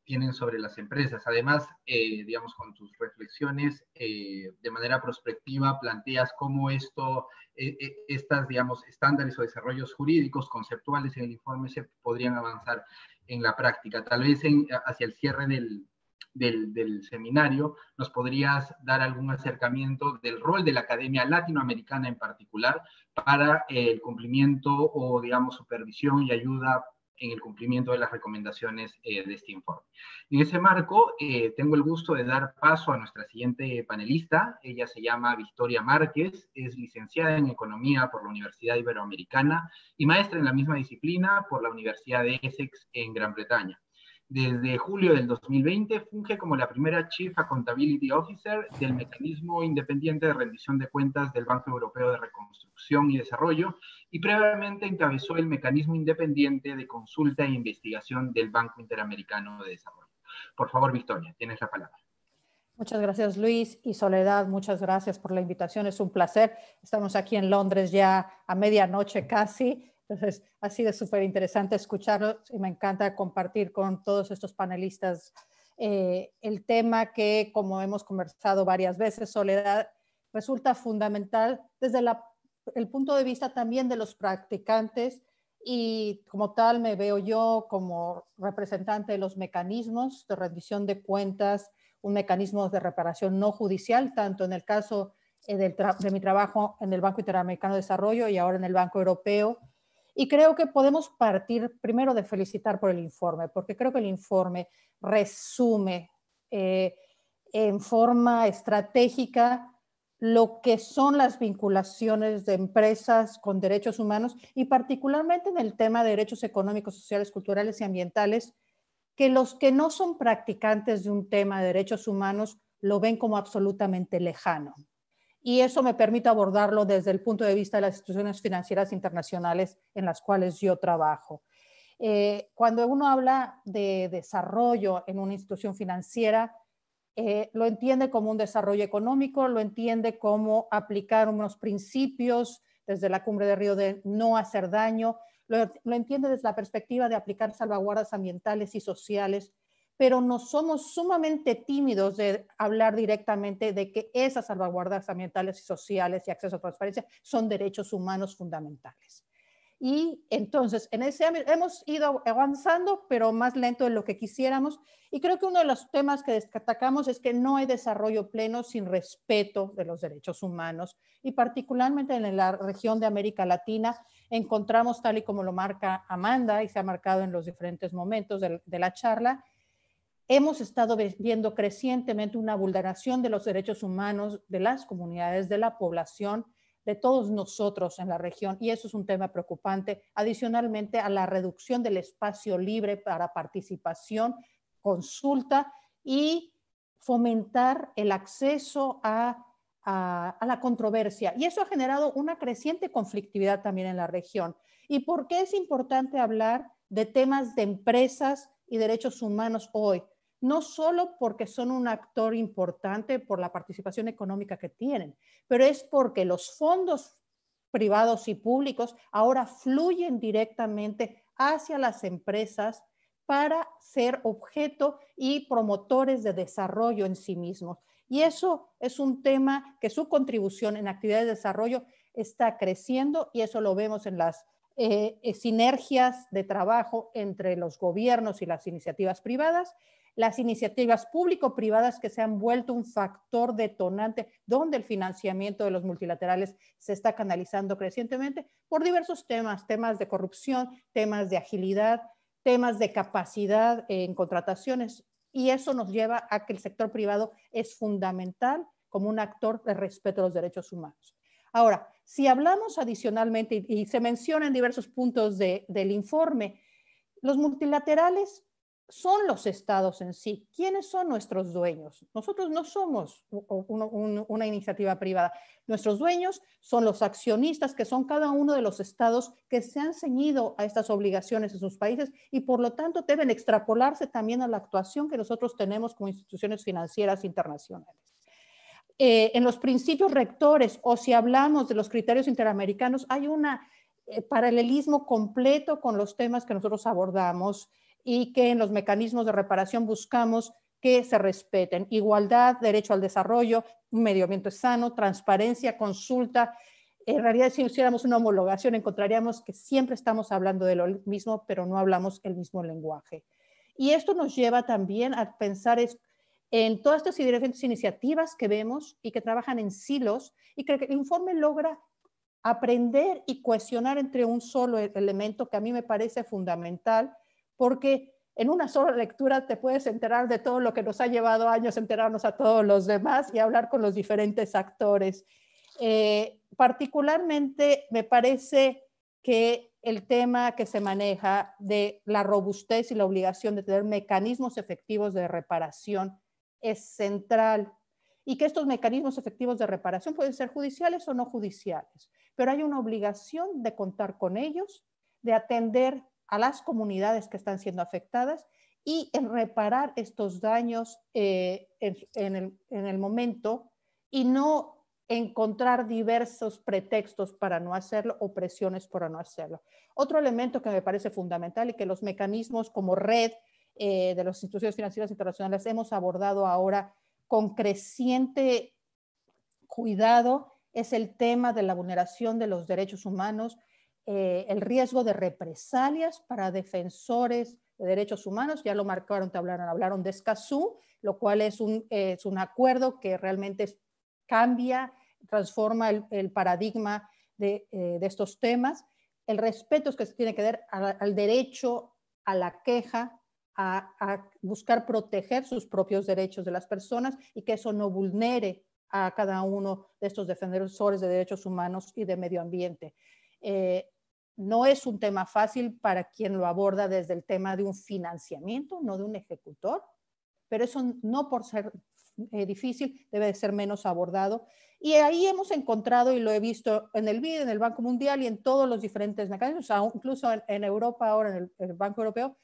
tienen sobre las empresas. Además, eh, digamos, con tus reflexiones eh, de manera prospectiva, planteas cómo esto, eh, estas, digamos, estándares o desarrollos jurídicos conceptuales en el informe se podrían avanzar en la práctica. Tal vez hacia el cierre del, del, del, seminario, nos podrías dar algún acercamiento del rol de la Academia Latinoamericana en particular para el cumplimiento o, digamos, supervisión y ayuda en el cumplimiento de las recomendaciones eh, de este informe. En ese marco, eh, tengo el gusto de dar paso a nuestra siguiente panelista. Ella se llama Victoria Márquez, es licenciada en Economía por la Universidad Iberoamericana y maestra en la misma disciplina por la Universidad de Essex en Gran Bretaña. Desde julio del 2020 funge como la primera Chief Accountability Officer del Mecanismo Independiente de Rendición de Cuentas del Banco Europeo de Reconstrucción y Desarrollo y previamente encabezó el Mecanismo Independiente de Consulta e Investigación del Banco Interamericano de Desarrollo. Por favor, Victoria, tienes la palabra. Muchas gracias, Luis. Y Soledad, muchas gracias por la invitación. Es un placer. Estamos aquí en Londres ya a medianoche casi entonces, ha sido súper interesante escucharlos y me encanta compartir con todos estos panelistas eh, el tema que, como hemos conversado varias veces, Soledad, resulta fundamental desde la, el punto de vista también de los practicantes y como tal me veo yo como representante de los mecanismos de rendición de cuentas, un mecanismo de reparación no judicial, tanto en el caso eh, del de mi trabajo en el Banco Interamericano de Desarrollo y ahora en el Banco Europeo, y creo que podemos partir primero de felicitar por el informe, porque creo que el informe resume eh, en forma estratégica lo que son las vinculaciones de empresas con derechos humanos y particularmente en el tema de derechos económicos, sociales, culturales y ambientales, que los que no son practicantes de un tema de derechos humanos lo ven como absolutamente lejano y eso me permite abordarlo desde el punto de vista de las instituciones financieras internacionales en las cuales yo trabajo. Eh, cuando uno habla de desarrollo en una institución financiera, eh, lo entiende como un desarrollo económico, lo entiende como aplicar unos principios desde la cumbre de Río de no hacer daño, lo, lo entiende desde la perspectiva de aplicar salvaguardas ambientales y sociales, pero no somos sumamente tímidos de hablar directamente de que esas salvaguardas ambientales y sociales y acceso a transparencia son derechos humanos fundamentales. Y entonces, en ese hemos ido avanzando, pero más lento de lo que quisiéramos. Y creo que uno de los temas que destacamos es que no hay desarrollo pleno sin respeto de los derechos humanos. Y particularmente en la región de América Latina, encontramos, tal y como lo marca Amanda y se ha marcado en los diferentes momentos de, de la charla, hemos estado viendo crecientemente una vulneración de los derechos humanos de las comunidades, de la población de todos nosotros en la región y eso es un tema preocupante. Adicionalmente a la reducción del espacio libre para participación, consulta y fomentar el acceso a, a, la controversia. Y eso ha generado una creciente conflictividad también en la región. ¿Y por qué es importante hablar de temas de empresas y derechos humanos hoy? No solo porque son un actor importante por la participación económica que tienen, pero es porque los fondos privados y públicos ahora fluyen directamente hacia las empresas para ser objeto y promotores de desarrollo en sí mismos. Y eso es un tema que su contribución en actividades de desarrollo está creciendo y eso lo vemos en las eh, eh, sinergias de trabajo entre los gobiernos y las iniciativas privadas las iniciativas público-privadas que se han vuelto un factor detonante donde el financiamiento de los multilaterales se está canalizando crecientemente por diversos temas, temas de corrupción, temas de agilidad, temas de capacidad en contrataciones. Y eso nos lleva a que el sector privado es fundamental como un actor de respeto a los derechos humanos. Ahora, si hablamos adicionalmente, y, se menciona en diversos puntos del informe, los multilaterales son los estados en sí. ¿Quiénes son nuestros dueños? Nosotros no somos una iniciativa privada. Nuestros dueños son los accionistas, que son cada uno de los estados que se han ceñido a estas obligaciones en sus países y por lo tanto deben extrapolarse también a la actuación que nosotros tenemos como instituciones financieras internacionales. Eh, en los principios rectores o si hablamos de los criterios interamericanos, hay un eh, paralelismo completo con los temas que nosotros abordamos y que en los mecanismos de reparación buscamos que se respeten. Igualdad, derecho al desarrollo, medio ambiente sano, transparencia, consulta. En realidad, si hiciéramos una homologación, encontraríamos que siempre estamos hablando de lo mismo, pero no hablamos el mismo lenguaje. Y esto nos lleva también a pensar en todas estas diferentes iniciativas que vemos y que trabajan en silos y que el informe logra aprender y cuestionar entre un solo e-, elemento que a mí me parece fundamental porque en una sola lectura te puedes enterar de todo lo que nos ha llevado años enterarnos a todos los demás y hablar con los diferentes actores. Eh, particularmente me parece que el tema que se maneja de la robustez y la obligación de tener mecanismos efectivos de reparación es central y que estos mecanismos efectivos de reparación pueden ser judiciales o no judiciales, pero hay una obligación de contar con ellos, de atender a las comunidades que están siendo afectadas y en reparar estos daños eh, en, el, momento y no encontrar diversos pretextos para no hacerlo o presiones para no hacerlo. Otro elemento que me parece fundamental y que los mecanismos como red eh, de las instituciones financieras internacionales hemos abordado ahora con creciente cuidado es el tema de la vulneración de los derechos humanos eh, el riesgo de represalias para defensores de derechos humanos, ya lo marcaron, te hablaron, hablaron de Escazú, lo cual es un, es un acuerdo que realmente cambia, transforma el, paradigma de, eh, de, estos temas. El respeto es que se tiene que dar al, derecho a la queja, a, a, buscar proteger sus propios derechos de las personas y que eso no vulnere a cada uno de estos defensores de derechos humanos y de medio ambiente. Eh, no es un tema fácil para quien lo aborda desde el tema de un financiamiento, no de un ejecutor, pero eso no por ser eh, difícil debe de ser menos abordado. Y ahí hemos encontrado, y lo he visto en el BID, en el Banco Mundial y en todos los diferentes mecanismos, incluso en, Europa, ahora en el, Banco Europeo,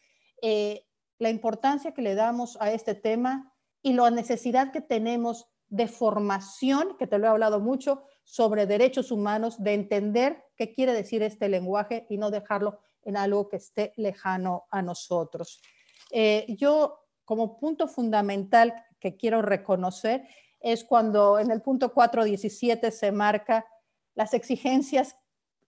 eh, la importancia que le damos a este tema y la necesidad que tenemos de formación, que te lo he hablado mucho, sobre derechos humanos, de entender qué quiere decir este lenguaje y no dejarlo en algo que esté lejano a nosotros. Eh, yo como punto fundamental que quiero reconocer es cuando en el punto 4.17 se marca las exigencias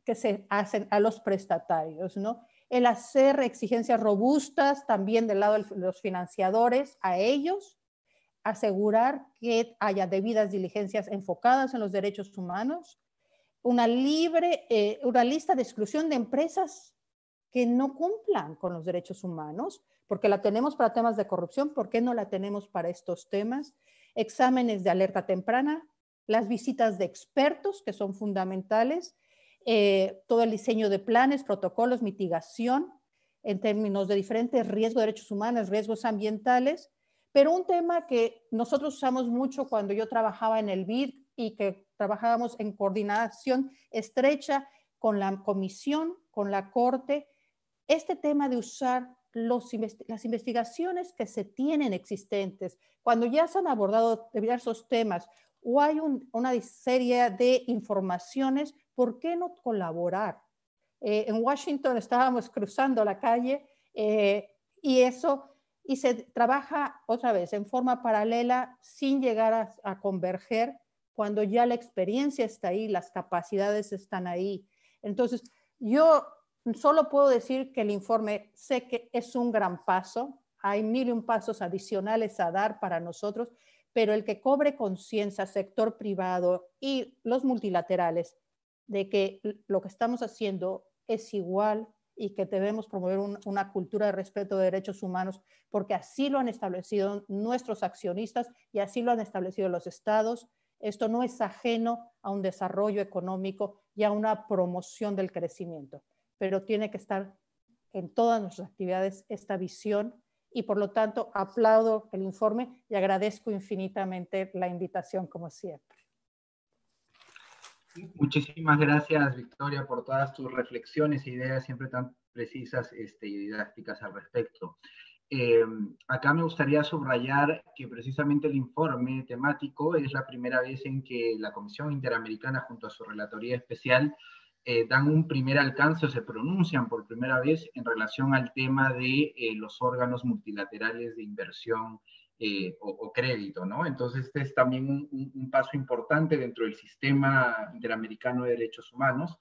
que se hacen a los prestatarios, ¿no? El hacer exigencias robustas también del lado de los financiadores a ellos, asegurar que haya debidas diligencias enfocadas en los derechos humanos, una libre, eh, una lista de exclusión de empresas que no cumplan con los derechos humanos, porque la tenemos para temas de corrupción, ¿por qué no la tenemos para estos temas? Exámenes de alerta temprana, las visitas de expertos, que son fundamentales, eh, todo el diseño de planes, protocolos, mitigación en términos de diferentes riesgos de derechos humanos, riesgos ambientales, pero un tema que nosotros usamos mucho cuando yo trabajaba en el BID y que trabajábamos en coordinación estrecha con la comisión, con la corte, este tema de usar los, las investigaciones que se tienen existentes, cuando ya se han abordado diversos temas o hay una serie de informaciones, ¿por qué no colaborar? Eh, en Washington estábamos cruzando la calle eh, y eso, y se trabaja otra vez en forma paralela sin llegar a, converger cuando ya la experiencia está ahí, las capacidades están ahí. Entonces, yo solo puedo decir que el informe sé que es un gran paso, hay mil y un pasos adicionales a dar para nosotros, pero el que cobre conciencia sector privado y los multilaterales de que lo que estamos haciendo es igual y que debemos promover una cultura de respeto de derechos humanos, porque así lo han establecido nuestros accionistas y así lo han establecido los estados. Esto no es ajeno a un desarrollo económico y a una promoción del crecimiento, pero tiene que estar en todas nuestras actividades esta visión y por lo tanto aplaudo el informe y agradezco infinitamente la invitación como siempre. Muchísimas gracias, Victoria, por todas tus reflexiones e ideas siempre tan precisas este, y didácticas al respecto. Eh, acá me gustaría subrayar que precisamente el informe temático es la primera vez en que la Comisión Interamericana, junto a su Relatoría Especial, eh, dan un primer alcance o se pronuncian por primera vez en relación al tema de eh, los órganos multilaterales de inversión eh, o, crédito, ¿no? Entonces, este es también un, paso importante dentro del sistema interamericano de derechos humanos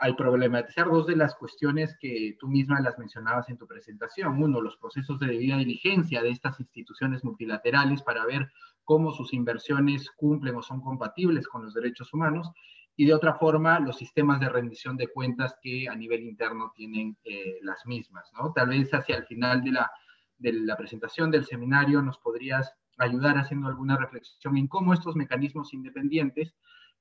al problematizar dos de las cuestiones que tú misma las mencionabas en tu presentación. Uno, los procesos de debida diligencia de estas instituciones multilaterales para ver cómo sus inversiones cumplen o son compatibles con los derechos humanos y de otra forma los sistemas de rendición de cuentas que a nivel interno tienen eh, las mismas. ¿no? Tal vez hacia el final de la, de la presentación del seminario nos podrías ayudar haciendo alguna reflexión en cómo estos mecanismos independientes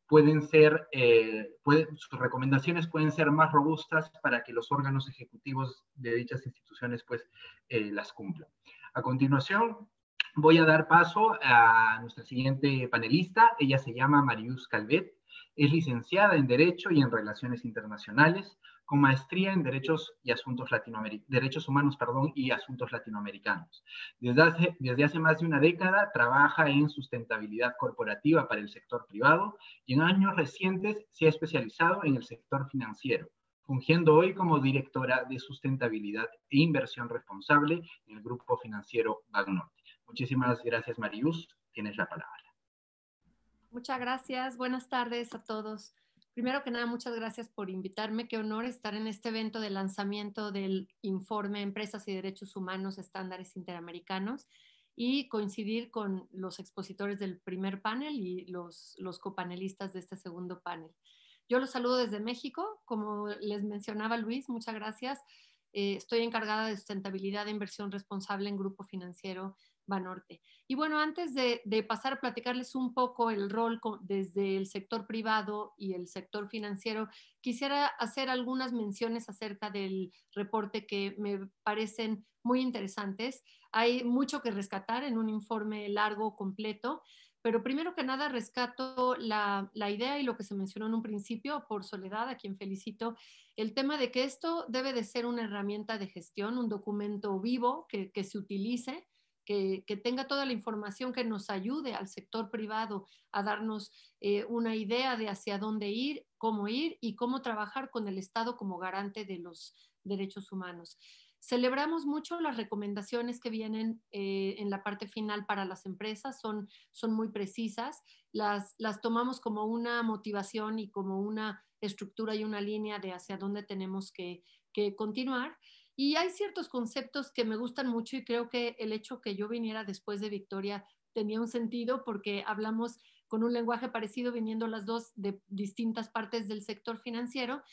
pueden ser, eh, sus recomendaciones pueden ser más robustas para que los órganos ejecutivos de dichas instituciones pues eh, las cumplan. A continuación, voy a dar paso a nuestra siguiente panelista. Ella se llama Marius Calvet. Es licenciada en Derecho y en Relaciones Internacionales, con maestría en Derechos, y Asuntos, Derechos Humanos perdón, y Asuntos Latinoamericanos. Desde hace, desde hace más de una década trabaja en sustentabilidad corporativa para el sector privado y en años recientes se ha especializado en el sector financiero, fungiendo hoy como directora de sustentabilidad e inversión responsable en el grupo financiero Bagnorte. Muchísimas gracias, Marius. Tienes la palabra. Muchas gracias. Buenas tardes a todos. Primero que nada, muchas gracias por invitarme. Qué honor estar en este evento de lanzamiento del informe Empresas y Derechos Humanos Estándares Interamericanos y coincidir con los expositores del primer panel y los, los copanelistas de este segundo panel. Yo los saludo desde México. Como les mencionaba Luis, muchas gracias. Eh, estoy encargada de sustentabilidad de inversión responsable en Grupo Financiero Banorte. Y bueno, antes de, pasar a platicarles un poco el rol desde el sector privado y el sector financiero, quisiera hacer algunas menciones acerca del reporte que me parecen muy interesantes. Hay mucho que rescatar en un informe largo, completo, pero primero que nada rescato la, idea y lo que se mencionó en un principio por Soledad, a quien felicito, el tema de que esto debe de ser una herramienta de gestión, un documento vivo que, que se utilice que, tenga toda la información que nos ayude al sector privado a darnos eh, una idea de hacia dónde ir, cómo ir y cómo trabajar con el Estado como garante de los derechos humanos. Celebramos mucho las recomendaciones que vienen eh, en la parte final para las empresas, son, son muy precisas, las, las tomamos como una motivación y como una estructura y una línea de hacia dónde tenemos que, que continuar. Y hay ciertos conceptos que me gustan mucho y creo que el hecho que yo viniera después de Victoria tenía un sentido porque hablamos con un lenguaje parecido viniendo las dos de distintas partes del sector financiero.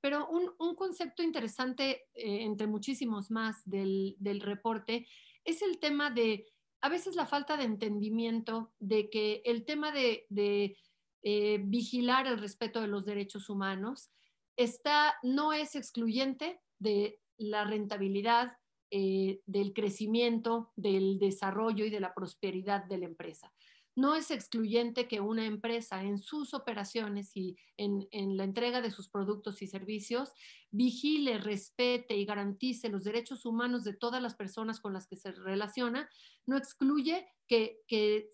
Pero un, un concepto interesante, eh, entre muchísimos más del, del, reporte, es el tema de, a veces la falta de entendimiento de que el tema de, de eh, vigilar el respeto de los derechos humanos está, no es excluyente de la rentabilidad, eh, del crecimiento, del desarrollo y de la prosperidad de la empresa. No es excluyente que una empresa en sus operaciones y en, la entrega de sus productos y servicios vigile, respete y garantice los derechos humanos de todas las personas con las que se relaciona. No excluye que,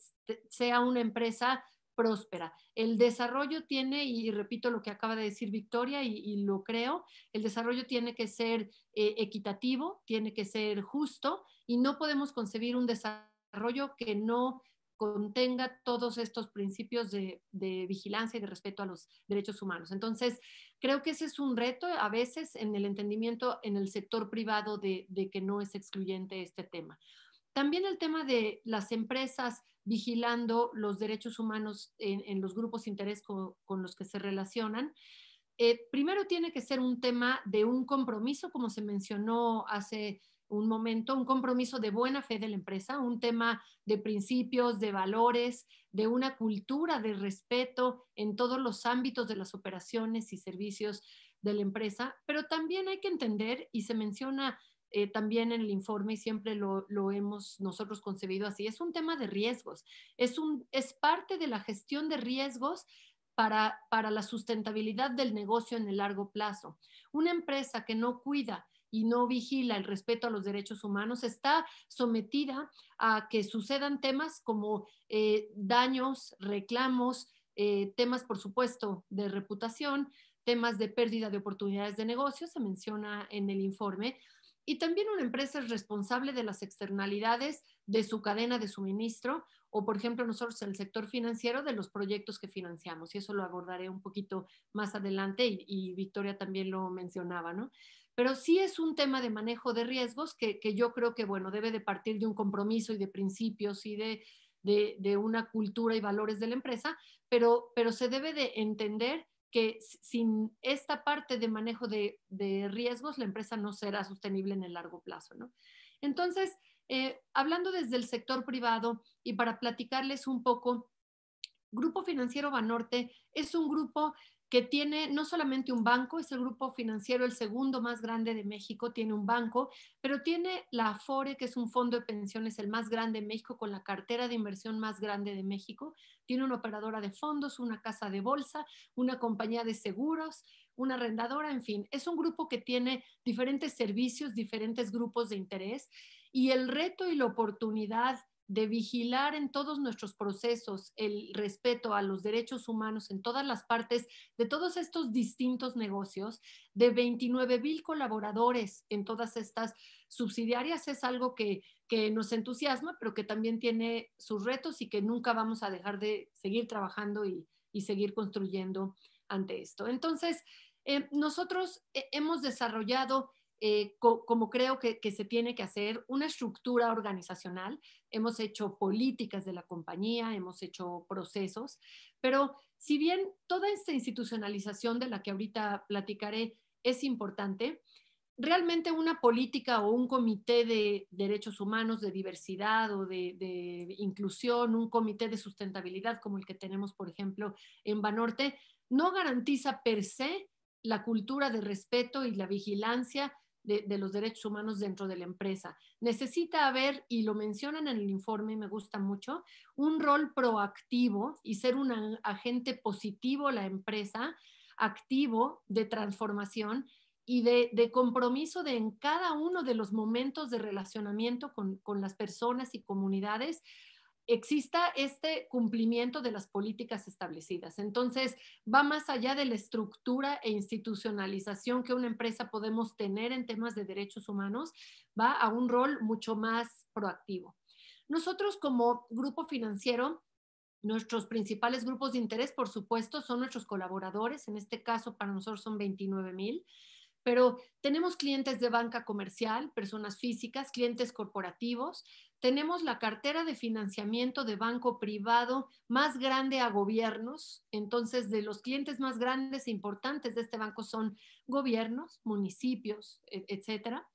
sea una empresa próspera. El desarrollo tiene, y repito lo que acaba de decir Victoria, y, lo creo, el desarrollo tiene que ser eh, equitativo, tiene que ser justo, y no podemos concebir un desarrollo que no contenga todos estos principios de, vigilancia y de respeto a los derechos humanos. Entonces, creo que ese es un reto a veces en el entendimiento en el sector privado de, que no es excluyente este tema. También el tema de las empresas vigilando los derechos humanos en, los grupos de interés con, los que se relacionan. Eh, primero tiene que ser un tema de un compromiso, como se mencionó hace un momento, un compromiso de buena fe de la empresa, un tema de principios, de valores, de una cultura de respeto en todos los ámbitos de las operaciones y servicios de la empresa, pero también hay que entender, y se menciona eh, también en el informe y siempre lo, hemos nosotros concebido así, es un tema de riesgos, es, un, es parte de la gestión de riesgos para, para la sustentabilidad del negocio en el largo plazo. Una empresa que no cuida y no vigila el respeto a los derechos humanos, está sometida a que sucedan temas como eh, daños, reclamos, eh, temas, por supuesto, de reputación, temas de pérdida de oportunidades de negocio, se menciona en el informe, y también una empresa es responsable de las externalidades de su cadena de suministro o, por ejemplo, nosotros en el sector financiero de los proyectos que financiamos. Y eso lo abordaré un poquito más adelante y, Victoria también lo mencionaba, ¿no? Pero sí es un tema de manejo de riesgos que, yo creo que, bueno, debe de partir de un compromiso y de principios y de, de, una cultura y valores de la empresa, pero, pero se debe de entender que sin esta parte de manejo de, riesgos, la empresa no será sostenible en el largo plazo, ¿no? Entonces, eh, hablando desde el sector privado y para platicarles un poco, Grupo Financiero Banorte es un grupo que tiene no solamente un banco, es el grupo financiero el segundo más grande de México, tiene un banco, pero tiene la Afore, que es un fondo de pensiones el más grande de México, con la cartera de inversión más grande de México, tiene una operadora de fondos, una casa de bolsa, una compañía de seguros, una arrendadora, en fin, es un grupo que tiene diferentes servicios, diferentes grupos de interés y el reto y la oportunidad de vigilar en todos nuestros procesos el respeto a los derechos humanos en todas las partes de todos estos distintos negocios, de 29 mil colaboradores en todas estas subsidiarias, es algo que, nos entusiasma, pero que también tiene sus retos y que nunca vamos a dejar de seguir trabajando y, seguir construyendo ante esto. Entonces, eh, nosotros eh, hemos desarrollado eh, como creo que, se tiene que hacer, una estructura organizacional. Hemos hecho políticas de la compañía, hemos hecho procesos, pero si bien toda esta institucionalización de la que ahorita platicaré es importante, realmente una política o un comité de derechos humanos, de diversidad o de, de, inclusión, un comité de sustentabilidad como el que tenemos, por ejemplo, en Banorte, no garantiza per se la cultura de respeto y la vigilancia de, los derechos humanos dentro de la empresa. Necesita haber, y lo mencionan en el informe y me gusta mucho, un rol proactivo y ser un agente positivo la empresa, activo de transformación y de, compromiso de en cada uno de los momentos de relacionamiento con, con las personas y comunidades, exista este cumplimiento de las políticas establecidas. Entonces, va más allá de la estructura e institucionalización que una empresa podemos tener en temas de derechos humanos, va a un rol mucho más proactivo. Nosotros como grupo financiero, nuestros principales grupos de interés, por supuesto, son nuestros colaboradores. En este caso, para nosotros son 29 mil pero tenemos clientes de banca comercial, personas físicas, clientes corporativos, tenemos la cartera de financiamiento de banco privado más grande a gobiernos, entonces de los clientes más grandes e importantes de este banco son gobiernos, municipios, e, etcétera.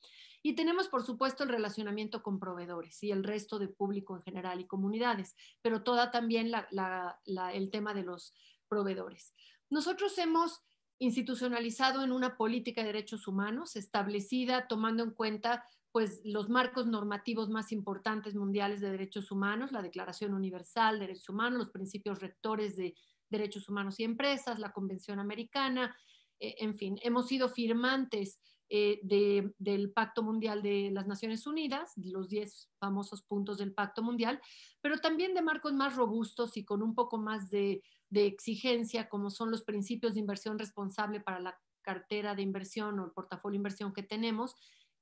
Y tenemos, por supuesto, el relacionamiento con proveedores y el resto de público en general y comunidades, pero toda también el tema de los proveedores. Nosotros hemos institucionalizado en una política de derechos humanos establecida tomando en cuenta pues los marcos normativos más importantes mundiales de derechos humanos, la Declaración Universal de Derechos Humanos, los principios rectores de derechos humanos y empresas, la Convención Americana, eh, en fin, hemos sido firmantes eh, del Pacto Mundial de las Naciones Unidas, los 10 famosos puntos del Pacto Mundial, pero también de marcos más robustos y con un poco más de de exigencia, como son los principios de inversión responsable para la cartera de inversión o el portafolio de inversión que tenemos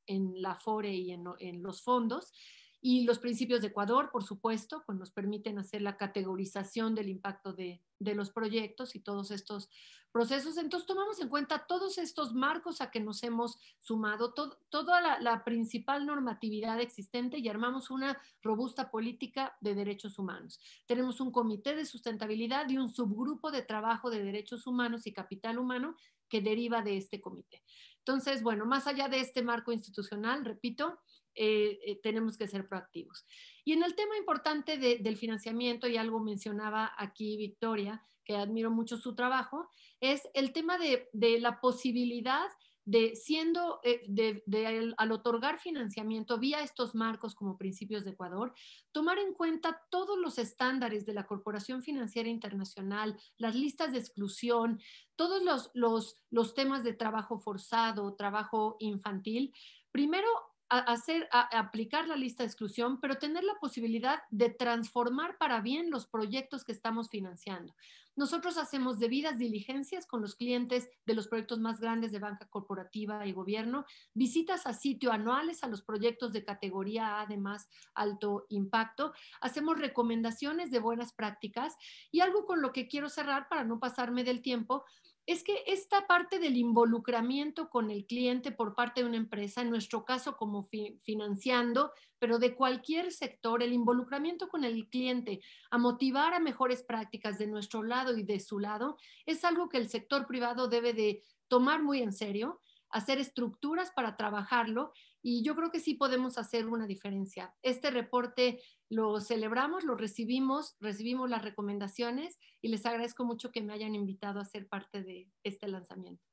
en la FORE y en, en los fondos. Y los principios de Ecuador, por supuesto, pues nos permiten hacer la categorización del impacto de, de, los proyectos y todos estos procesos. Entonces, tomamos en cuenta todos estos marcos a que nos hemos sumado, toda la, la, principal normatividad existente y armamos una robusta política de derechos humanos. Tenemos un comité de sustentabilidad y un subgrupo de trabajo de derechos humanos y capital humano que deriva de este comité. Entonces, bueno, más allá de este marco institucional, repito, eh, eh, tenemos que ser proactivos. Y en el tema importante del financiamiento, y algo mencionaba aquí Victoria, que admiro mucho su trabajo, es el tema de, la posibilidad de siendo, eh, de, al otorgar financiamiento vía estos marcos como principios de Ecuador, tomar en cuenta todos los estándares de la Corporación Financiera Internacional, las listas de exclusión, todos los, los, los temas de trabajo forzado, trabajo infantil. Primero, hacer, aplicar la lista de exclusión, pero tener la posibilidad de transformar para bien los proyectos que estamos financiando. Nosotros hacemos debidas diligencias con los clientes de los proyectos más grandes de banca corporativa y gobierno, visitas a sitio anuales a los proyectos de categoría A de más alto impacto, hacemos recomendaciones de buenas prácticas y algo con lo que quiero cerrar para no pasarme del tiempo es que esta parte del involucramiento con el cliente por parte de una empresa, en nuestro caso como financiando, pero de cualquier sector, el involucramiento con el cliente a motivar a mejores prácticas de nuestro lado y de su lado, es algo que el sector privado debe de tomar muy en serio hacer estructuras para trabajarlo y yo creo que sí podemos hacer una diferencia. Este reporte lo celebramos, lo recibimos, recibimos las recomendaciones y les agradezco mucho que me hayan invitado a ser parte de este lanzamiento.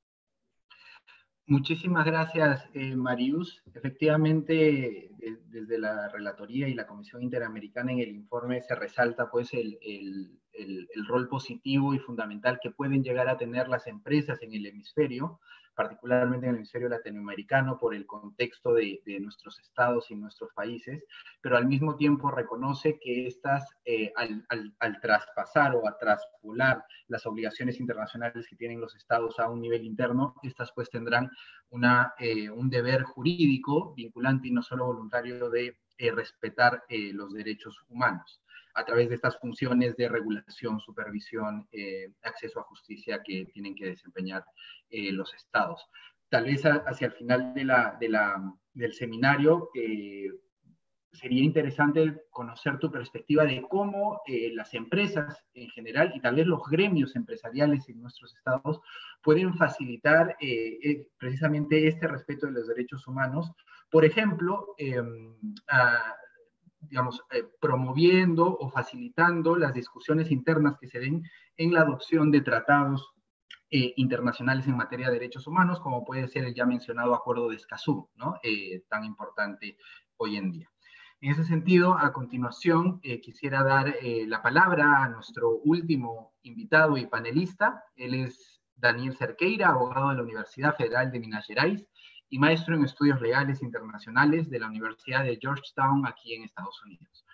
Muchísimas gracias, eh, Marius. Efectivamente, desde la Relatoría y la Comisión Interamericana en el informe se resalta pues el, el, el, rol positivo y fundamental que pueden llegar a tener las empresas en el hemisferio particularmente en el hemisferio latinoamericano por el contexto de, nuestros estados y nuestros países, pero al mismo tiempo reconoce que estas, eh, al, traspasar o a traspolar las obligaciones internacionales que tienen los estados a un nivel interno, estas pues tendrán una, eh, un deber jurídico vinculante y no solo voluntario de eh, respetar los derechos humanos a través de estas funciones de regulación, supervisión, eh, acceso a justicia que tienen que desempeñar eh, los estados. Tal vez hacia el final de la, del seminario eh, sería interesante conocer tu perspectiva de cómo las empresas en general y tal vez los gremios empresariales en nuestros estados pueden facilitar precisamente este respeto de los derechos humanos. Por ejemplo, a, digamos, eh, promoviendo o facilitando las discusiones internas que se den en la adopción de tratados eh, internacionales en materia de derechos humanos, como puede ser el ya mencionado Acuerdo de Escazú, ¿no? Eh, tan importante hoy en día. En ese sentido, a continuación, quisiera dar la palabra a nuestro último invitado y panelista. Él es Daniel Cerqueira, abogado de la Universidad Federal de Minas Gerais, y maestro en estudios legales internacionales de la Universidad de Georgetown aquí en Estados Unidos.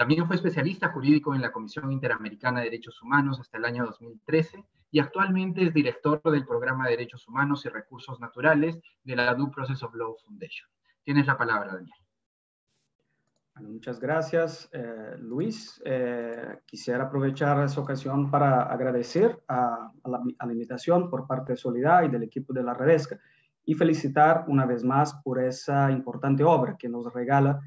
También fue especialista jurídico en la Comisión Interamericana de Derechos Humanos hasta el año 2013 y actualmente es director del Programa de Derechos Humanos y Recursos Naturales de la Due Process of Law Foundation. Tienes la palabra, Daniel. muchas gracias, eh, Luis. Eh, quisiera aprovechar esta ocasión para agradecer a, la, invitación por parte de Solidad y del equipo de la Redesca y felicitar una vez más por esa importante obra que nos regala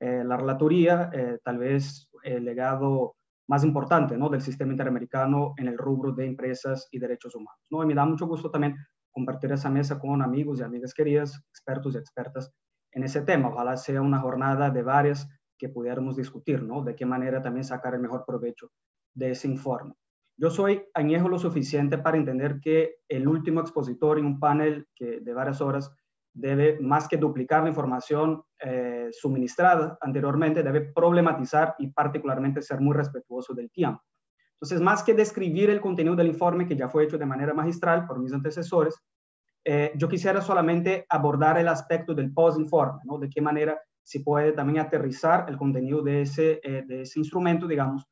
eh, la relatoría, eh, tal vez el legado más importante ¿no? del sistema interamericano en el rubro de empresas y derechos humanos. ¿no? Y me da mucho gusto también compartir esa mesa con amigos y amigas queridas, expertos y expertas en ese tema. Ojalá sea una jornada de varias que pudiéramos discutir, ¿no? De qué manera también sacar el mejor provecho de ese informe. Yo soy añejo lo suficiente para entender que el último expositor en un panel que, de varias horas debe, más que duplicar la información eh, suministrada anteriormente, debe problematizar y particularmente ser muy respetuoso del tiempo. Entonces, más que describir el contenido del informe que ya fue hecho de manera magistral por mis antecesores, eh, yo quisiera solamente abordar el aspecto del post-informe, ¿no? De qué manera se puede también aterrizar el contenido de ese, eh, de ese instrumento, digamos,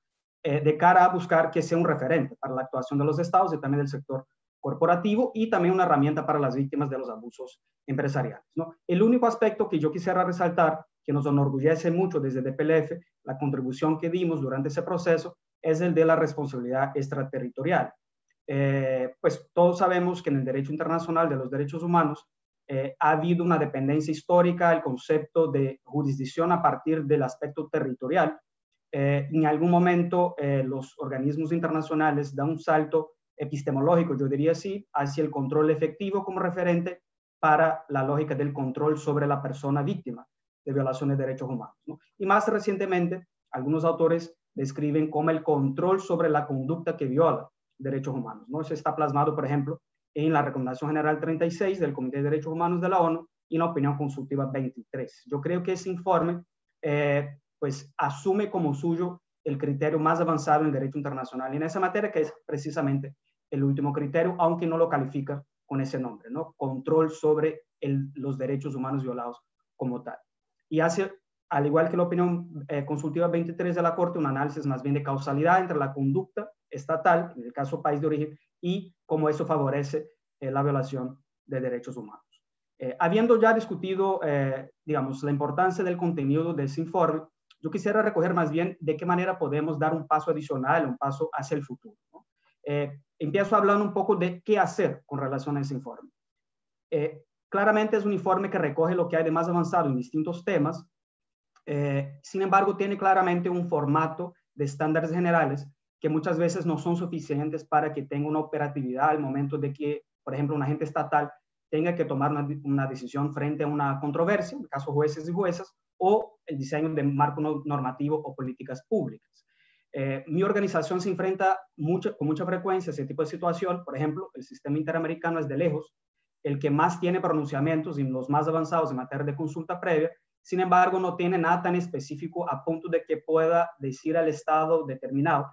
de cara a buscar que sea un referente para la actuación de los estados y también del sector corporativo y también una herramienta para las víctimas de los abusos empresariales. El único aspecto que yo quisiera resaltar, que nos enorgullece mucho desde DPLF, la contribución que dimos durante ese proceso, es el de la responsabilidad extraterritorial. Eh, pues todos sabemos que en el derecho internacional de los derechos humanos eh, ha habido una dependencia histórica del concepto de jurisdicción a partir del aspecto territorial. Eh, en algún momento los organismos internacionales dan un salto epistemológico, yo diría así, hacia el control efectivo como referente para la lógica del control sobre la persona víctima de violaciones de derechos humanos. Y más recientemente, algunos autores describen como el control sobre la conducta que viola derechos humanos. ¿no? Eso está plasmado, por ejemplo, en la Recomendación General 36 del Comité de Derechos Humanos de la ONU y en la Opinión Consultiva 23. Yo creo que ese informe eh, pues, asume como suyo el criterio más avanzado en derecho internacional en esa materia, que es precisamente el último criterio, aunque no lo califica con ese nombre, ¿no? Control sobre los derechos humanos violados como tal. Y hace, al igual que la opinión eh, consultiva 23 de la Corte, un análisis más bien de causalidad entre la conducta estatal, en el caso país de origen, y cómo eso favorece eh, la violación de derechos humanos. Eh, habiendo ya discutido, digamos, la importancia del contenido de ese informe, yo quisiera recoger más bien de qué manera podemos dar un paso adicional, un paso hacia el futuro. ¿no? empiezo hablando un poco de qué hacer con relación a ese informe. Eh, claramente es un informe que recoge lo que hay de más avanzado en distintos temas, eh, sin embargo tiene claramente un formato de estándares generales que muchas veces no son suficientes para que tenga una operatividad al momento de que, por ejemplo, un agente estatal tenga que tomar una, una decisión frente a una controversia, en el caso jueces y juezas, o el diseño de marco normativo o políticas públicas. Eh, mi organización se enfrenta mucho, con mucha frecuencia a ese tipo de situación. Por ejemplo, el sistema interamericano es de lejos el que más tiene pronunciamientos y los más avanzados en materia de consulta previa. Sin embargo, no tiene nada tan específico a punto de que pueda decir al Estado determinado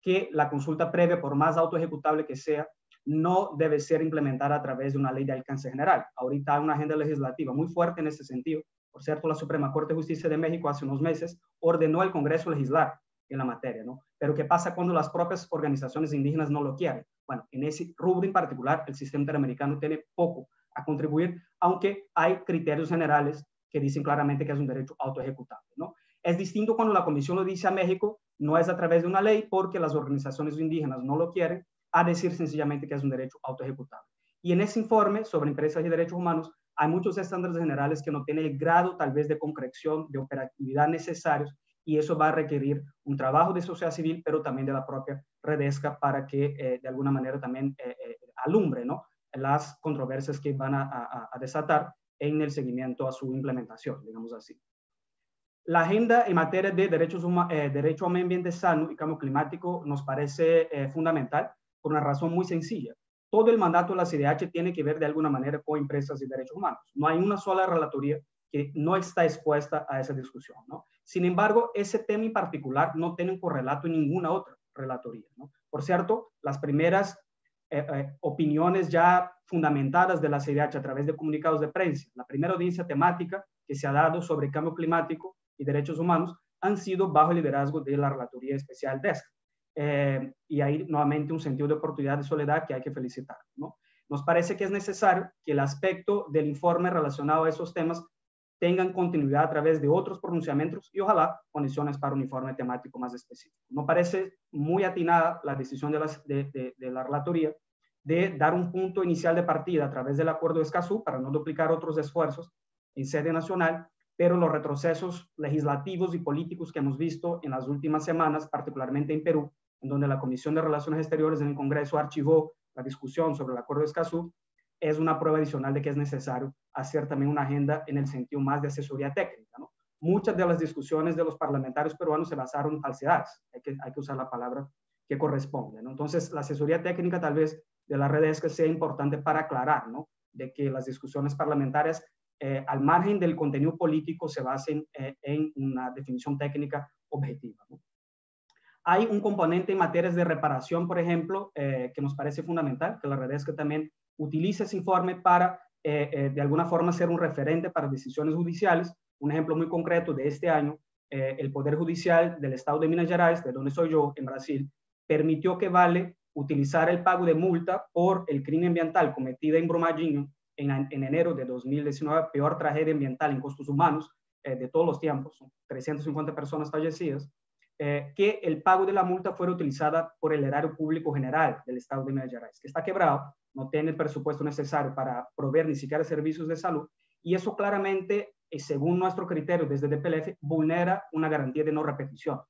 que la consulta previa, por más autoejecutable que sea, no debe ser implementada a través de una ley de alcance general. Ahorita hay una agenda legislativa muy fuerte en ese sentido. Por cierto, la Suprema Corte de Justicia de México hace unos meses ordenó al Congreso legislar en la materia, ¿no? Pero ¿qué pasa cuando las propias organizaciones indígenas no lo quieren? Bueno, en ese rubro en particular, el sistema interamericano tiene poco a contribuir, aunque hay criterios generales que dicen claramente que es un derecho autoejecutable, ¿no? Es distinto cuando la Comisión lo dice a México, no es a través de una ley porque las organizaciones indígenas no lo quieren, a decir sencillamente que es un derecho autoejecutable. Y en ese informe sobre empresas y derechos humanos hay muchos estándares generales que no tienen el grado tal vez de concreción, de operatividad necesarios y eso va a requerir un trabajo de sociedad civil, pero también de la propia Redesca para que eh, de alguna manera también eh, eh, alumbre ¿no? las controversias que van a, desatar en el seguimiento a su implementación, digamos así. La agenda en materia de derechos derecho a medio ambiente sano y cambio climático nos parece fundamental por una razón muy sencilla. Todo el mandato de la CDH tiene que ver de alguna manera con empresas y derechos humanos. No hay una sola relatoría que no está expuesta a esa discusión. Sin embargo, ese tema en particular no tiene un correlato en ninguna otra relatoría. Por cierto, las primeras eh, eh, opiniones ya fundamentadas de la CIDH a través de comunicados de prensa, la primera audiencia temática que se ha dado sobre cambio climático y derechos humanos, han sido bajo el liderazgo de la Relatoría Especial DESC. Eh, y ahí nuevamente un sentido de oportunidad de soledad que hay que felicitar. ¿no? Nos parece que es necesario que el aspecto del informe relacionado a esos temas tengan continuidad a través de otros pronunciamientos y ojalá condiciones para un informe temático más específico. Nos parece muy atinada la decisión de, las, de, de, la relatoría de dar un punto inicial de partida a través del acuerdo de Escazú para no duplicar otros esfuerzos en sede nacional, pero los retrocesos legislativos y políticos que hemos visto en las últimas semanas, particularmente en Perú, en donde la Comisión de Relaciones Exteriores en el Congreso archivó la discusión sobre el acuerdo de Escazú, es una prueba adicional de que es necesario hacer también una agenda en el sentido más de asesoría técnica. ¿no? Muchas de las discusiones de los parlamentarios peruanos se basaron en falsedades, hay que, hay que usar la palabra que corresponde. ¿no? Entonces, la asesoría técnica tal vez de las redes que sea importante para aclarar ¿no? de que las discusiones parlamentarias, eh, al margen del contenido político, se basen eh, en una definición técnica objetiva. ¿no? Hay un componente en materias de reparación, por ejemplo, eh, que nos parece fundamental, que la redes que también utilice ese informe para, eh, eh, de alguna forma, ser un referente para decisiones judiciales. Un ejemplo muy concreto de este año, el Poder Judicial del Estado de Minas Gerais, de donde soy yo, en Brasil, permitió que Vale utilizar el pago de multa por el crimen ambiental cometido en Brumadinho en, en enero de 2019, peor tragedia ambiental en costos humanos de todos los tiempos, 350 personas fallecidas, que el pago de la multa fuera utilizada por el erario público general del Estado de Minas Gerais, que está quebrado no tiene el presupuesto necesario para proveer ni siquiera servicios de salud, y eso claramente, eh, según nuestro criterio desde DPLF, vulnera una garantía de no repetición.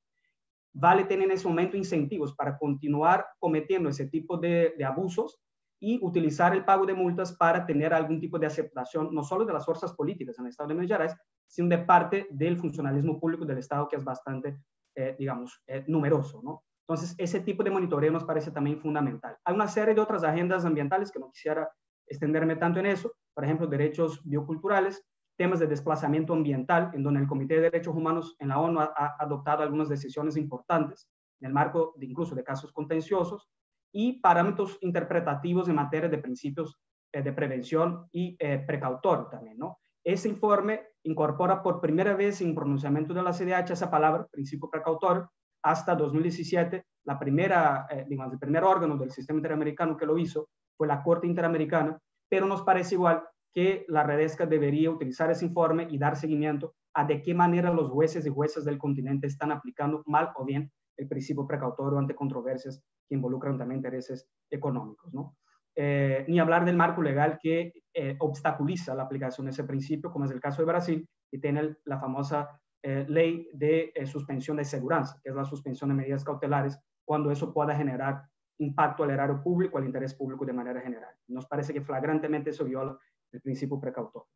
Vale tener en ese momento incentivos para continuar cometiendo ese tipo de, abusos y utilizar el pago de multas para tener algún tipo de aceptación, no solo de las fuerzas políticas en el Estado de Minas Gerais, sino de parte del funcionalismo público del Estado, que es bastante, eh, digamos, eh, numeroso, ¿no? Entonces, ese tipo de monitoreo nos parece también fundamental. Hay una serie de otras agendas ambientales que no quisiera extenderme tanto en eso, por ejemplo, derechos bioculturales, temas de desplazamiento ambiental, en donde el Comité de Derechos Humanos en la ONU ha, adoptado algunas decisiones importantes en el marco de incluso de casos contenciosos, y parámetros interpretativos en materia de principios eh, de prevención y eh, precautorio también, ¿no? Ese informe incorpora por primera vez en pronunciamiento de la CDH esa palabra, principio precautorio, hasta 2017, la primera, eh, digamos, el primer órgano del sistema interamericano que lo hizo fue la Corte Interamericana, pero nos parece igual que la Redesca debería utilizar ese informe y dar seguimiento a de qué manera los jueces y jueces del continente están aplicando mal o bien el principio precautorio ante controversias que involucran también intereses económicos. ¿no? Eh, ni hablar del marco legal que eh, obstaculiza la aplicación de ese principio, como es el caso de Brasil, que tiene la famosa eh, ley de eh, suspensión de seguridad, que es la suspensión de medidas cautelares, cuando eso pueda generar impacto al erario público, al interés público de manera general. Nos parece que flagrantemente eso viola el principio precautorio.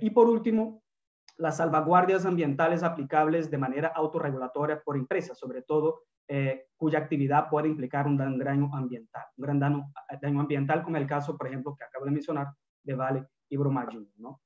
Y por último, las salvaguardias ambientales aplicables de manera autorregulatoria por empresas, sobre todo cuya actividad puede implicar un daño ambiental, un gran daño, ambiental, como el caso, por ejemplo, que acabo de mencionar, de Vale y Brumadinho. ¿no?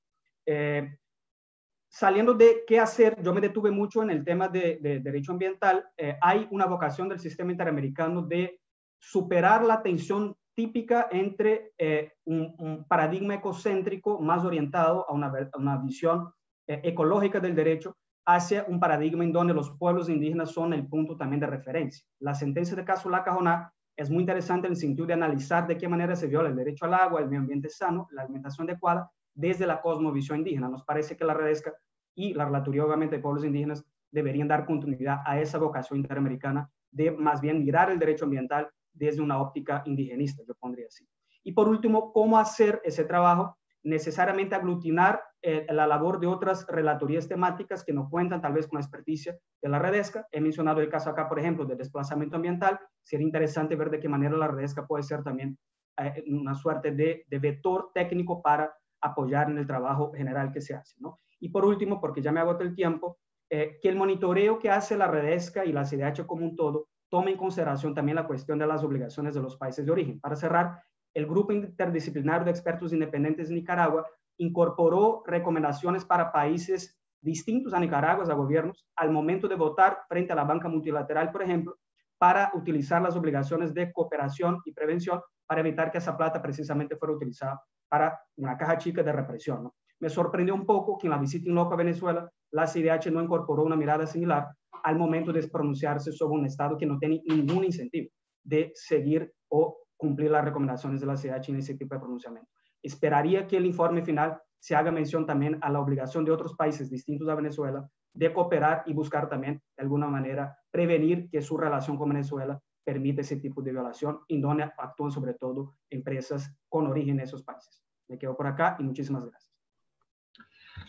saliendo de qué hacer, yo me detuve mucho en el tema de, derecho ambiental. Eh, hay una vocación del sistema interamericano de superar la tensión típica entre eh, un, paradigma ecocéntrico más orientado a una, visión eh, ecológica del derecho hacia un paradigma en donde los pueblos indígenas son el punto también de referencia. La sentencia de caso La Cajoná es muy interesante en el sentido de analizar de qué manera se viola el derecho al agua, el medio ambiente sano, la alimentación adecuada, desde la cosmovisión indígena. Nos parece que la Redesca y la relatoría obviamente de pueblos indígenas deberían dar continuidad a esa vocación interamericana de más bien mirar el derecho ambiental desde una óptica indigenista, yo pondría así. Y por último, ¿cómo hacer ese trabajo? Necesariamente aglutinar eh, la labor de otras relatorías temáticas que no cuentan tal vez con la experticia de la Redesca. He mencionado el caso acá, por ejemplo, del desplazamiento ambiental. Sería interesante ver de qué manera la Redesca puede ser también eh, una suerte de, de vector técnico para apoyar en el trabajo general que se hace. ¿no? Y por último, porque ya me agoté el tiempo, eh, que el monitoreo que hace la Redesca y la CDH como un todo tome en consideración también la cuestión de las obligaciones de los países de origen. Para cerrar, el Grupo Interdisciplinario de Expertos Independientes de Nicaragua incorporó recomendaciones para países distintos a Nicaragua, a gobiernos, al momento de votar frente a la banca multilateral, por ejemplo, para utilizar las obligaciones de cooperación y prevención para evitar que esa plata precisamente fuera utilizada para una caja chica de represión. Me sorprendió un poco que en la visita in loco a Venezuela, la CIDH no incorporó una mirada similar al momento de pronunciarse sobre un Estado que no tiene ningún incentivo de seguir o cumplir las recomendaciones de la CIDH en ese tipo de pronunciamiento. Esperaría que el informe final se haga mención también a la obligación de otros países distintos a Venezuela de cooperar y buscar también, de alguna manera, prevenir que su relación con Venezuela permite ese tipo de violación y donde actúan sobre todo empresas con origen en esos países. Me quedo por acá y muchísimas gracias.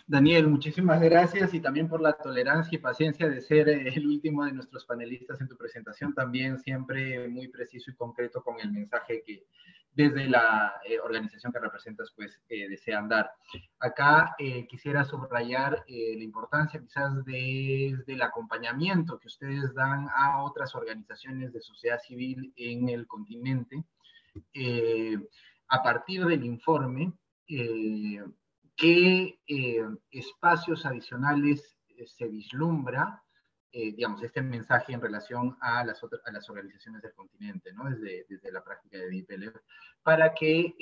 Daniel, muchísimas gracias y también por la tolerancia y paciencia de ser eh, el último de nuestros panelistas en tu presentación, también siempre muy preciso y concreto con el mensaje que desde la eh, organización que representas pues eh, desean dar. Acá quisiera subrayar la importancia quizás de, del acompañamiento que ustedes dan a otras organizaciones de sociedad civil en el continente. a partir del informe, qué eh, espacios adicionales eh, se vislumbra, eh, digamos, este mensaje en relación a las, a las organizaciones del continente, ¿no? Desde, la práctica de DIPL, para que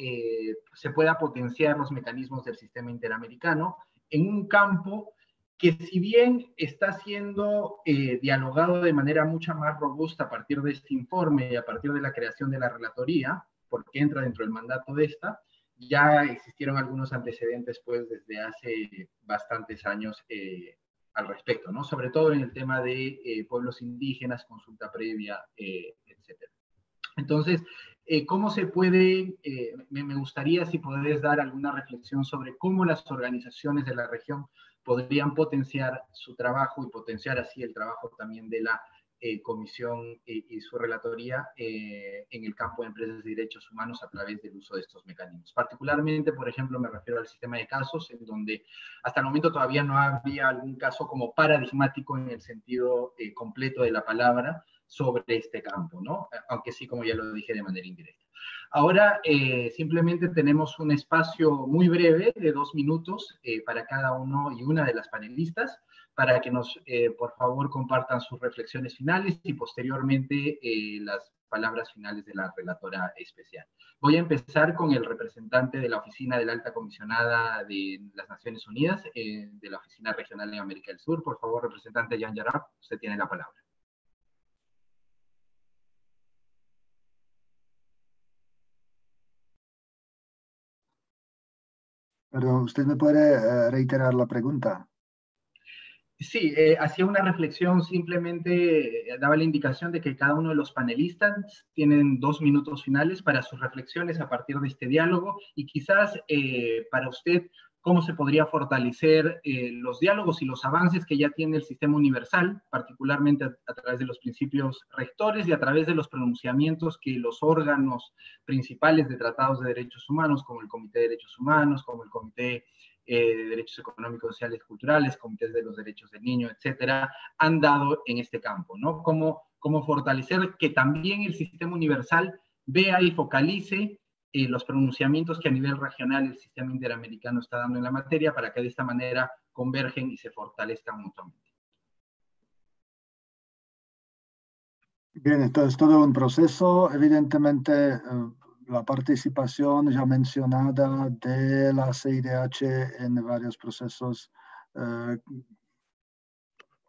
se pueda potenciar los mecanismos del sistema interamericano en un campo que si bien está siendo dialogado de manera mucho más robusta a partir de este informe y a partir de la creación de la relatoría, porque entra dentro del mandato de esta, ya existieron algunos antecedentes pues desde hace bastantes años eh, al respecto, ¿no? Sobre todo en el tema de eh, pueblos indígenas, consulta previa, eh, etc. Entonces, ¿cómo se puede, me, me, gustaría si podés dar alguna reflexión sobre cómo las organizaciones de la región podrían potenciar su trabajo y potenciar así el trabajo también de la eh, comisión y, su relatoría eh, en el campo de empresas y derechos humanos a través del uso de estos mecanismos. Particularmente, por ejemplo, me refiero al sistema de casos, en donde hasta el momento todavía no había algún caso como paradigmático en el sentido eh, completo de la palabra sobre este campo, ¿no? Aunque sí, como ya lo dije, de manera indirecta. Ahora simplemente tenemos un espacio muy breve de dos minutos para cada uno y una de las panelistas para que nos, eh, por favor, compartan sus reflexiones finales y posteriormente eh, las palabras finales de la relatora especial. Voy a empezar con el representante de la Oficina de la Alta Comisionada de las Naciones Unidas, eh, de la Oficina Regional de América del Sur. Por favor, representante Jan Yarab, usted tiene la palabra. Perdón, ¿usted me puede reiterar la pregunta? Sí, eh, hacía una reflexión, simplemente eh, daba la indicación de que cada uno de los panelistas tienen dos minutos finales para sus reflexiones a partir de este diálogo y quizás eh, para usted cómo se podría fortalecer los diálogos y los avances que ya tiene el sistema universal, particularmente a, través de los principios rectores y a través de los pronunciamientos que los órganos principales de tratados de derechos humanos, como el Comité de Derechos Humanos, como el Comité eh, de derechos económicos, sociales, culturales, comités de los derechos del niño, etcétera, han dado en este campo, ¿no? Cómo, cómo fortalecer que también el sistema universal vea y focalice eh, los pronunciamientos que a nivel regional el sistema interamericano está dando en la materia para que de esta manera convergen y se fortalezcan mutuamente. Bien, esto es todo un proceso. Evidentemente, eh, la participación ya mencionada de la CIDH en varios procesos eh,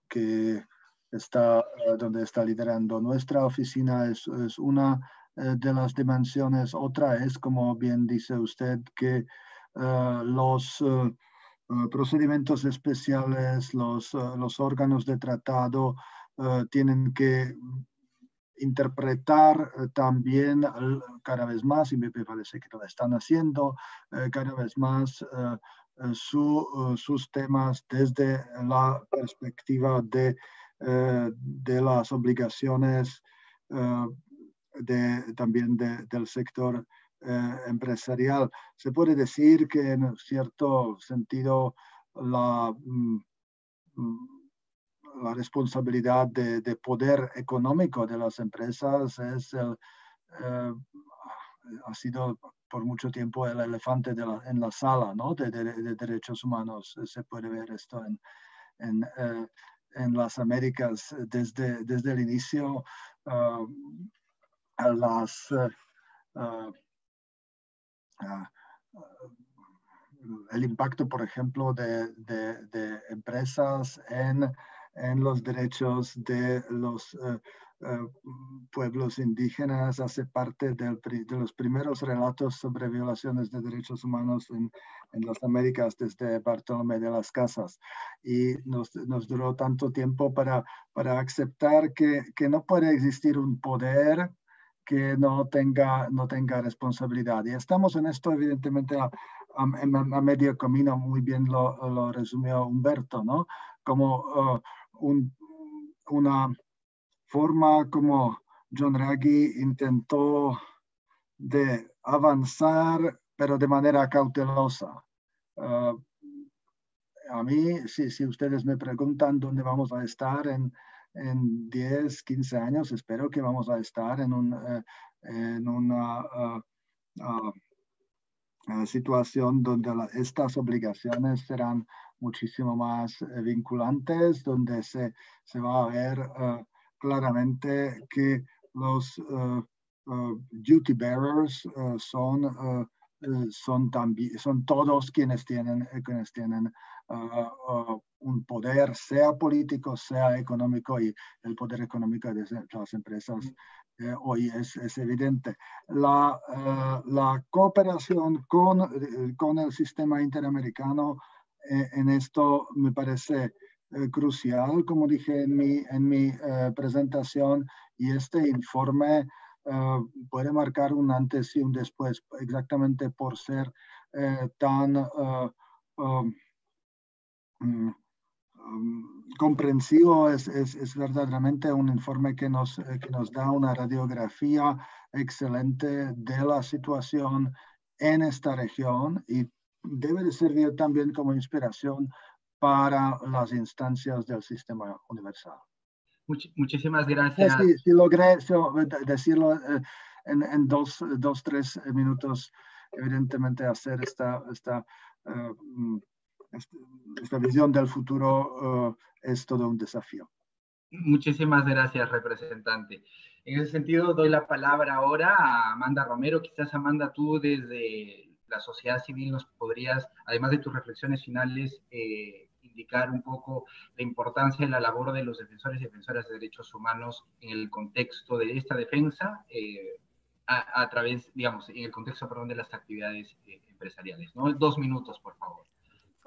que está, eh, donde está liderando nuestra oficina es, una eh, de las dimensiones. Otra es, como bien dice usted, que los procedimientos especiales, los, los órganos de tratado tienen que interpretar eh, también cada vez más, y me parece que lo están haciendo, eh, cada vez más eh, sus temas desde la perspectiva de, de las obligaciones de, también del sector empresarial. Se puede decir que en cierto sentido la... La responsabilidad de, poder económico de las empresas es eh, ha sido por mucho tiempo el elefante en la sala ¿no? de, derechos humanos. Se puede ver esto en, eh, en las Américas desde, desde el inicio. El impacto, por ejemplo, de, de, empresas en, en, los derechos de los eh, eh, pueblos indígenas hace parte del, de los primeros relatos sobre violaciones de derechos humanos en, en, las Américas desde Bartolomé de las Casas. Y nos, nos duró tanto tiempo para, para aceptar que, que, no puede existir un poder que no tenga, no tenga responsabilidad. Y estamos en esto, evidentemente, a, a, medio camino, muy bien lo, lo, resumió Humberto, ¿no? Como uh, un, una forma como John Raggi intentó de avanzar, pero de manera cautelosa. Ah, a mí, si, si, ustedes me preguntan dónde vamos a estar en, en 10, 15 años, espero que vamos a estar en, un, eh, en una ah, situación donde estas obligaciones serán muchísimo más eh, vinculantes, donde se, se va a ver claramente que los uh, uh, duty bearers uh, son, son, también, son todos quienes tienen, quienes tienen un poder, sea político, sea económico, y el poder económico de las empresas eh, hoy es, es, evidente. La, la cooperación con, con el sistema interamericano eh, en esto me parece eh, crucial, como dije en mi, en mi eh, presentación, y este informe eh, puede marcar un antes y un después, exactamente por ser tan mm, um, comprensivo, es, es, es, verdaderamente un informe que nos, que nos da una radiografía excelente de la situación en esta región y debe de servir también como inspiración para las instancias del sistema universal. muchísimas gracias. Si, logré decirlo eh, en, en, dos, dos, tres minutos, evidentemente hacer esta, esta, eh, mm, este, esta, visión del futuro eh, es todo un desafío. Muchísimas gracias, representante. En ese sentido, doy la palabra ahora a Amanda Romero. Quizás, Amanda, tú desde la sociedad civil nos podrías, además de tus reflexiones finales, eh, indicar un poco la importancia de la labor de los defensores y defensoras de derechos humanos en el contexto de esta defensa, eh, a, través, digamos, en el contexto, perdón, de las actividades eh, empresariales. ¿no? Dos minutos, por favor.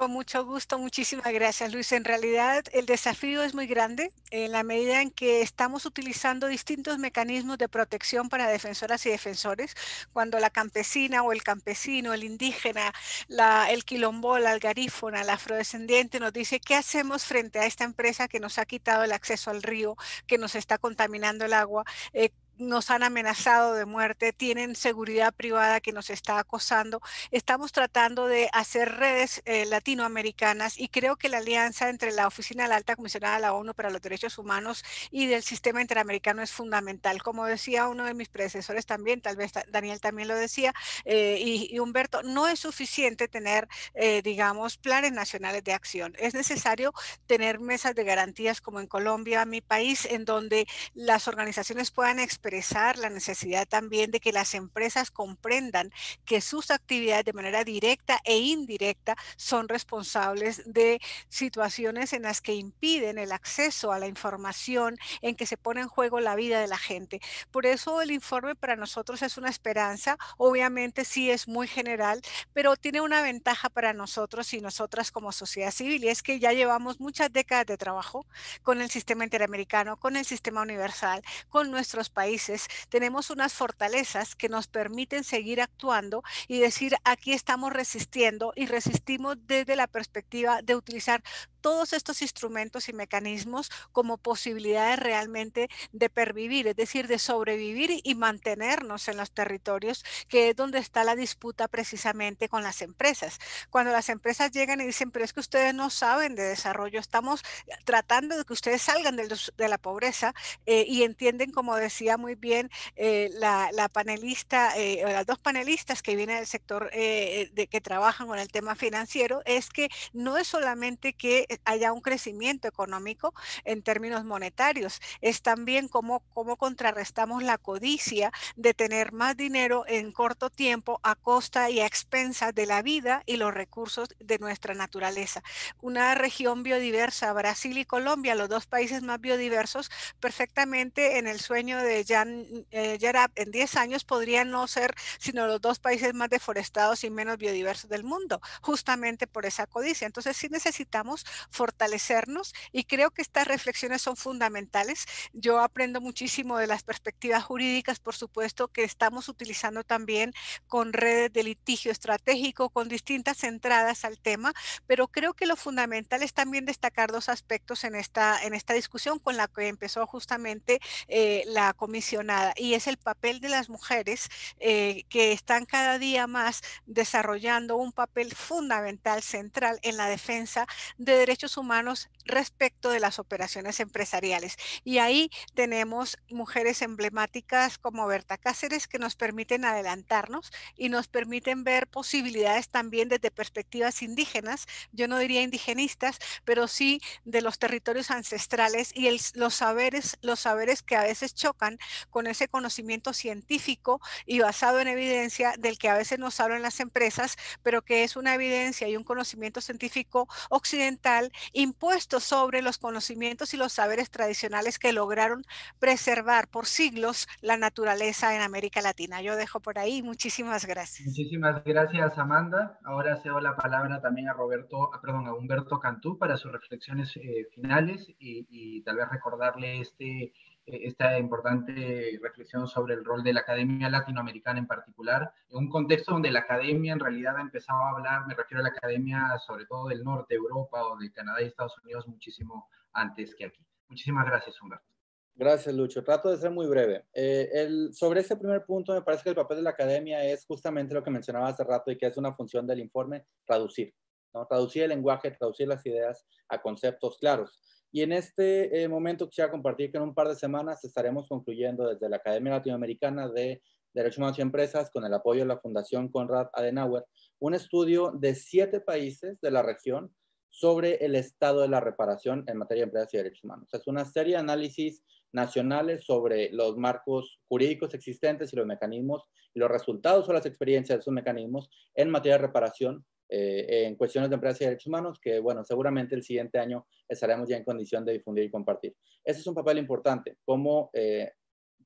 Con mucho gusto, muchísimas gracias Luis. En realidad el desafío es muy grande en la medida en que estamos utilizando distintos mecanismos de protección para defensoras y defensores. Cuando la campesina o el campesino, el indígena, la, el quilombola, el garífona, la afrodescendiente nos dice qué hacemos frente a esta empresa que nos ha quitado el acceso al río, que nos está contaminando el agua, eh, nos han amenazado de muerte, tienen seguridad privada que nos está acosando. Estamos tratando de hacer redes eh, latinoamericanas y creo que la alianza entre la Oficina de la Alta Comisionada de la ONU para los Derechos Humanos y del sistema interamericano es fundamental. Como decía uno de mis predecesores también, tal vez Daniel también lo decía, eh, y, Humberto, no es suficiente tener, eh, digamos, planes nacionales de acción. Es necesario tener mesas de garantías como en Colombia, mi país, en donde las organizaciones puedan experimentar la necesidad también de que las empresas comprendan que sus actividades de manera directa e indirecta son responsables de situaciones en las que impiden el acceso a la información, en que se pone en juego la vida de la gente. Por eso el informe para nosotros es una esperanza, obviamente sí es muy general, pero tiene una ventaja para nosotros y nosotras como sociedad civil y es que ya llevamos muchas décadas de trabajo con el sistema interamericano, con el sistema universal, con nuestros países tenemos unas fortalezas que nos permiten seguir actuando y decir, aquí estamos resistiendo y resistimos desde la perspectiva de utilizar todos estos instrumentos y mecanismos como posibilidades realmente de pervivir, es decir, de sobrevivir y mantenernos en los territorios, que es donde está la disputa precisamente con las empresas. Cuando las empresas llegan y dicen, pero es que ustedes no saben de desarrollo, estamos tratando de que ustedes salgan de, la pobreza eh, y entienden, como decía muy bien eh, la, panelista, eh, las dos panelistas que vienen del sector que trabajan con el tema financiero, es que no es solamente que haya un crecimiento económico en términos monetarios. Es también cómo, cómo contrarrestamos la codicia de tener más dinero en corto tiempo a costa y a expensas de la vida y los recursos de nuestra naturaleza. Una región biodiversa, Brasil y Colombia, los dos países más biodiversos, perfectamente en el sueño de Jan eh, en 10 años podrían no ser sino los dos países más deforestados y menos biodiversos del mundo, justamente por esa codicia. Entonces sí necesitamos fortalecernos y creo que estas reflexiones son fundamentales. Yo aprendo muchísimo de las perspectivas jurídicas, por supuesto, que estamos utilizando también con redes de litigio estratégico, con distintas entradas al tema, pero creo que lo fundamental es también destacar dos aspectos en esta, en esta discusión con la que empezó justamente eh, la comisionada, y es el papel de las mujeres eh, que están cada día más desarrollando un papel fundamental, central en la defensa de derechos humanos respecto de las operaciones empresariales. Y ahí tenemos mujeres emblemáticas como Berta Cáceres que nos permiten adelantarnos y nos permiten ver posibilidades también desde perspectivas indígenas, yo no diría indigenistas, pero sí de los territorios ancestrales y los saberes, los saberes que a veces chocan con ese conocimiento científico y basado en evidencia del que a veces nos hablan las empresas, pero que es una evidencia y un conocimiento científico occidental impuesto sobre los conocimientos y los saberes tradicionales que lograron preservar por siglos la naturaleza en América Latina. Yo dejo por ahí. Muchísimas gracias. Muchísimas gracias, Amanda. Ahora cedo la palabra también a Roberto, ah, perdón, a Humberto Cantú para sus reflexiones eh, finales y, tal vez recordarle este esta importante reflexión sobre el rol de la Academia Latinoamericana en particular, en un contexto donde la Academia en realidad ha empezado a hablar, me refiero a la Academia sobre todo del norte de Europa o de Canadá y Estados Unidos muchísimo antes que aquí. Muchísimas gracias, Humberto. Gracias, Lucho. Trato de ser muy breve. Eh, el, sobre ese primer punto, me parece que el papel de la academia es justamente lo que mencionaba hace rato y que es una función del informe, traducir. ¿no? Traducir el lenguaje, traducir las ideas a conceptos claros. Y en este eh, momento quisiera compartir que en un par de semanas estaremos concluyendo desde la Academia Latinoamericana de Derechos Humanos y Empresas, con el apoyo de la Fundación Conrad Adenauer, un estudio de siete países de la región sobre el estado de la reparación en materia de empresas y derechos humanos. Es una serie de análisis nacionales sobre los marcos jurídicos existentes y los mecanismos y los resultados o las experiencias de esos mecanismos en materia de reparación eh, en cuestiones de empresas y derechos humanos, que bueno, seguramente el siguiente año estaremos ya en condición de difundir y compartir. Ese es un papel importante, cómo eh,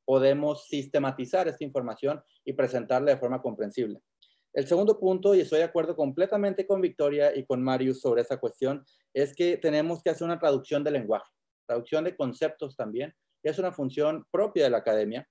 podemos sistematizar esta información y presentarla de forma comprensible. El segundo punto, y estoy de acuerdo completamente con Victoria y con Marius sobre esa cuestión, es que tenemos que hacer una traducción del lenguaje, traducción de conceptos también, y es una función propia de la academia,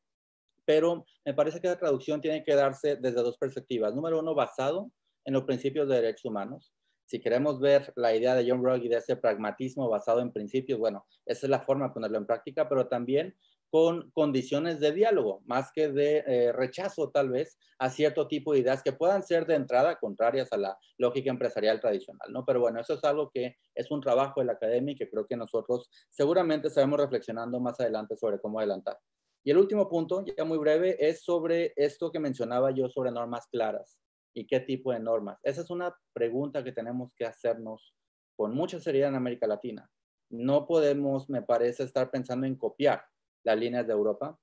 pero me parece que la traducción tiene que darse desde dos perspectivas. Número uno, basado en los principios de derechos humanos. Si queremos ver la idea de John Ruggie de ese pragmatismo basado en principios, bueno, esa es la forma de ponerlo en práctica, pero también con condiciones de diálogo, más que de eh, rechazo tal vez a cierto tipo de ideas que puedan ser de entrada contrarias a la lógica empresarial tradicional, ¿no? Pero bueno, eso es algo que es un trabajo de la academia y que creo que nosotros seguramente estaremos reflexionando más adelante sobre cómo adelantar. Y el último punto, ya muy breve, es sobre esto que mencionaba yo sobre normas claras y qué tipo de normas? Esa es una pregunta que tenemos que hacernos con mucha seriedad en América Latina. No podemos, me parece, estar pensando en copiar las líneas de Europa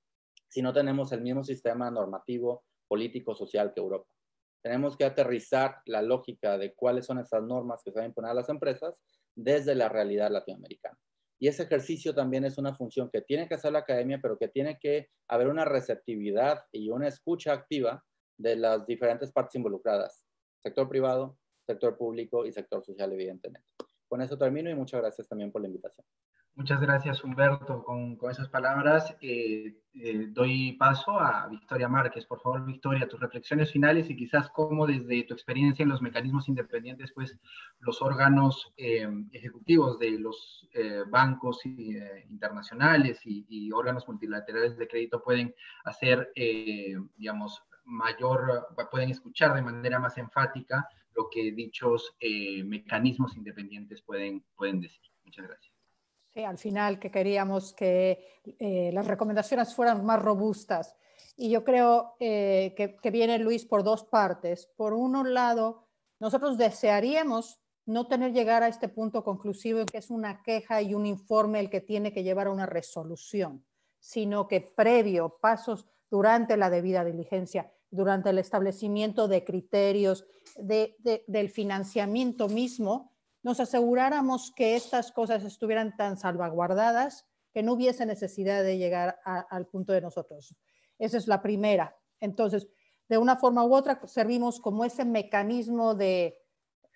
si no tenemos el mismo sistema normativo, político, social que Europa. Tenemos que aterrizar la lógica de cuáles son esas normas que se van a imponer a las empresas desde la realidad latinoamericana. Y ese ejercicio también es una función que tiene que hacer la academia, pero que tiene que haber una receptividad y una escucha activa de las diferentes partes involucradas, sector privado, sector público y sector social, evidentemente. Con eso termino y muchas gracias también por la invitación. Muchas gracias, Humberto. Con, con esas palabras eh, eh, doy paso a Victoria Márquez. Por favor, Victoria, tus reflexiones finales y quizás cómo desde tu experiencia en los mecanismos independientes, pues los órganos eh, ejecutivos de los bancos internacionales y, y, órganos multilaterales de crédito pueden hacer, digamos, mayor, pueden escuchar de manera más enfática lo que dichos eh, mecanismos independientes pueden, pueden decir. Muchas gracias. Sí, al final que queríamos que eh, las recomendaciones fueran más robustas. Y yo creo eh, que, que, viene Luis por dos partes. Por un lado, nosotros desearíamos no tener llegar a este punto conclusivo en que es una queja y un informe el que tiene que llevar a una resolución, sino que previo, pasos durante la debida diligencia, durante el establecimiento de criterios del financiamiento mismo, nos aseguráramos que estas cosas estuvieran tan salvaguardadas que no hubiese necesidad de llegar al punto de nosotros. Esa es la primera. Entonces, de una forma u otra, servimos como ese mecanismo de,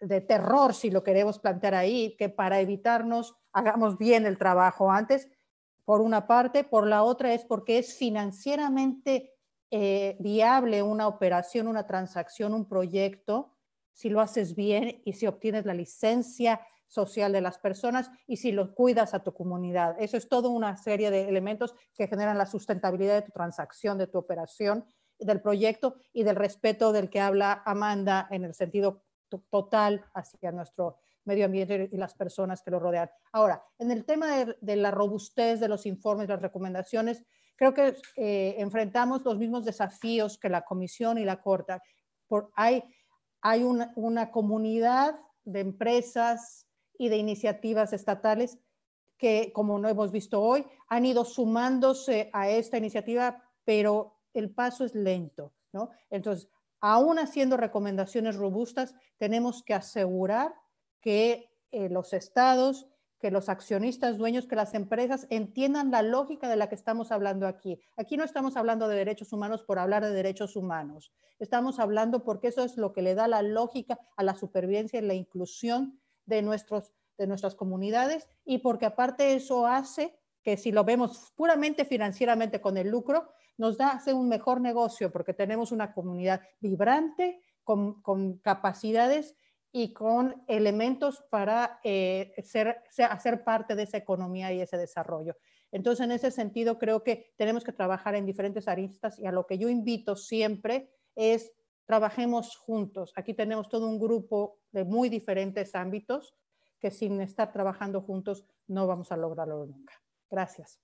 de terror, si lo queremos plantear ahí, que para evitarnos hagamos bien el trabajo antes, por una parte, por la otra es porque es financieramente eh, viable una operación, una transacción, un proyecto, si lo haces bien y si obtienes la licencia social de las personas y si lo cuidas a tu comunidad. Eso es toda una serie de elementos que generan la sustentabilidad de tu transacción, de tu operación, del proyecto y del respeto del que habla Amanda en el sentido total hacia nuestro medio ambiente y las personas que lo rodean. Ahora, en el tema de, la robustez de los informes, las recomendaciones, creo que eh, enfrentamos los mismos desafíos que la Comisión y la Corte. Por, hay hay una, una comunidad de empresas y de iniciativas estatales que, como no hemos visto hoy, han ido sumándose a esta iniciativa, pero el paso es lento, ¿no? Entonces, aún haciendo recomendaciones robustas, tenemos que asegurar que eh, los estados que los accionistas, dueños, que las empresas entiendan la lógica de la que estamos hablando aquí. Aquí no estamos hablando de derechos humanos por hablar de derechos humanos. Estamos hablando porque eso es lo que le da la lógica a la supervivencia y la inclusión de, nuestros, de nuestras comunidades y porque aparte eso hace que si lo vemos puramente financieramente con el lucro, nos da hace un mejor negocio porque tenemos una comunidad vibrante, con, con capacidades y con elementos para eh, ser, hacer parte de esa economía y ese desarrollo. Entonces, en ese sentido, creo que tenemos que trabajar en diferentes aristas y a lo que yo invito siempre es trabajemos juntos. Aquí tenemos todo un grupo de muy diferentes ámbitos que sin estar trabajando juntos no vamos a lograrlo nunca. Gracias.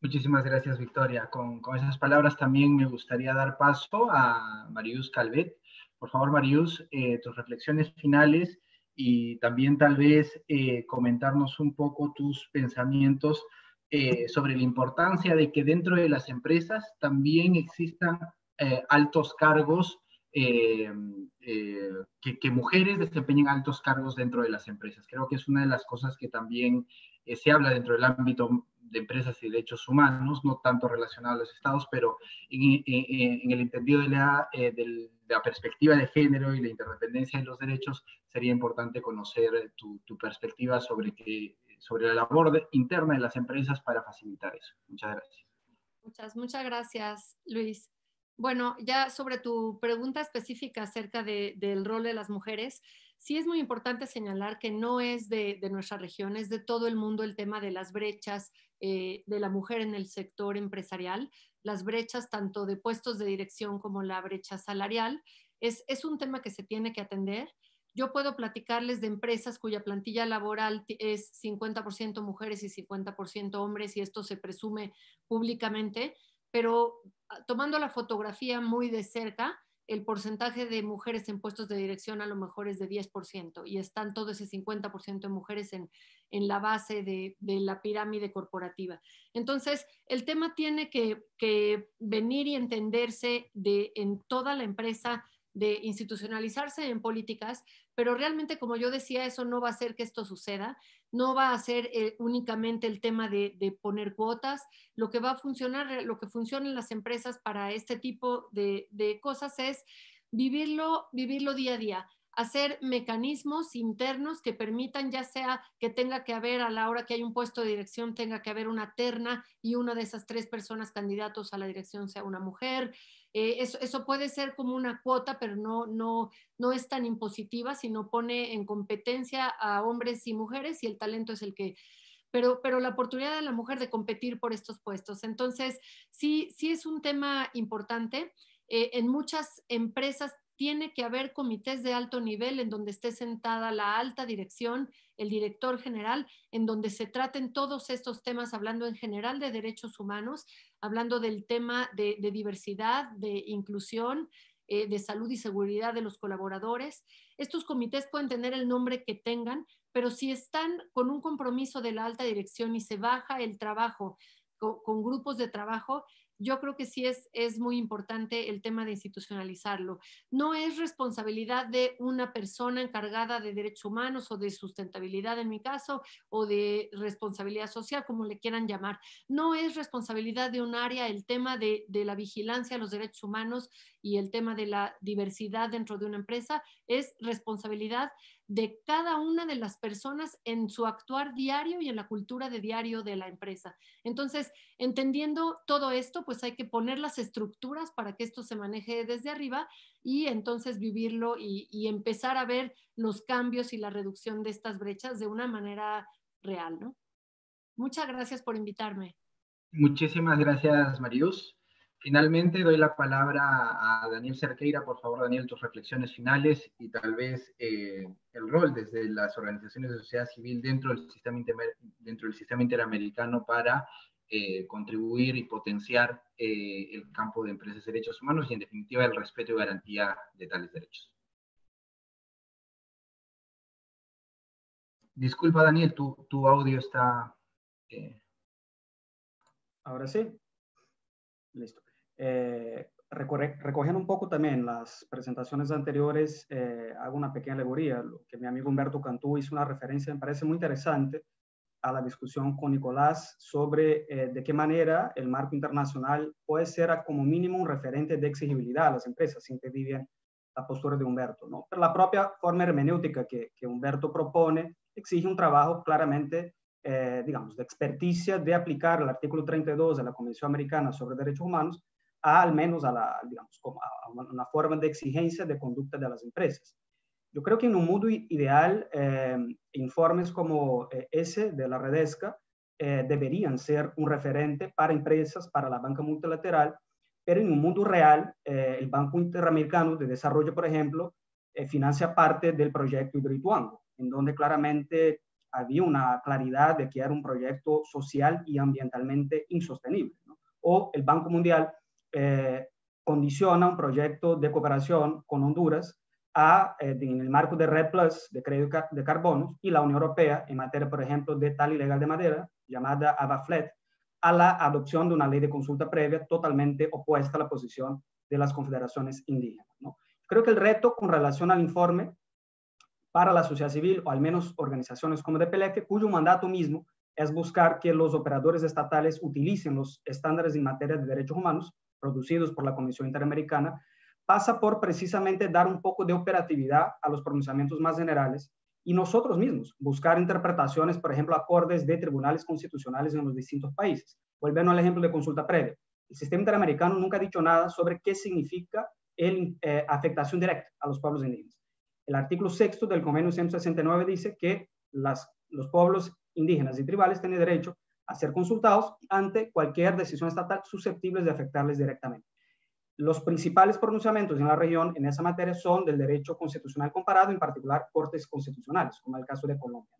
Muchísimas gracias, Victoria. Con, con esas palabras también me gustaría dar paso a Marius Calvet, por favor, Marius, eh, tus reflexiones finales y también tal vez eh, comentarnos un poco tus pensamientos eh, sobre la importancia de que dentro de las empresas también existan altos cargos, que, que, mujeres desempeñen altos cargos dentro de las empresas. Creo que es una de las cosas que también se habla dentro del ámbito de empresas y derechos humanos, no tanto relacionado a los estados, pero en, el entendido de la, eh, de la, perspectiva de género y la interdependencia de los derechos, sería importante conocer tu, tu perspectiva sobre, que, sobre la labor interna de las empresas para facilitar eso. Muchas gracias. Muchas, muchas gracias, Luis. Bueno, ya sobre tu pregunta específica acerca de, del rol de las mujeres, sí es muy importante señalar que no es de, de nuestra región, es de todo el mundo el tema de las brechas eh, de la mujer en el sector empresarial, las brechas tanto de puestos de dirección como la brecha salarial. Es, un tema que se tiene que atender. Yo puedo platicarles de empresas cuya plantilla laboral es 50% mujeres y 50% hombres y esto se presume públicamente, pero ah, tomando la fotografía muy de cerca, el porcentaje de mujeres en puestos de dirección a lo mejor es de 10% y están todo ese 50% de mujeres en, la base de, la pirámide corporativa. Entonces, el tema tiene que, que venir y entenderse de, en toda la empresa de institucionalizarse en políticas, pero realmente, como yo decía, eso no va a hacer que esto suceda, no va a ser eh, únicamente el tema de, poner cuotas, lo que va a funcionar, lo que funciona en las empresas para este tipo de, cosas es vivirlo, vivirlo día a día hacer mecanismos internos que permitan ya sea que tenga que haber a la hora que hay un puesto de dirección, tenga que haber una terna y una de esas tres personas candidatos a la dirección sea una mujer. Eh, eso, puede ser como una cuota, pero no, no, no es tan impositiva, sino pone en competencia a hombres y mujeres y el talento es el que pero, pero, la oportunidad de la mujer de competir por estos puestos. Entonces, sí, sí es un tema importante. Eh, en muchas empresas tiene que haber comités de alto nivel en donde esté sentada la alta dirección, el director general, en donde se traten todos estos temas, hablando en general de derechos humanos, hablando del tema de, diversidad, de inclusión, eh, de salud y seguridad de los colaboradores. Estos comités pueden tener el nombre que tengan, pero si están con un compromiso de la alta dirección y se baja el trabajo con grupos de trabajo, yo creo que sí es, es muy importante el tema de institucionalizarlo. No es responsabilidad de una persona encargada de derechos humanos o de sustentabilidad en mi caso, o de responsabilidad social, como le quieran llamar. No es responsabilidad de un área el tema de, de la vigilancia a los derechos humanos y el tema de la diversidad dentro de una empresa. Es responsabilidad de cada una de las personas en su actuar diario y en la cultura de diario de la empresa. Entonces, entendiendo todo esto, pues hay que poner las estructuras para que esto se maneje desde arriba y entonces vivirlo y, empezar a ver los cambios y la reducción de estas brechas de una manera real, ¿no? Muchas gracias por invitarme. Muchísimas gracias, Marius. Finalmente doy la palabra a Daniel Cerqueira. Por favor, Daniel, tus reflexiones finales y tal vez eh, el rol desde las organizaciones de sociedad civil dentro del sistema, interamericano para eh, contribuir y potenciar eh, el campo de empresas y derechos humanos y, en definitiva, el respeto y garantía de tales derechos. Disculpa, Daniel, tu audio está... Ahora sí. Listo. Eh, recogiendo un poco también las presentaciones anteriores, eh, hago una pequeña alegoría. Lo que mi amigo Humberto Cantú hizo una referencia, me parece muy interesante, a la discusión con Nicolás sobre eh, de qué manera el marco internacional puede ser como mínimo un referente de exigibilidad a las empresas, sin que bien la postura de Humberto. ¿no? Pero la propia forma hermenéutica que, que Humberto propone exige un trabajo claramente eh, digamos, de experticia de aplicar el artículo 32 de la Convención Americana sobre Derechos Humanos al menos a, la, digamos, a una forma de exigencia de conducta de las empresas. Yo creo que en un mundo ideal, eh, informes como eh, ese de la Redesca eh, deberían ser un referente para empresas, para la banca multilateral, pero en un mundo real, el Banco Interamericano de Desarrollo, por ejemplo, financia parte del proyecto Hidroituango, en donde claramente había una claridad de que era un proyecto social y ambientalmente insostenible. O el Banco Mundial eh, condiciona un proyecto de cooperación con Honduras a, eh, en el marco de Red Plus, de crédito de carbono, y la Unión Europea en materia, por ejemplo, de tal ilegal de madera, llamada ABAFLET, a la adopción de una ley de consulta previa totalmente opuesta a la posición de las confederaciones indígenas. Creo que el reto con relación al informe para la sociedad civil, o al menos organizaciones como DPLF, cuyo mandato mismo es buscar que los operadores estatales utilicen los estándares en materia de derechos humanos producidos por la Comisión Interamericana, pasa por precisamente dar un poco de operatividad a los pronunciamientos más generales y nosotros mismos buscar interpretaciones, por ejemplo, acordes de tribunales constitucionales en los distintos países. Volviendo al ejemplo de consulta previa. El sistema interamericano nunca ha dicho nada sobre qué significa el, eh, afectación directa a los pueblos indígenas. El artículo sexto del convenio 169 dice que los pueblos indígenas y tribales tienen derecho a ser consultados ante cualquier decisión estatal susceptible de afectarles directamente. Los principales pronunciamientos en la región en esa materia son del derecho constitucional comparado, en particular cortes constitucionales, como el caso de Colombia.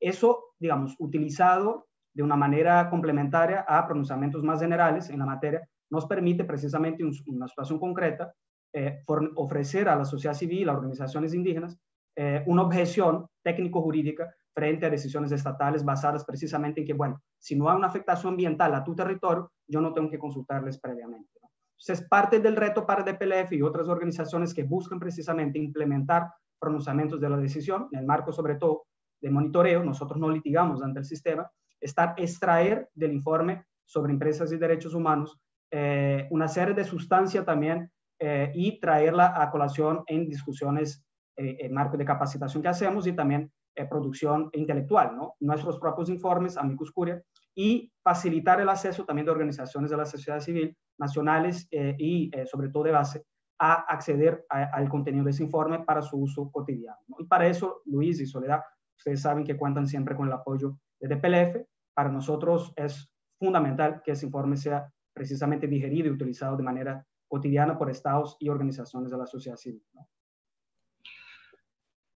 Eso, digamos, utilizado de una manera complementaria a pronunciamientos más generales en la materia, nos permite precisamente en una situación concreta eh, ofrecer a la sociedad civil, a organizaciones indígenas, eh, una objeción técnico-jurídica frente a decisiones estatales basadas precisamente en que, bueno, si no hay una afectación ambiental a tu territorio, yo no tengo que consultarles previamente. ¿no? Entonces, parte del reto para DPLF y otras organizaciones que buscan precisamente implementar pronunciamientos de la decisión, en el marco sobre todo de monitoreo, nosotros no litigamos ante el sistema, está extraer del informe sobre empresas y derechos humanos eh, una serie de sustancia también eh, y traerla a colación en discusiones eh, en marco de capacitación que hacemos y también eh, producción intelectual, ¿no? nuestros propios informes, amicus curia, y facilitar el acceso también de organizaciones de la sociedad civil nacionales eh, y eh, sobre todo de base a acceder al contenido de ese informe para su uso cotidiano. Y para eso, Luis y Soledad, ustedes saben que cuentan siempre con el apoyo de DPLF. Para nosotros es fundamental que ese informe sea precisamente digerido y utilizado de manera cotidiana por estados y organizaciones de la sociedad civil.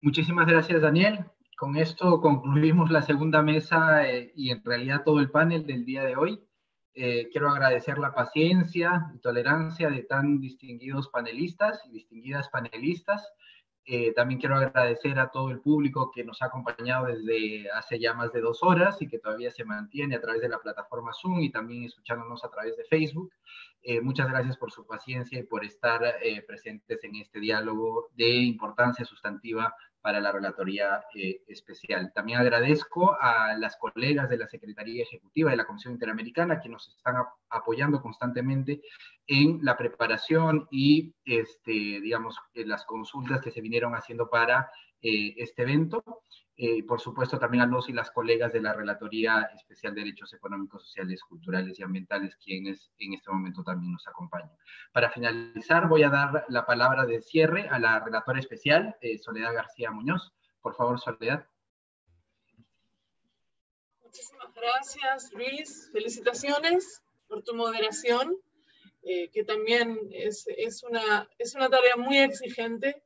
Muchísimas gracias, Daniel. Con esto concluimos la segunda mesa eh, y en realidad todo el panel del día de hoy. Eh, quiero agradecer la paciencia y tolerancia de tan distinguidos panelistas y distinguidas panelistas. Eh, también quiero agradecer a todo el público que nos ha acompañado desde hace ya más de dos horas y que todavía se mantiene a través de la plataforma Zoom y también escuchándonos a través de Facebook. Eh, muchas gracias por su paciencia y por estar presentes en este diálogo de importancia sustantiva para la Relatoría eh, Especial. También agradezco a las colegas de la Secretaría Ejecutiva de la Comisión Interamericana que nos están apoyando constantemente en la preparación y, este, digamos, las consultas que se vinieron haciendo para eh, este evento. Eh, por supuesto también a los y las colegas de la Relatoría Especial de Derechos Económicos, Sociales, Culturales y Ambientales, quienes en este momento también nos acompañan. Para finalizar, voy a dar la palabra de cierre a la relatora especial, eh, Soledad García Muñoz. Por favor, Soledad. Muchísimas gracias, Luis. Felicitaciones por tu moderación, eh, que también es, es, una, es una tarea muy exigente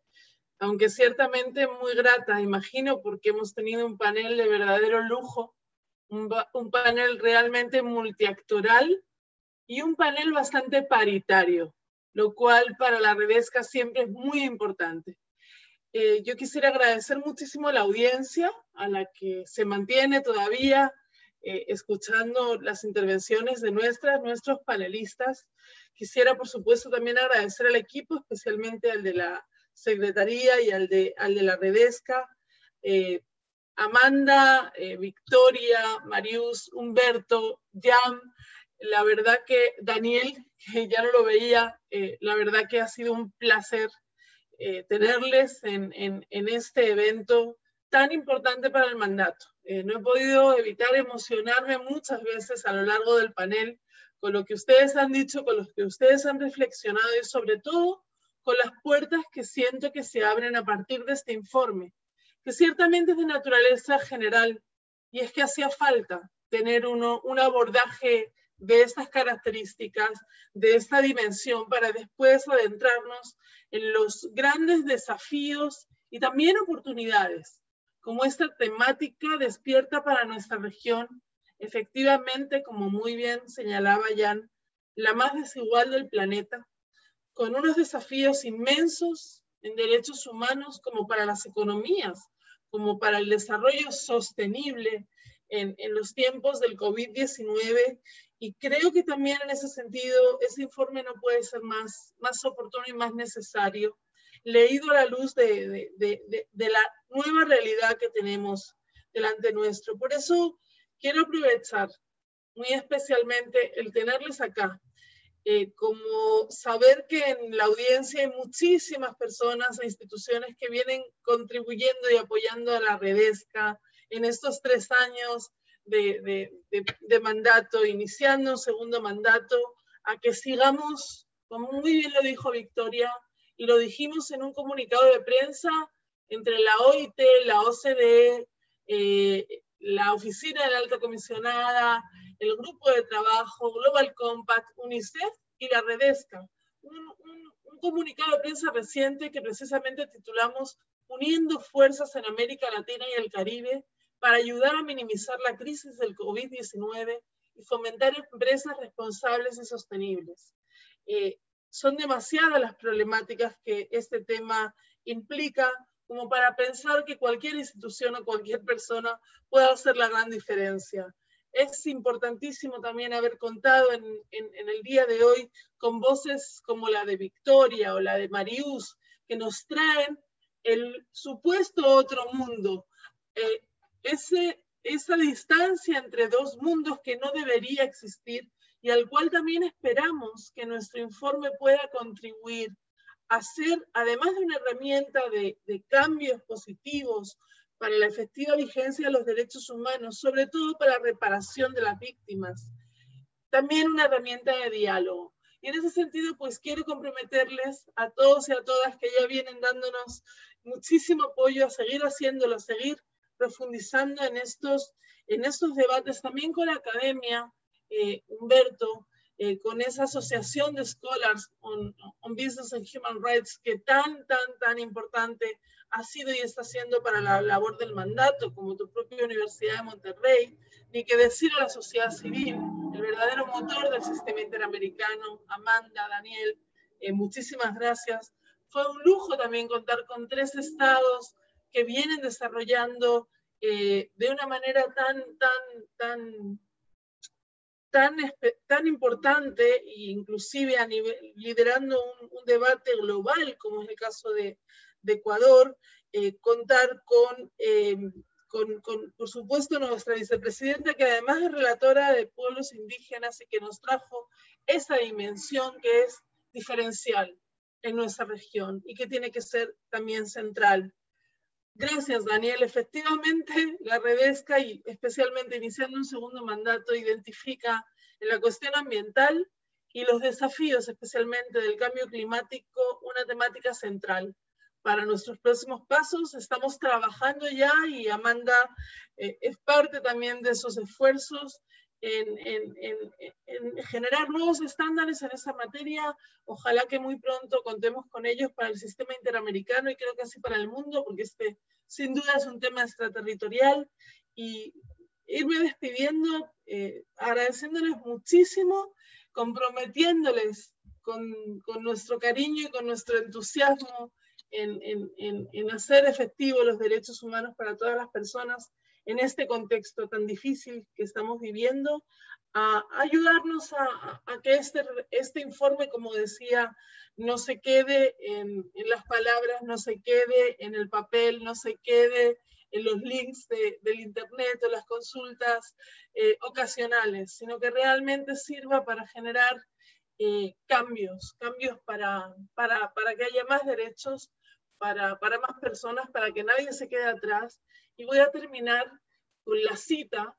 aunque ciertamente muy grata, imagino, porque hemos tenido un panel de verdadero lujo, un, panel realmente multiactoral y un panel bastante paritario, lo cual para la Redesca siempre es muy importante. Eh, yo quisiera agradecer muchísimo a la audiencia, a la que se mantiene todavía eh, escuchando las intervenciones de nuestras, nuestros panelistas. Quisiera, por supuesto, también agradecer al equipo, especialmente al de la Secretaría y al de, al de la Redesca, eh, Amanda, eh, Victoria, Marius, Humberto, Jan, la verdad que Daniel, que ya no lo veía, eh, la verdad que ha sido un placer tenerles en, en, en, este evento tan importante para el mandato. no he podido evitar emocionarme muchas veces a lo largo del panel con lo que ustedes han dicho, con lo que ustedes han reflexionado y sobre todo con las puertas que siento que se abren a partir de este informe, que ciertamente es de naturaleza general, y es que hacía falta tener uno, un abordaje de estas características, de esta dimensión, para después adentrarnos en los grandes desafíos y también oportunidades, como esta temática despierta para nuestra región, efectivamente, como muy bien señalaba Jan, la más desigual del planeta, con unos desafíos inmensos en derechos humanos como para las economías, como para el desarrollo sostenible en, en los tiempos del COVID-19. Y creo que también en ese sentido ese informe no puede ser más, más oportuno y más necesario, leído a la luz de, de, de, de la nueva realidad que tenemos delante nuestro. Por eso quiero aprovechar muy especialmente el tenerles acá eh, como saber que en la audiencia hay muchísimas personas e instituciones que vienen contribuyendo y apoyando a la Redesca en estos tres años de, de, mandato, iniciando un segundo mandato, a que sigamos, como muy bien lo dijo Victoria, y lo dijimos en un comunicado de prensa entre la OIT, la OCDE, eh, la Oficina de la Alta Comisionada, el Grupo de Trabajo, Global Compact, UNICEF y la Redesca. Un, comunicado de prensa reciente que precisamente titulamos Uniendo fuerzas en América Latina y el Caribe para ayudar a minimizar la crisis del COVID-19 y fomentar empresas responsables y sostenibles. Eh, son demasiadas las problemáticas que este tema implica como para pensar que cualquier institución o cualquier persona pueda hacer la gran diferencia. Es importantísimo también haber contado en, el día de hoy con voces como la de Victoria o la de Marius, que nos traen el supuesto otro mundo, eh, esa distancia entre dos mundos que no debería existir y al cual también esperamos que nuestro informe pueda contribuir a ser, además de una herramienta de, de cambios positivos para la efectiva vigencia de los derechos humanos, sobre todo para la reparación de las víctimas. También una herramienta de diálogo. Y en ese sentido, pues quiero comprometerles a todos y a todas que ya vienen dándonos muchísimo apoyo a seguir haciéndolo, a seguir profundizando en estos, en estos debates, también con la academia, eh, Humberto, eh, con esa asociación de scholars on, on, business and human rights que tan, tan, tan importante ha sido y está siendo para la labor del mandato, como tu propia Universidad de Monterrey, ni que decir a la sociedad civil, el verdadero motor del sistema interamericano, Amanda, Daniel, eh, muchísimas gracias. Fue un lujo también contar con tres estados que vienen desarrollando eh, de una manera tan, tan, tan, tan, tan importante e inclusive a nivel, liderando un, debate global, como es el caso de, Ecuador, eh, contar con, con, con, por supuesto, nuestra vicepresidenta, que además es relatora de pueblos indígenas y que nos trajo esa dimensión que es diferencial en nuestra región y que tiene que ser también central. Gracias, Daniel. Efectivamente, la Redesca, y especialmente iniciando un segundo mandato, identifica en la cuestión ambiental y los desafíos, especialmente del cambio climático, una temática central. Para nuestros próximos pasos estamos trabajando ya y Amanda eh, es parte también de esos esfuerzos en, generar nuevos estándares en esa materia. Ojalá que muy pronto contemos con ellos para el sistema interamericano y creo que así para el mundo, porque este sin duda es un tema extraterritorial. Y irme despidiendo, eh, agradeciéndoles muchísimo, comprometiéndoles con, con, nuestro cariño y con nuestro entusiasmo en, hacer efectivos los derechos humanos para todas las personas en este contexto tan difícil que estamos viviendo, a ayudarnos a, que este, este informe, como decía, no se quede en, las palabras, no se quede en el papel, no se quede en los links del Internet o las consultas eh, ocasionales, sino que realmente sirva para generar eh, cambios, cambios para, para, para, que haya más derechos, para, para más personas, para que nadie se quede atrás y voy a terminar con la cita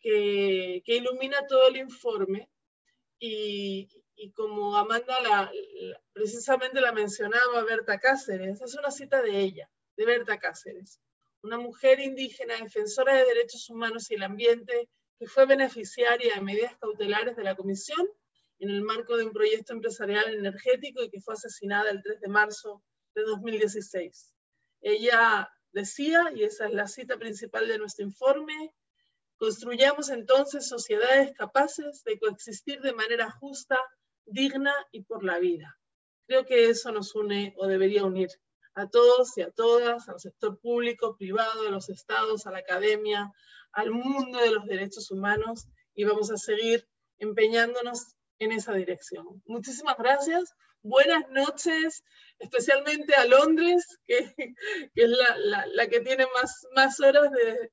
que, que ilumina todo el informe y, y como Amanda la, precisamente la mencionaba Berta Cáceres, es una cita de ella, de Berta Cáceres, una mujer indígena defensora de derechos humanos y el ambiente que fue beneficiaria de medidas cautelares de la Comisión en el marco de un proyecto empresarial energético y que fue asesinada el 3 de marzo de 2016. Ella decía, y esa es la cita principal de nuestro informe, construyamos entonces sociedades capaces de coexistir de manera justa, digna y por la vida. Creo que eso nos une o debería unir a todos y a todas, al sector público, privado, a los estados, a la academia, al mundo de los derechos humanos y vamos a seguir empeñándonos en esa dirección. Muchísimas gracias buenas noches, especialmente a Londres, que, es la, que tiene más, más horas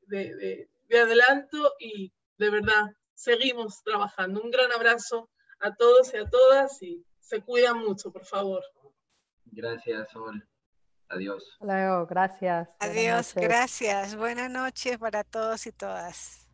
de, adelanto y de verdad, seguimos trabajando. Un gran abrazo a todos y a todas y se cuidan mucho, por favor. Gracias, Sol. Adiós. Luego, gracias. Adiós, gracias. Buenas noches para todos y todas.